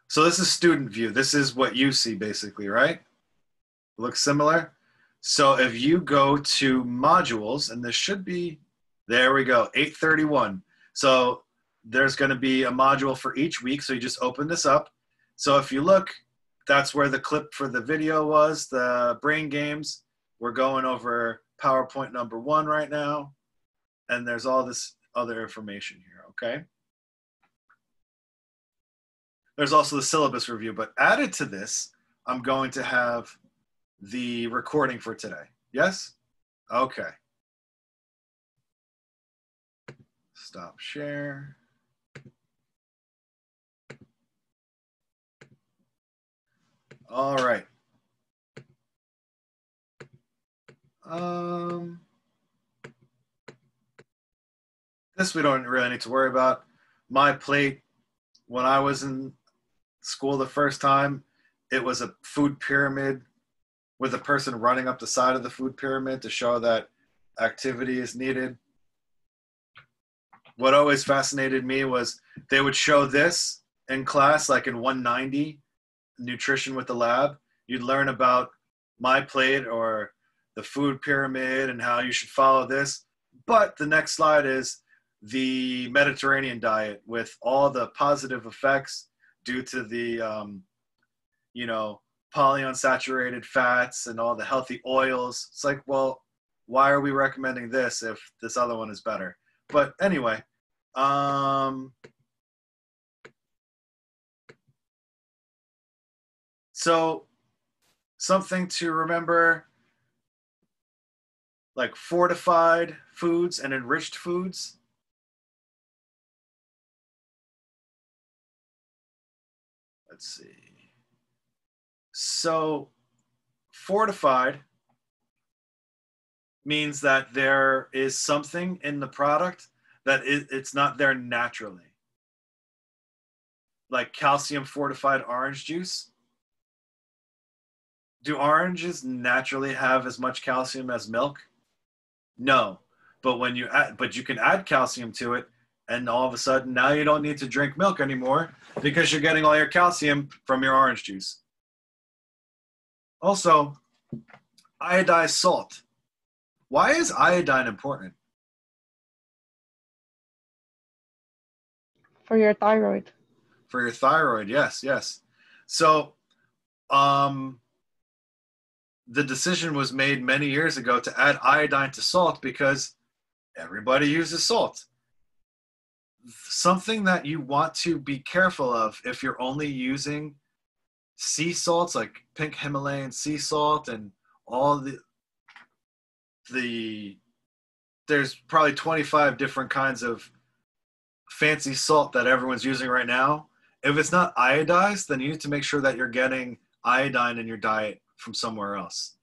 So this is student view. This is what you see basically, right? Looks similar. So if you go to modules, and this should be, there we go, 831. So there's going to be a module for each week. So you just open this up. So if you look, that's where the clip for the video was, the brain games. We're going over PowerPoint number one right now. And there's all this other information here, okay? There's also the syllabus review, but added to this, I'm going to have the recording for today. Yes? Okay. Stop share. All right. Um, this we don't really need to worry about. My plate, when I was in school the first time, it was a food pyramid with a person running up the side of the food pyramid to show that activity is needed. What always fascinated me was they would show this in class, like in 190, nutrition with the lab. You'd learn about my plate or the food pyramid and how you should follow this. But the next slide is the Mediterranean diet with all the positive effects due to the, um, you know, polyunsaturated fats and all the healthy oils. It's like, well, why are we recommending this if this other one is better? But anyway, um, so something to remember like fortified foods and enriched foods. Let's see. So, fortified means that there is something in the product that it, it's not there naturally. Like calcium fortified orange juice. Do oranges naturally have as much calcium as milk? No. But when you add, but you can add calcium to it and all of a sudden now you don't need to drink milk anymore because you're getting all your calcium from your orange juice. Also, iodized salt. Why is iodine important? For your thyroid. For your thyroid, yes, yes. So, um, the decision was made many years ago to add iodine to salt because everybody uses salt. Something that you want to be careful of if you're only using sea salts like pink Himalayan sea salt and all the the there's probably 25 different kinds of fancy salt that everyone's using right now. If it's not iodized, then you need to make sure that you're getting iodine in your diet from somewhere else.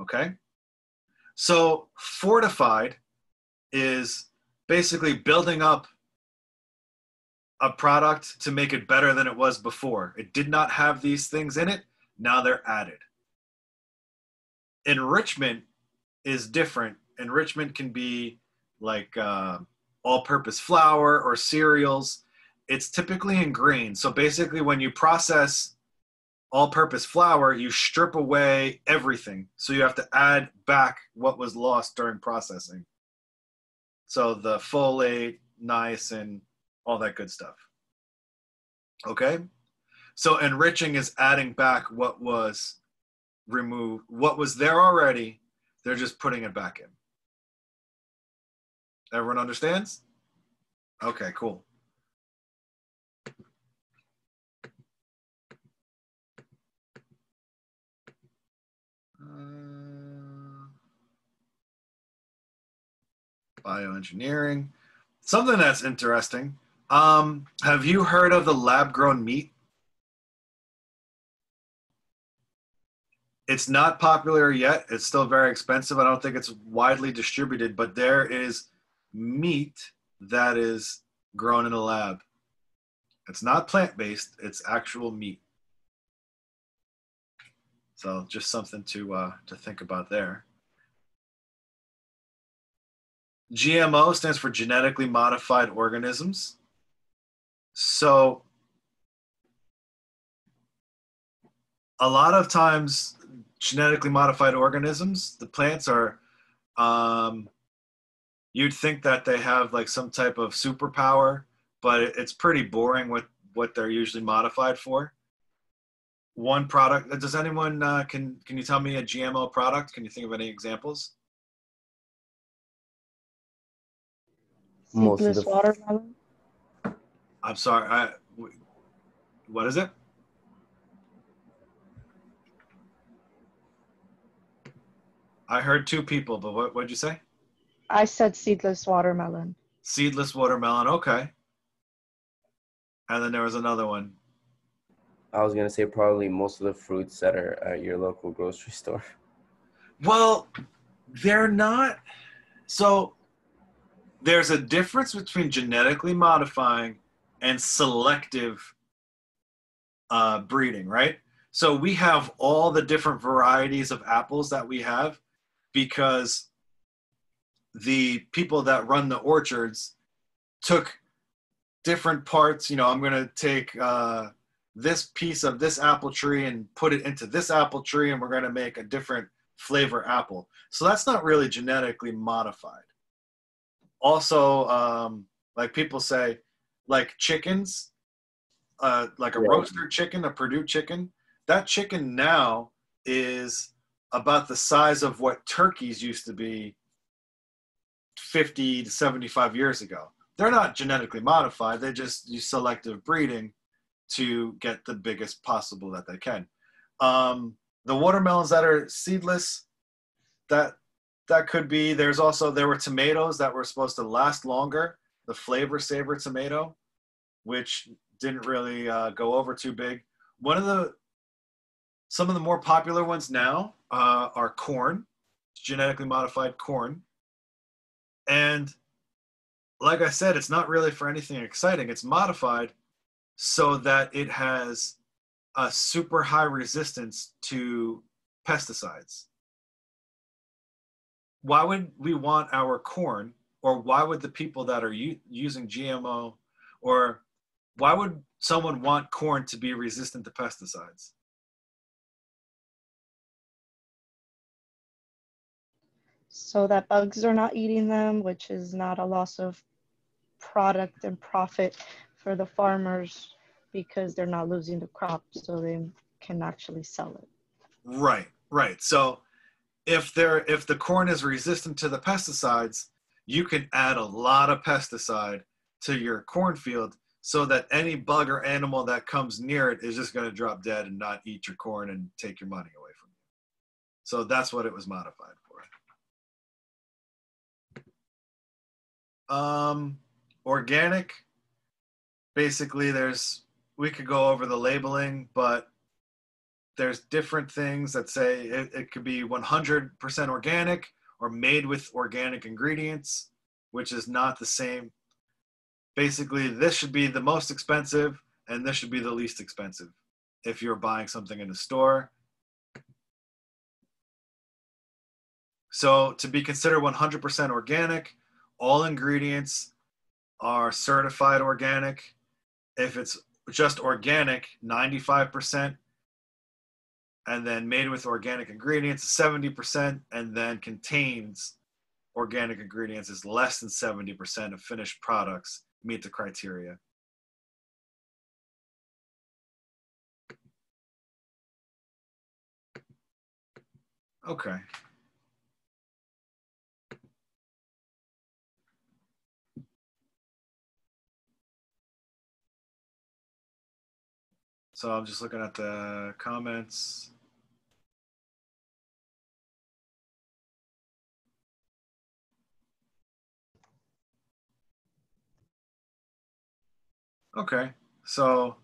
Okay? So, fortified is basically building up a product to make it better than it was before. It did not have these things in it, now they're added. Enrichment is different. Enrichment can be like uh, all purpose flour or cereals. It's typically in grains. So basically, when you process all purpose flour, you strip away everything. So you have to add back what was lost during processing. So the folate, niacin, all that good stuff. Okay? So enriching is adding back what was removed, what was there already, they're just putting it back in. Everyone understands? Okay, cool. Bioengineering. Something that's interesting. Um, have you heard of the lab grown meat? It's not popular yet. It's still very expensive. I don't think it's widely distributed, but there is meat that is grown in a lab. It's not plant based, it's actual meat. So just something to uh, to think about there. GMO stands for genetically modified organisms. So a lot of times genetically modified organisms, the plants are um, you'd think that they have like some type of superpower, but it's pretty boring with what they're usually modified for. One product. Does anyone uh, can can you tell me a GMO product? Can you think of any examples? Most of Seedless the watermelon. I'm sorry. I, what is it? I heard two people, but what what'd you say? I said seedless watermelon. Seedless watermelon. Okay. And then there was another one. I was gonna say probably most of the fruits that are at your local grocery store. Well, they're not. So there's a difference between genetically modifying and selective uh, breeding, right? So we have all the different varieties of apples that we have because the people that run the orchards took different parts. You know, I'm going to take uh, this piece of this apple tree and put it into this apple tree, and we're going to make a different flavor apple. So that's not really genetically modified. Also, um, like people say, like chickens, uh, like a Yeah. roaster chicken, a Perdue chicken, that chicken now is about the size of what turkeys used to be 50 to 75 years ago. They're not genetically modified, they just use selective breeding to get the biggest possible that they can. Um, the watermelons that are seedless, that that could be. There's also there were tomatoes that were supposed to last longer. The Flavr Savr tomato, which didn't really uh, go over too big. One of the some of the more popular ones now uh, are corn, genetically modified corn, and like I said, it's not really for anything exciting. It's modified so that it has a super high resistance to pesticides. Why would we want our corn, or why would the people that are u- using GMO, or why would someone want corn to be resistant to pesticides? so that bugs are not eating them, which is not a loss of product and profit for the farmers because they're not losing the crop, so they can actually sell it. Right, right. So if there if the corn is resistant to the pesticides, you can add a lot of pesticide to your cornfield so that any bug or animal that comes near it is just going to drop dead and not eat your corn and take your money away from you. So that's what it was modified for. Um organic basically there's we could go over the labeling, but there's different things that say it, it could be 100% organic or made with organic ingredients, which is not the same. Basically, this should be the most expensive and this should be the least expensive if you're buying something in a store. So, to be considered 100% organic, all ingredients are certified organic. If it's just organic, 95%, and then made with organic ingredients, is 70%, and then contains organic ingredients is less than 70% of finished products meet the criteria. Okay. So I'm just looking at the comments. Okay, so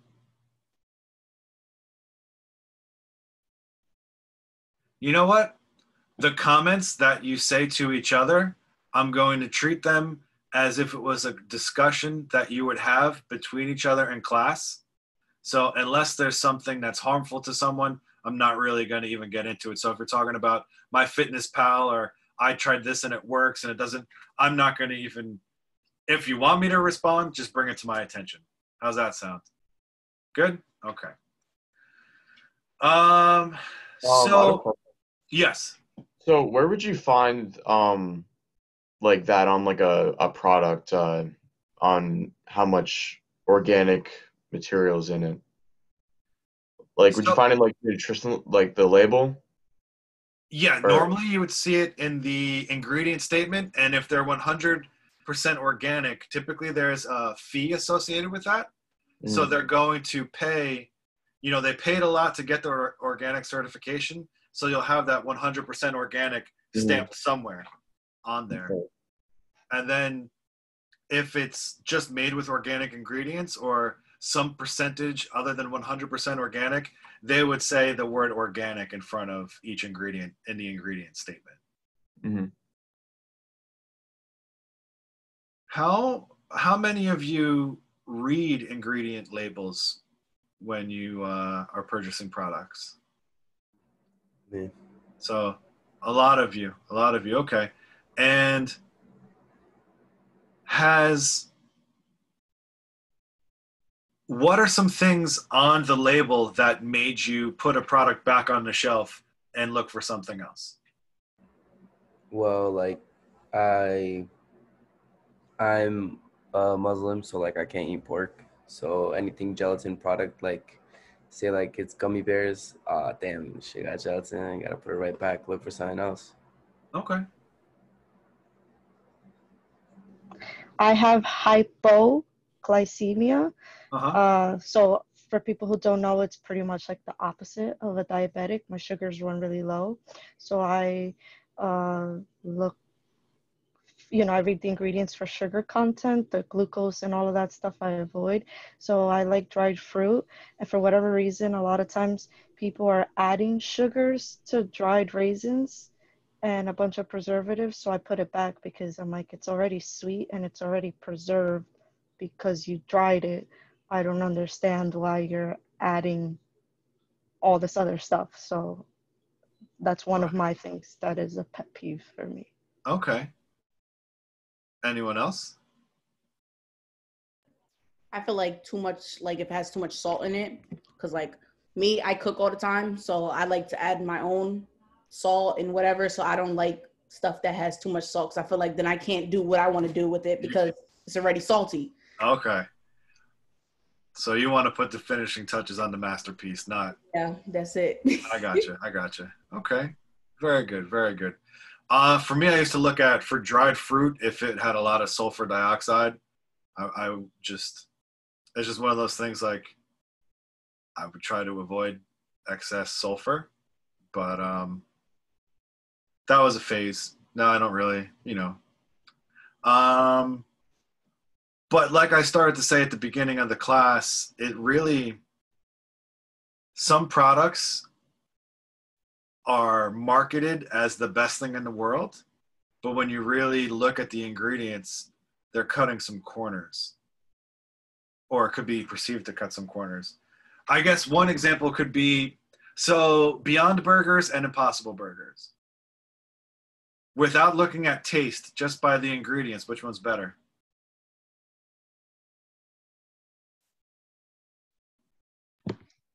you know what? The comments that you say to each other, I'm going to treat them as if it was a discussion that you would have between each other in class. So unless there's something that's harmful to someone, I'm not really going to even get into it. So if you're talking about MyFitnessPal or I tried this and it works and it doesn't, I'm not going to even if you want me to respond, just bring it to my attention. How's that sound? Good? Okay. Um I have a so yes. So where would you find um like that on like a, a product uh on how much organic materials in it? Like would you find it like nutrition like the label? Yeah, Or- normally you would see it in the ingredient statement, and if they're 100% organic, typically there's a fee associated with that. So Mm. they're going to pay, you know, they paid a lot to get their organic certification, so you'll have that 100% organic Mhm. stamp somewhere on there. Okay. And then if it's just made with organic ingredients or some percentage other than 100% organic, they would say the word organic in front of each ingredient in the ingredient statement. Mhm. How how many of you read ingredient labels when you uh, are purchasing products. Yeah. So a lot of you, a lot of you. Okay. And has what are some things on the label that made you put a product back on the shelf and look for something else? Well, like I I'm a Muslim, so like I can't eat pork. So anything gelatin product, like say like it's gummy bears, ah damn, shit got gelatin, gotta put it right back, look for something else. Okay. I have hypoglycemia. Uh-huh. Uh, so for people who don't know, it's pretty much like the opposite of a diabetic. My sugars run really low, so I uh, look. You know, I read the ingredients for sugar content, the glucose, and all of that stuff I avoid. So I like dried fruit, and for whatever reason, a lot of times people are adding sugars to dried raisins and a bunch of preservatives. So I put it back because I'm like, it's already sweet and it's already preserved because you dried it. I don't understand why you're adding all this other stuff. So that's one of my things that is a pet peeve for me. Okay. Anyone else? I feel like too much, like if it has too much salt in it, because like me, I cook all the time, so I like to add my own salt and whatever. So I don't like stuff that has too much salt, because I feel like then I can't do what I want to do with it because it's already salty. Okay. So you want to put the finishing touches on the masterpiece, not Yeah, that's it. I got you. I got you. Okay. Very good. Very good. Uh, for me, I used to look at for dried fruit if it had a lot of sulfur dioxide. I, I just it's just one of those things like I would try to avoid excess sulfur, but um, that was a phase. No, I don't really, you know. Um, but like I started to say at the beginning of the class, it really some products are marketed as the best thing in the world, but when you really look at the ingredients, they're cutting some corners, or it could be perceived to cut some corners. I guess one example could be so Beyond Burgers and Impossible Burgers. Without looking at taste, just by the ingredients, which one's better?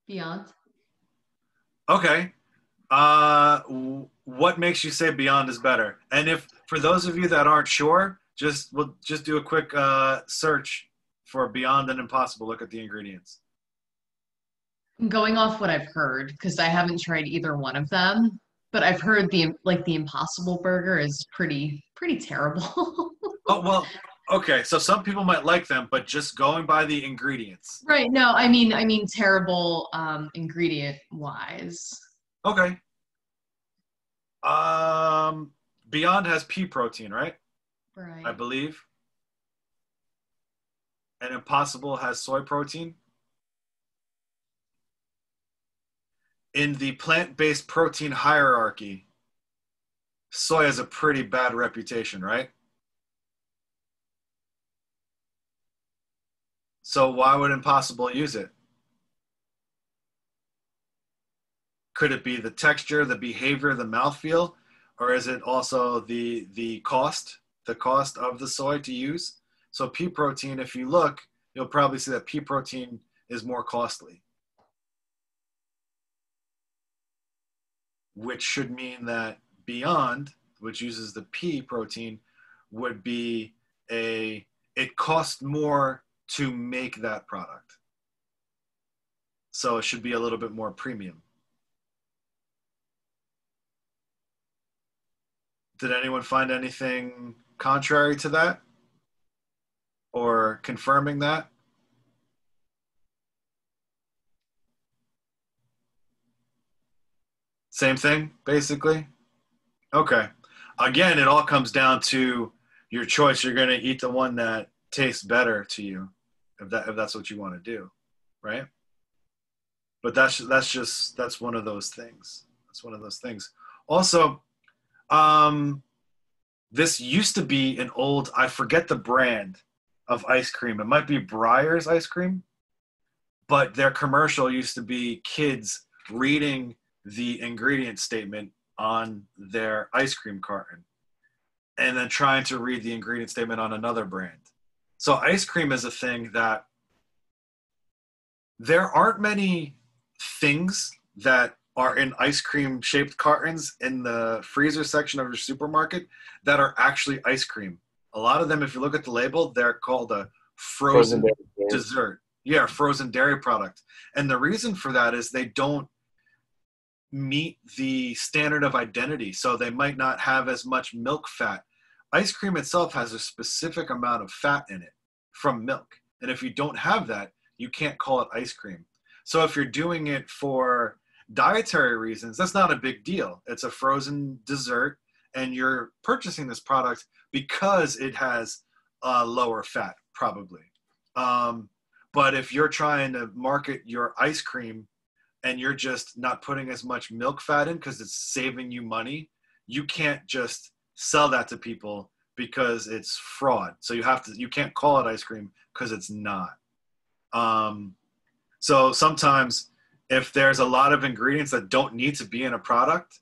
Beyond. Okay. Uh, what makes you say Beyond is better? And if for those of you that aren't sure, just we'll just do a quick uh, search for Beyond and Impossible. Look at the ingredients. Going off what I've heard, because I haven't tried either one of them, but I've heard the like the Impossible Burger is pretty pretty terrible. Oh well, okay. So some people might like them, but just going by the ingredients. right? No, I mean I mean terrible um, ingredient wise. Okay. Um, Beyond has pea protein, right? Right. I believe. And Impossible has soy protein. In the plant based protein hierarchy, soy has a pretty bad reputation, right? So, why would Impossible use it? Could it be the texture, the behavior, the mouthfeel, or is it also the the cost, the cost of the soy to use? So pea protein, if you look, you'll probably see that pea protein is more costly, which should mean that Beyond, which uses the pea protein, would be a it costs more to make that product. So it should be a little bit more premium. Did anyone find anything contrary to that? Or confirming that? Same thing, basically? Okay. Again, it all comes down to your choice. You're going to eat the one that tastes better to you, if that if that's what you want to do, right? But that's that's just that's one of those things. That's one of those things. Also, um, this used to be an old I forget the brand of ice cream. It might be Breyers ice cream, but their commercial used to be kids reading the ingredient statement on their ice cream carton and then trying to read the ingredient statement on another brand. So ice cream is a thing that there aren't many things that are in ice cream shaped cartons in the freezer section of your supermarket that are actually ice cream. A lot of them, if you look at the label, they're called a frozen, Frozen dessert. Yeah, frozen dairy product. And the reason for that is they don't meet the standard of identity. So they might not have as much milk fat. Ice cream itself has a specific amount of fat in it from milk. And if you don't have that, you can't call it ice cream. So if you're doing it for dietary reasons, that's not a big deal. It's a frozen dessert, and you're purchasing this product because it has uh, lower fat, probably. Um, but if you're trying to market your ice cream and you're just not putting as much milk fat in because it's saving you money, you can't just sell that to people because it's fraud. So you have to you can't call it ice cream because it's not. Um, so sometimes if there's a lot of ingredients that don't need to be in a product,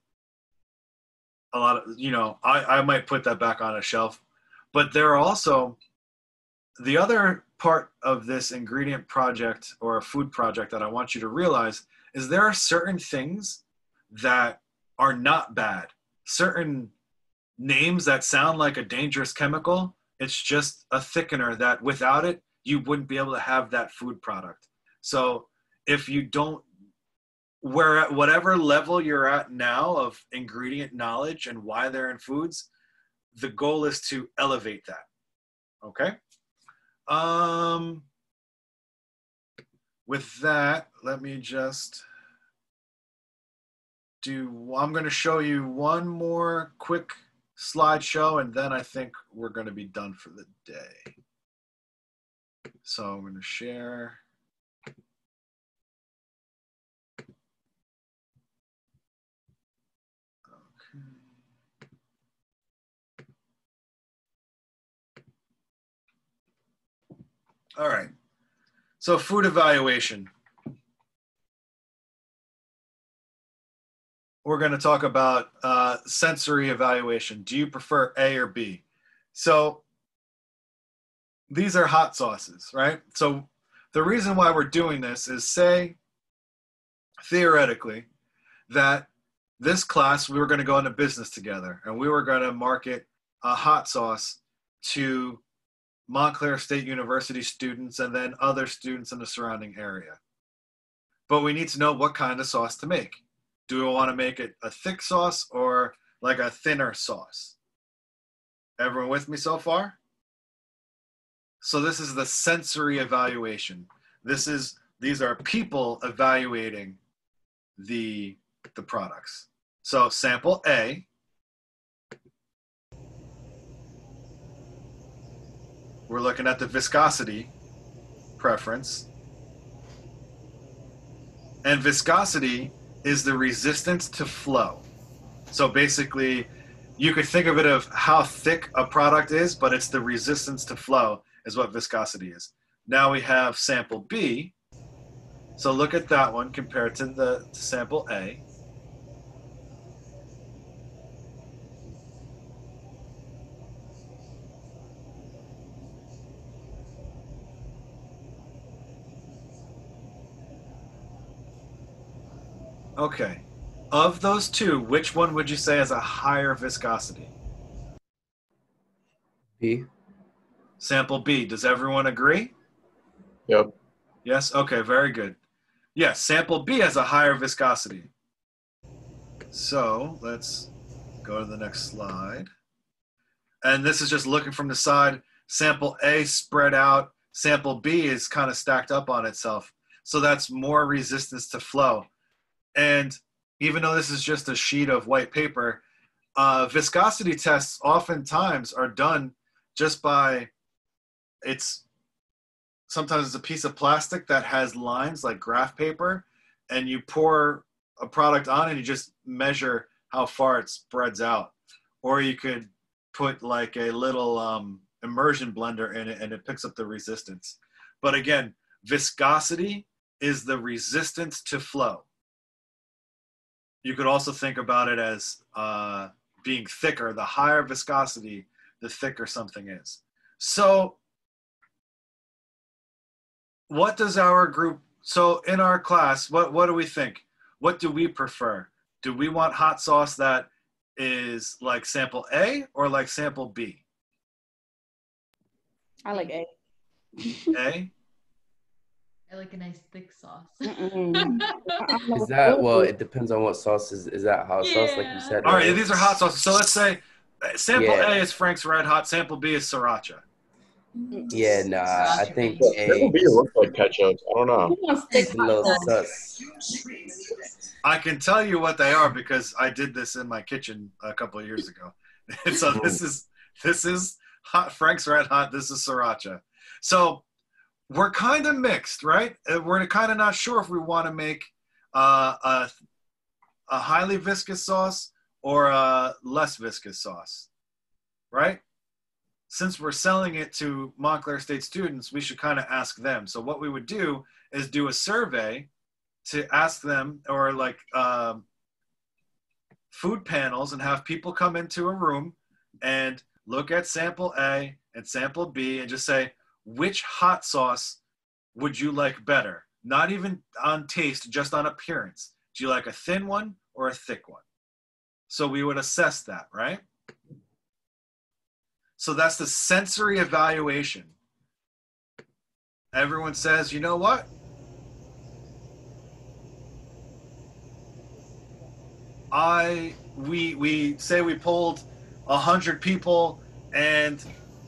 a lot of you know I, I might put that back on a shelf. But there are also the other part of this ingredient project or a food project that I want you to realize is there are certain things that are not bad. Certain names that sound like a dangerous chemical, it's just a thickener that without it, you wouldn't be able to have that food product. So if you don't, where at whatever level you're at now of ingredient knowledge and why they're in foods, the goal is to elevate that. Okay. Um, with that, let me just do, I'm going to show you one more quick slideshow and then I think we're going to be done for the day. So I'm going to share. All right. So food evaluation. We're going to talk about uh, sensory evaluation. Do you prefer A or B? So these are hot sauces, right? So the reason why we're doing this is say, theoretically, that this class we were going to go into business together and we were going to market a hot sauce to Montclair State University students and then other students in the surrounding area. But we need to know what kind of sauce to make. Do we want to make it a thick sauce or like a thinner sauce? Everyone with me so far? So this is the sensory evaluation. This is these are people evaluating the the products. So sample A we're looking at the viscosity preference. And viscosity is the resistance to flow. So basically, you could think of it of how thick a product is, but it's the resistance to flow is what viscosity is. Now we have sample B. So look at that one compared to the to sample A. Okay. Of those two, which one would you say has a higher viscosity? B. Sample B. Does everyone agree? Yep. Yes? Okay, very good. Yes, sample B has a higher viscosity. So let's go to the next slide. And this is just looking from the side. Sample A spread out. Sample B is kind of stacked up on itself. So that's more resistance to flow. And even though this is just a sheet of white paper, uh, viscosity tests oftentimes are done just by it's sometimes it's a piece of plastic that has lines like graph paper, and you pour a product on and you just measure how far it spreads out. Or you could put like a little um, immersion blender in it and it picks up the resistance. But again, viscosity is the resistance to flow. You could also think about it as uh, being thicker. The higher viscosity, the thicker something is. So, what does our group? So, in our class, what what do we think? What do we prefer? Do we want hot sauce that is like sample A or like sample B? I like A. A. I like a nice thick sauce. Is that well? It depends on what sauce is. Is that hot sauce, like you said? All right, these are hot sauces. So let's say uh, sample Yeah. A is Frank's Red Hot, sample B is Sriracha. Yeah, nah. I think Sample A. B looks like ketchup. I don't know. It's a little sus. I can tell you what they are because I did this in my kitchen a couple of years ago. so this is this is hot Frank's Red Hot. This is Sriracha. So we're kind of mixed, right? Uh, We're kind of not sure if we want to make uh, a a highly viscous sauce or a less viscous sauce, right? Since we're selling it to Montclair State students, we should kind of ask them. So what we would do is do a survey to ask them or like um, food panels and have people come into a room and look at sample A and sample B and just say, which hot sauce would you like better? Not even on taste, just on appearance. Do you like a thin one or a thick one? So we would assess that, right? So that's the sensory evaluation. Everyone says, you know what? I we we say we polled hundred people and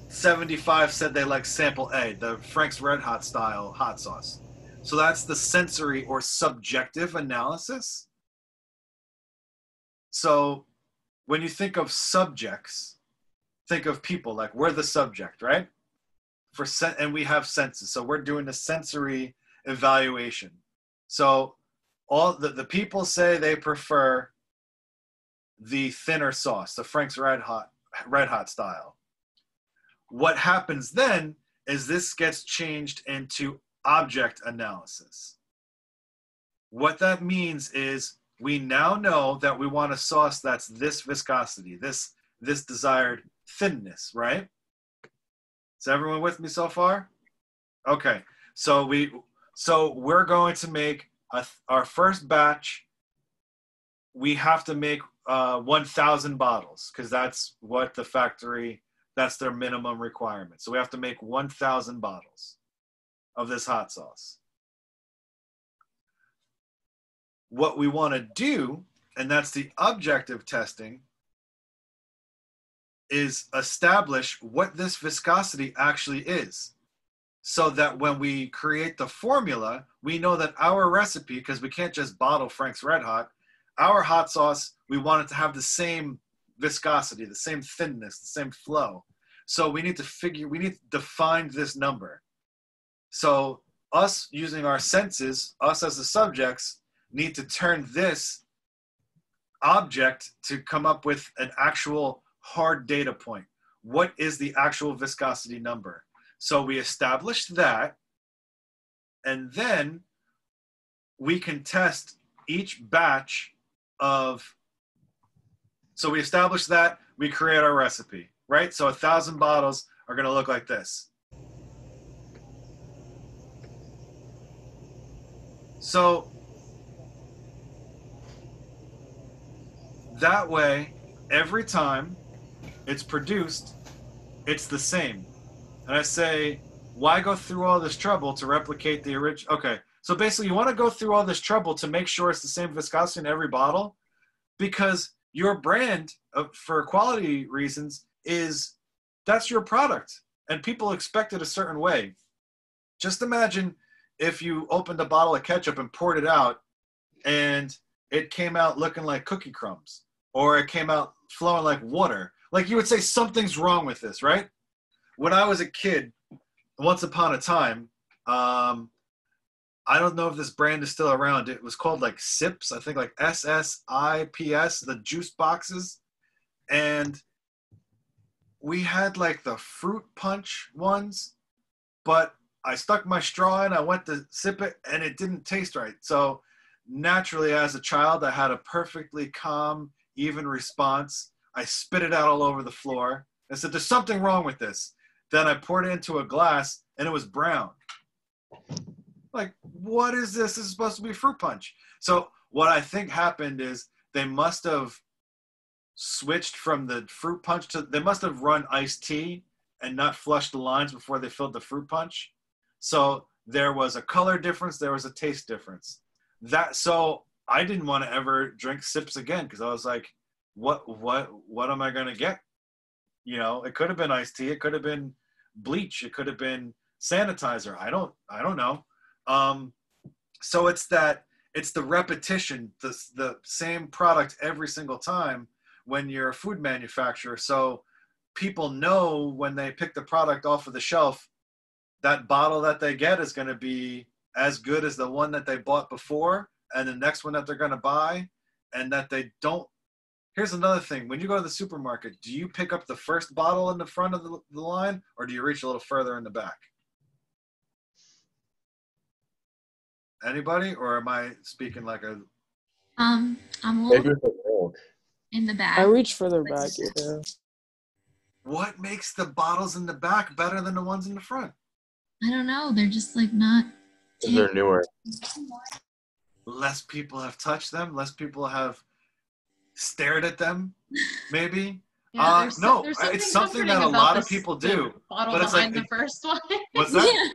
75 said they like sample A, the Frank's Red Hot style hot sauce. So that's the sensory or subjective analysis. So when you think of subjects, think of people like we're the subject, right? For sen- and we have senses. So we're doing a sensory evaluation. So all the, the people say they prefer the thinner sauce, the Frank's Red Hot Red Hot style. What happens then is this gets changed into object analysis. What that means is we now know that we want a sauce that's this viscosity, this this desired thinness, right? Is everyone with me so far? Okay. So we so we're going to make a, our first batch we have to make uh, 1,000 bottles because that's what the factory, that's their minimum requirement. So we have to make 1,000 bottles of this hot sauce. What we want to do, and that's the objective testing, is establish what this viscosity actually is. So that when we create the formula, we know that our recipe, because we can't just bottle Frank's Red Hot, our hot sauce, we want it to have the same viscosity, the same thinness, the same flow. So we need to figure, we need to define this number. So us using our senses, us as the subjects, need to turn this object to come up with an actual hard data point. What is the actual viscosity number? So we establish that, and then we can test each batch of so we establish that we create our recipe right? So a thousand bottles are going to look like this. So that way every time it's produced it's the same. And i say why go through all this trouble to replicate the original okay. So basically, you want to go through all this trouble to make sure it's the same viscosity in every bottle because your brand, uh, for quality reasons, is that's your product and people expect it a certain way. Just imagine if you opened a bottle of ketchup and poured it out and it came out looking like cookie crumbs or it came out flowing like water. Like you would say, something's wrong with this, right? When I was a kid, once upon a time, um, I don't know if this brand is still around. It was called like Sips, I think like S S I P S, the juice boxes. And we had like the fruit punch ones, but I stuck my straw in, I went to sip it, and it didn't taste right. So naturally, as a child, I had a perfectly calm, even response. I spit it out all over the floor. I said, There's something wrong with this. Then I poured it into a glass and it was brown. Like, what is this? This is supposed to be fruit punch. So, what I think happened is they must have switched from the fruit punch to, they must have run iced tea and not flushed the lines before they filled the fruit punch. So, there was a color difference, there was a taste difference. That, so I didn't want to ever drink sips again because I was like, what, what, what am I going to get? You know, it could have been iced tea, it could have been bleach, it could have been sanitizer. I don't, I don't know. Um, so it's that it's the repetition, the the same product every single time when you're a food manufacturer. So people know when they pick the product off of the shelf, that bottle that they get is going to be as good as the one that they bought before, and the next one that they're going to buy, and that they don't. Here's another thing: when you go to the supermarket, do you pick up the first bottle in the front of the, the line, or do you reach a little further in the back? Anybody, or am I speaking like a? Um, I'm a little with the milk. in the back. I reach further back. Yeah. What makes the bottles in the back better than the ones in the front? I don't know. They're just like not. 'Cause they're newer. Less people have touched them. Less people have stared at them. Maybe. Yeah, uh, there's, no, there's it's something that a lot of people do. Bottle But it's like, behind the first one. what's that? Yeah.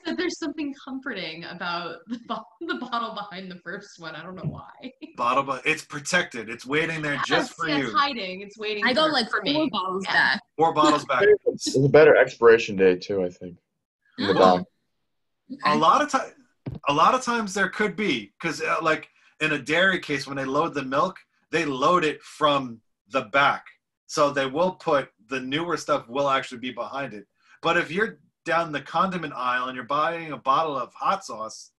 I said there's something comforting about the, bo- the bottle behind the first one. I don't know why. bottle, but it's protected. It's waiting there just Yes, for yeah, you. It's hiding. It's waiting. I go for, like for four me. bottles Yeah. back. Four bottles back. It's a better expiration date too, I think. In the Well, back. a lot of time a lot of times there could be because uh, like in a dairy case when they load the milk they load it from the back so they will put the newer stuff will actually be behind it but if you're down the condiment aisle and you're buying a bottle of hot sauce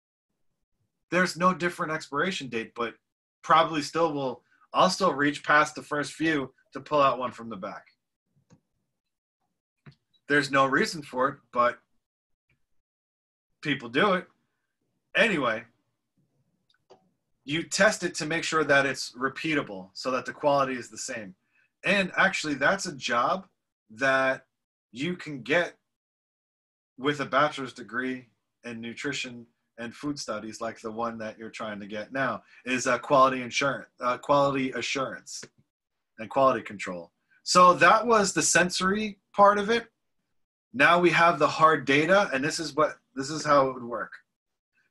there's no different expiration date but probably still will i'll still reach past the first few to pull out one from the back there's no reason for it but people do it. Anyway, you test it to make sure that it's repeatable so that the quality is the same. And actually, that's a job that you can get with a bachelor's degree in nutrition and food studies, like the one that you're trying to get now, is uh, quality insurance, uh, quality assurance, and quality control. So that was the sensory part of it. Now we have the hard data, and this is what this is how it would work.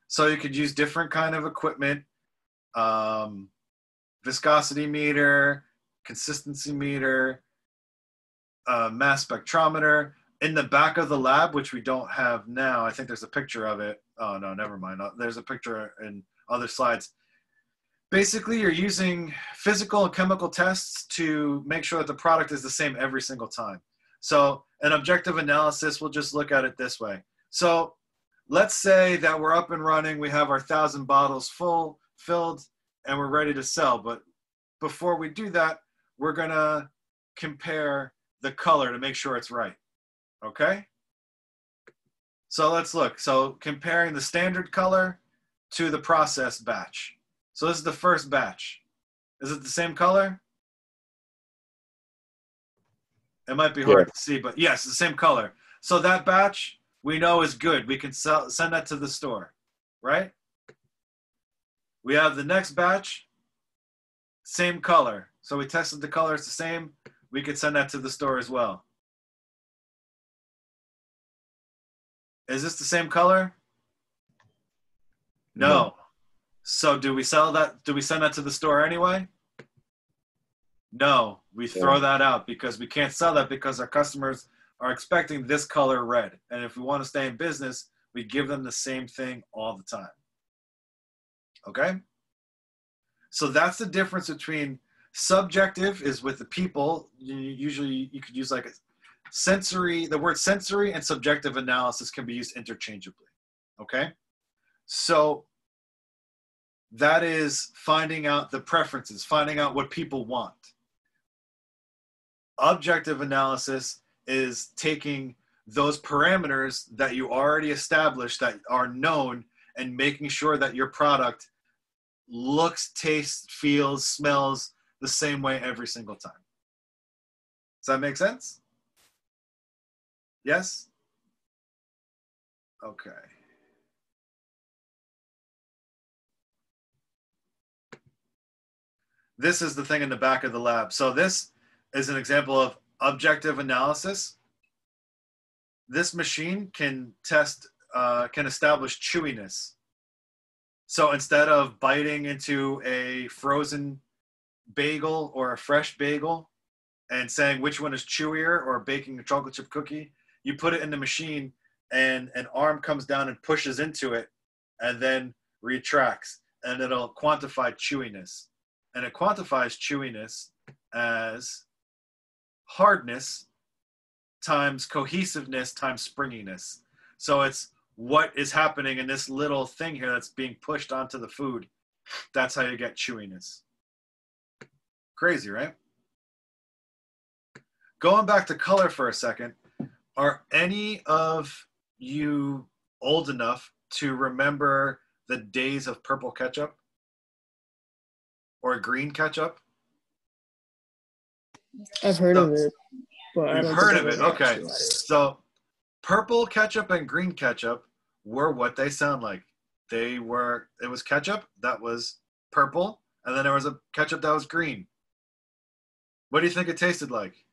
So you could use different kind of equipment, um, viscosity meter, consistency meter, uh, mass spectrometer. In the back of the lab, which we don't have now, I think there's a picture of it. Oh no, never mind. Uh, There's a picture in other slides. Basically, you're using physical and chemical tests to make sure that the product is the same every single time. So an objective analysis, we'll just look at it this way. So let's say that we're up and running, we have our thousand bottles full, filled, and we're ready to sell. But before we do that, we're gonna compare the color to make sure it's right. Okay? So let's look. So comparing the standard color to the process batch. So this is the first batch. Is it the same color? It might be hard Yeah. to see, but yes, the same color. So that batch we know is good. We can sell, send that to the store, right? We have the next batch, same color. So we tested the color, it's the same. We could send that to the store as well. Is this the same color? No. No. So do we sell that? Do we send that to the store anyway? No, we throw that out because we can't sell that because our customers are expecting this color red. And if we want to stay in business, we give them the same thing all the time. Okay? So that's the difference between subjective is with the people. You, usually you could use like a sensory, the word sensory and subjective analysis can be used interchangeably. Okay? So that is finding out the preferences, finding out what people want. Objective analysis is taking those parameters that you already established that are known and making sure that your product looks, tastes, feels, smells the same way every single time. Does that make sense? Yes? Okay. This is the thing in the back of the lab. So this is an example of objective analysis. This machine can test, uh, can establish chewiness. So instead of biting into a frozen bagel or a fresh bagel and saying which one is chewier or baking a chocolate chip cookie, you put it in the machine and an arm comes down and pushes into it and then retracts and it'll quantify chewiness. And it quantifies chewiness as hardness times cohesiveness times springiness. So it's what is happening in this little thing here that's being pushed onto the food. That's how you get chewiness. Crazy, right? Going back to color for a second, are any of you old enough to remember the days of purple ketchup or green ketchup? I've heard of it, but I You've heard of it. Okay. it. So purple ketchup and green ketchup were what they sound like. They were, it was ketchup that was purple, and then there was a ketchup that was green. What do you think it tasted like?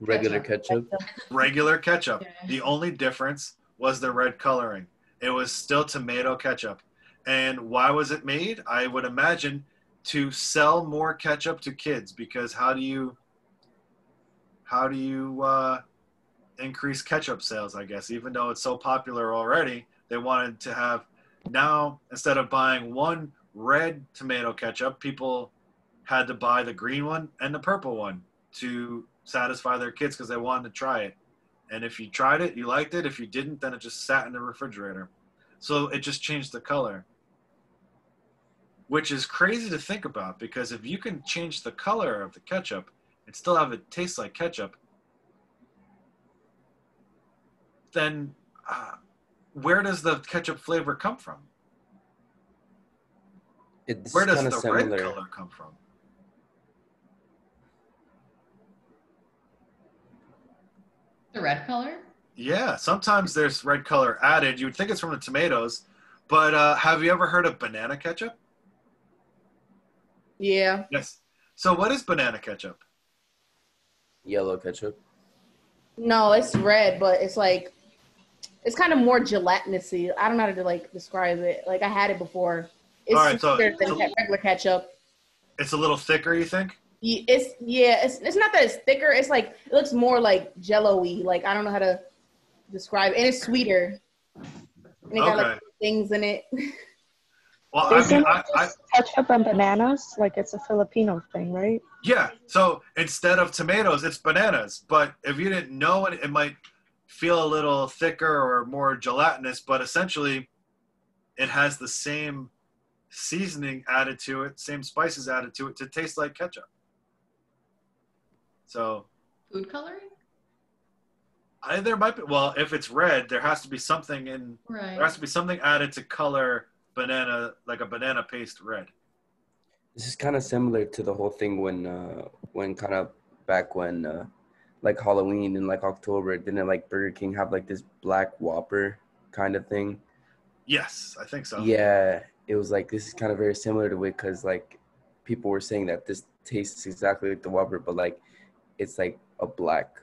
Regular ketchup. Regular ketchup. The only difference was the red coloring. It was still tomato ketchup. And why was it made? I would imagine to sell more ketchup to kids because how do you how do you uh, increase ketchup sales? I guess even though it's so popular already, they wanted to have now instead of buying one red tomato ketchup, people had to buy the green one and the purple one to satisfy their kids because they wanted to try it. And if you tried it, you liked it. If you didn't, then it just sat in the refrigerator. So it just changed the color, which is crazy to think about because if you can change the color of the ketchup and still have it taste like ketchup, then uh, where does the ketchup flavor come from? It's Where does the of red color come from? The red color? Yeah, sometimes there's red color added. You would think it's from the tomatoes, but uh, have you ever heard of banana ketchup? Yeah. Yes. So what is banana ketchup? Yellow ketchup. No, it's red, but it's like it's kind of more gelatinousy. I don't know how to like describe it. Like I had it before. It's All right, so- sweeter than so- regular ketchup. It's a little thicker, you think? Ye- It's yeah. It's it's not that it's thicker. It's like it looks more like jello-y. Like I don't know how to describe it. And it's sweeter. And it got like things in it. Well, I Isn't mean, I, it I, ketchup and bananas? Like it's a Filipino thing, right? yeah. So instead of tomatoes, it's bananas. But if you didn't know it, it might feel a little thicker or more gelatinous. But essentially, it has the same seasoning added to it, same spices added to it to taste like ketchup. So Food coloring? I, there might be. Well, if it's red, there has to be something in. Right. There has to be something added to color banana, like a banana paste red. This is kind of similar to the whole thing when, uh, when kind of back when, uh, like Halloween in like October, didn't like Burger King have like this black Whopper kind of thing? Yes, I think so. Yeah, it was like this is kind of very similar to it because like people were saying that this tastes exactly like the Whopper, but like it's like a black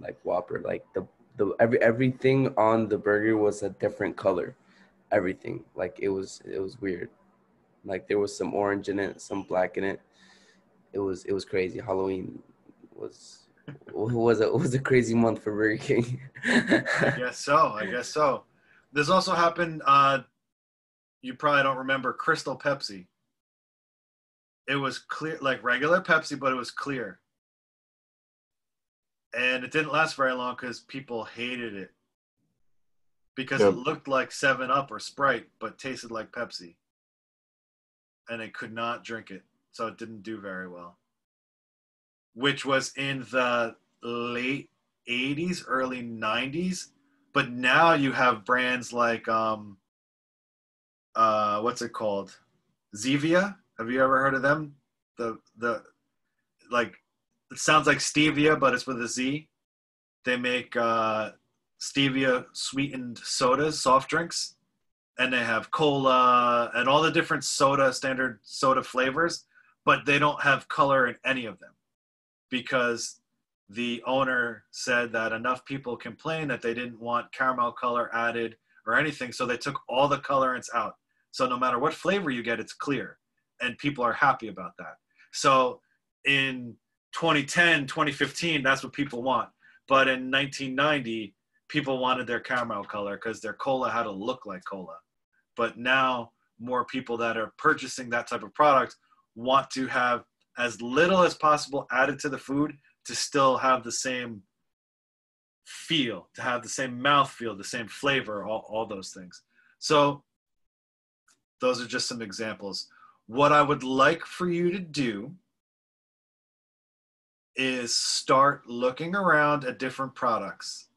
like Whopper. Like the the every everything on the burger was a different color. Everything like it was it was weird. Like there was some orange in it, some black in it. It was it was crazy. Halloween was was a was a crazy month for Burger King. I guess so. I guess so. This also happened. Uh, you probably don't remember Crystal Pepsi. It was clear, like regular Pepsi, but it was clear. And it didn't last very long because people hated it because Yep. it looked like Seven Up or Sprite, but tasted like Pepsi. And they could not drink it, so it didn't do very well. Which was in the late 80s, early 90s. But now you have brands like um uh what's it called? Zevia. Have you ever heard of them? The the like it sounds like stevia, but it's with a Z. They make uh stevia sweetened sodas, soft drinks, and they have cola and all the different soda standard soda flavors, but they don't have color in any of them because the owner said that enough people complained that they didn't want caramel color added or anything, so they took all the colorants out. So no matter what flavor you get, it's clear, and people are happy about that. So in 2010, 2015, that's what people want. But in 1990, people wanted their caramel color because their cola had to look like cola. But now, more people that are purchasing that type of product want to have as little as possible added to the food to still have the same feel, to have the same mouth feel, the same flavor, all, all those things. So, those are just some examples. What I would like for you to do is start looking around at different products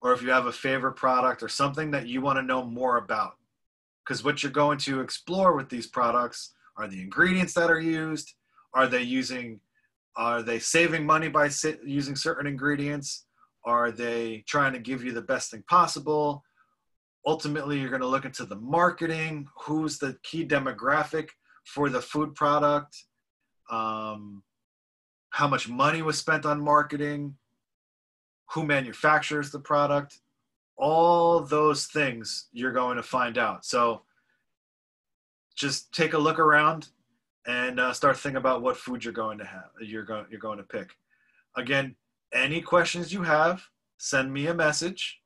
or if you have a favorite product or something that you want to know more about. Because what you're going to explore with these products are the ingredients that are used. Are they using, are they saving money by si- using certain ingredients? Are they trying to give you the best thing possible? Ultimately, you're going to look into the marketing. Who's the key demographic for the food product? Um, how much money was spent on marketing? who manufactures the product, all those things you're going to find out. So just take a look around and uh, start thinking about what food you're going to have. You're going you're going to pick. Again, any questions you have, send me a message.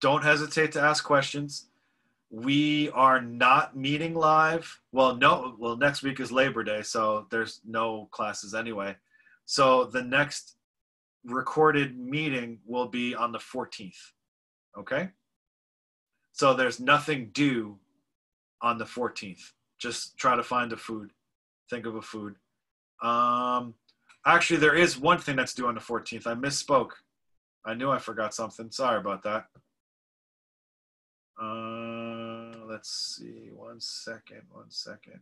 Don't hesitate to ask questions. We are not meeting live. Well, no. Well, next week is Labor Day, so there's no classes anyway. So the next recorded meeting will be on the 14th. Okay? So there's nothing due on the 14th. Just try to find a food. Think of a food. Um, actually, there is one thing that's due on the 14th. I misspoke. I knew I forgot something. Sorry about that. Uh, let's see. One second. One second.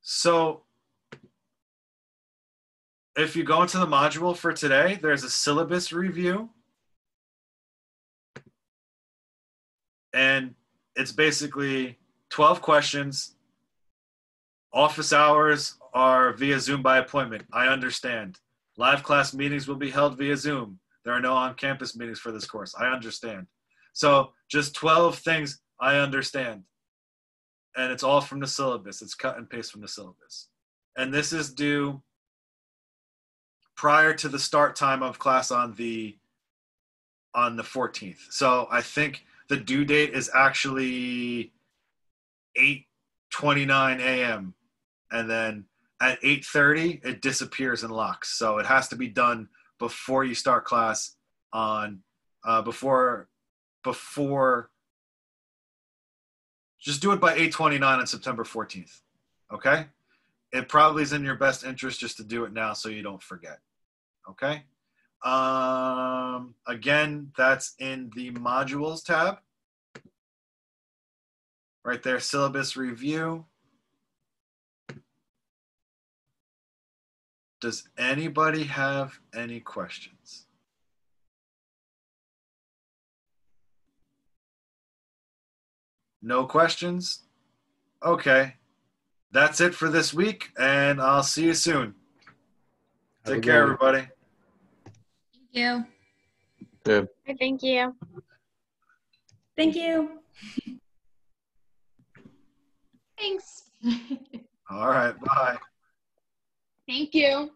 So if you go into the module for today, there's a syllabus review. And it's basically 12 questions. Office hours are via Zoom by appointment. I understand. Live class meetings will be held via Zoom. There are no on campus meetings for this course. I understand. So just 12 things I understand and it's all from the syllabus. It's cut and paste from the syllabus. And this is due prior to the start time of class on the on the 14th. So I think the due date is actually 8:29 a.m. and then at 8:30 it disappears and locks. So it has to be done before you start class on uh, before before just do it by 829 on September 14th. Okay? It probably is in your best interest just to do it now so you don't forget. Okay? Um, again, that's in the modules tab. Right there, syllabus review. Does anybody have any questions? No questions? Okay. That's it for this week, and I'll see you soon. Have Take care, one. everybody. Thank you. Yeah. Thank you. Thank you. Thanks. All right. Bye. Thank you.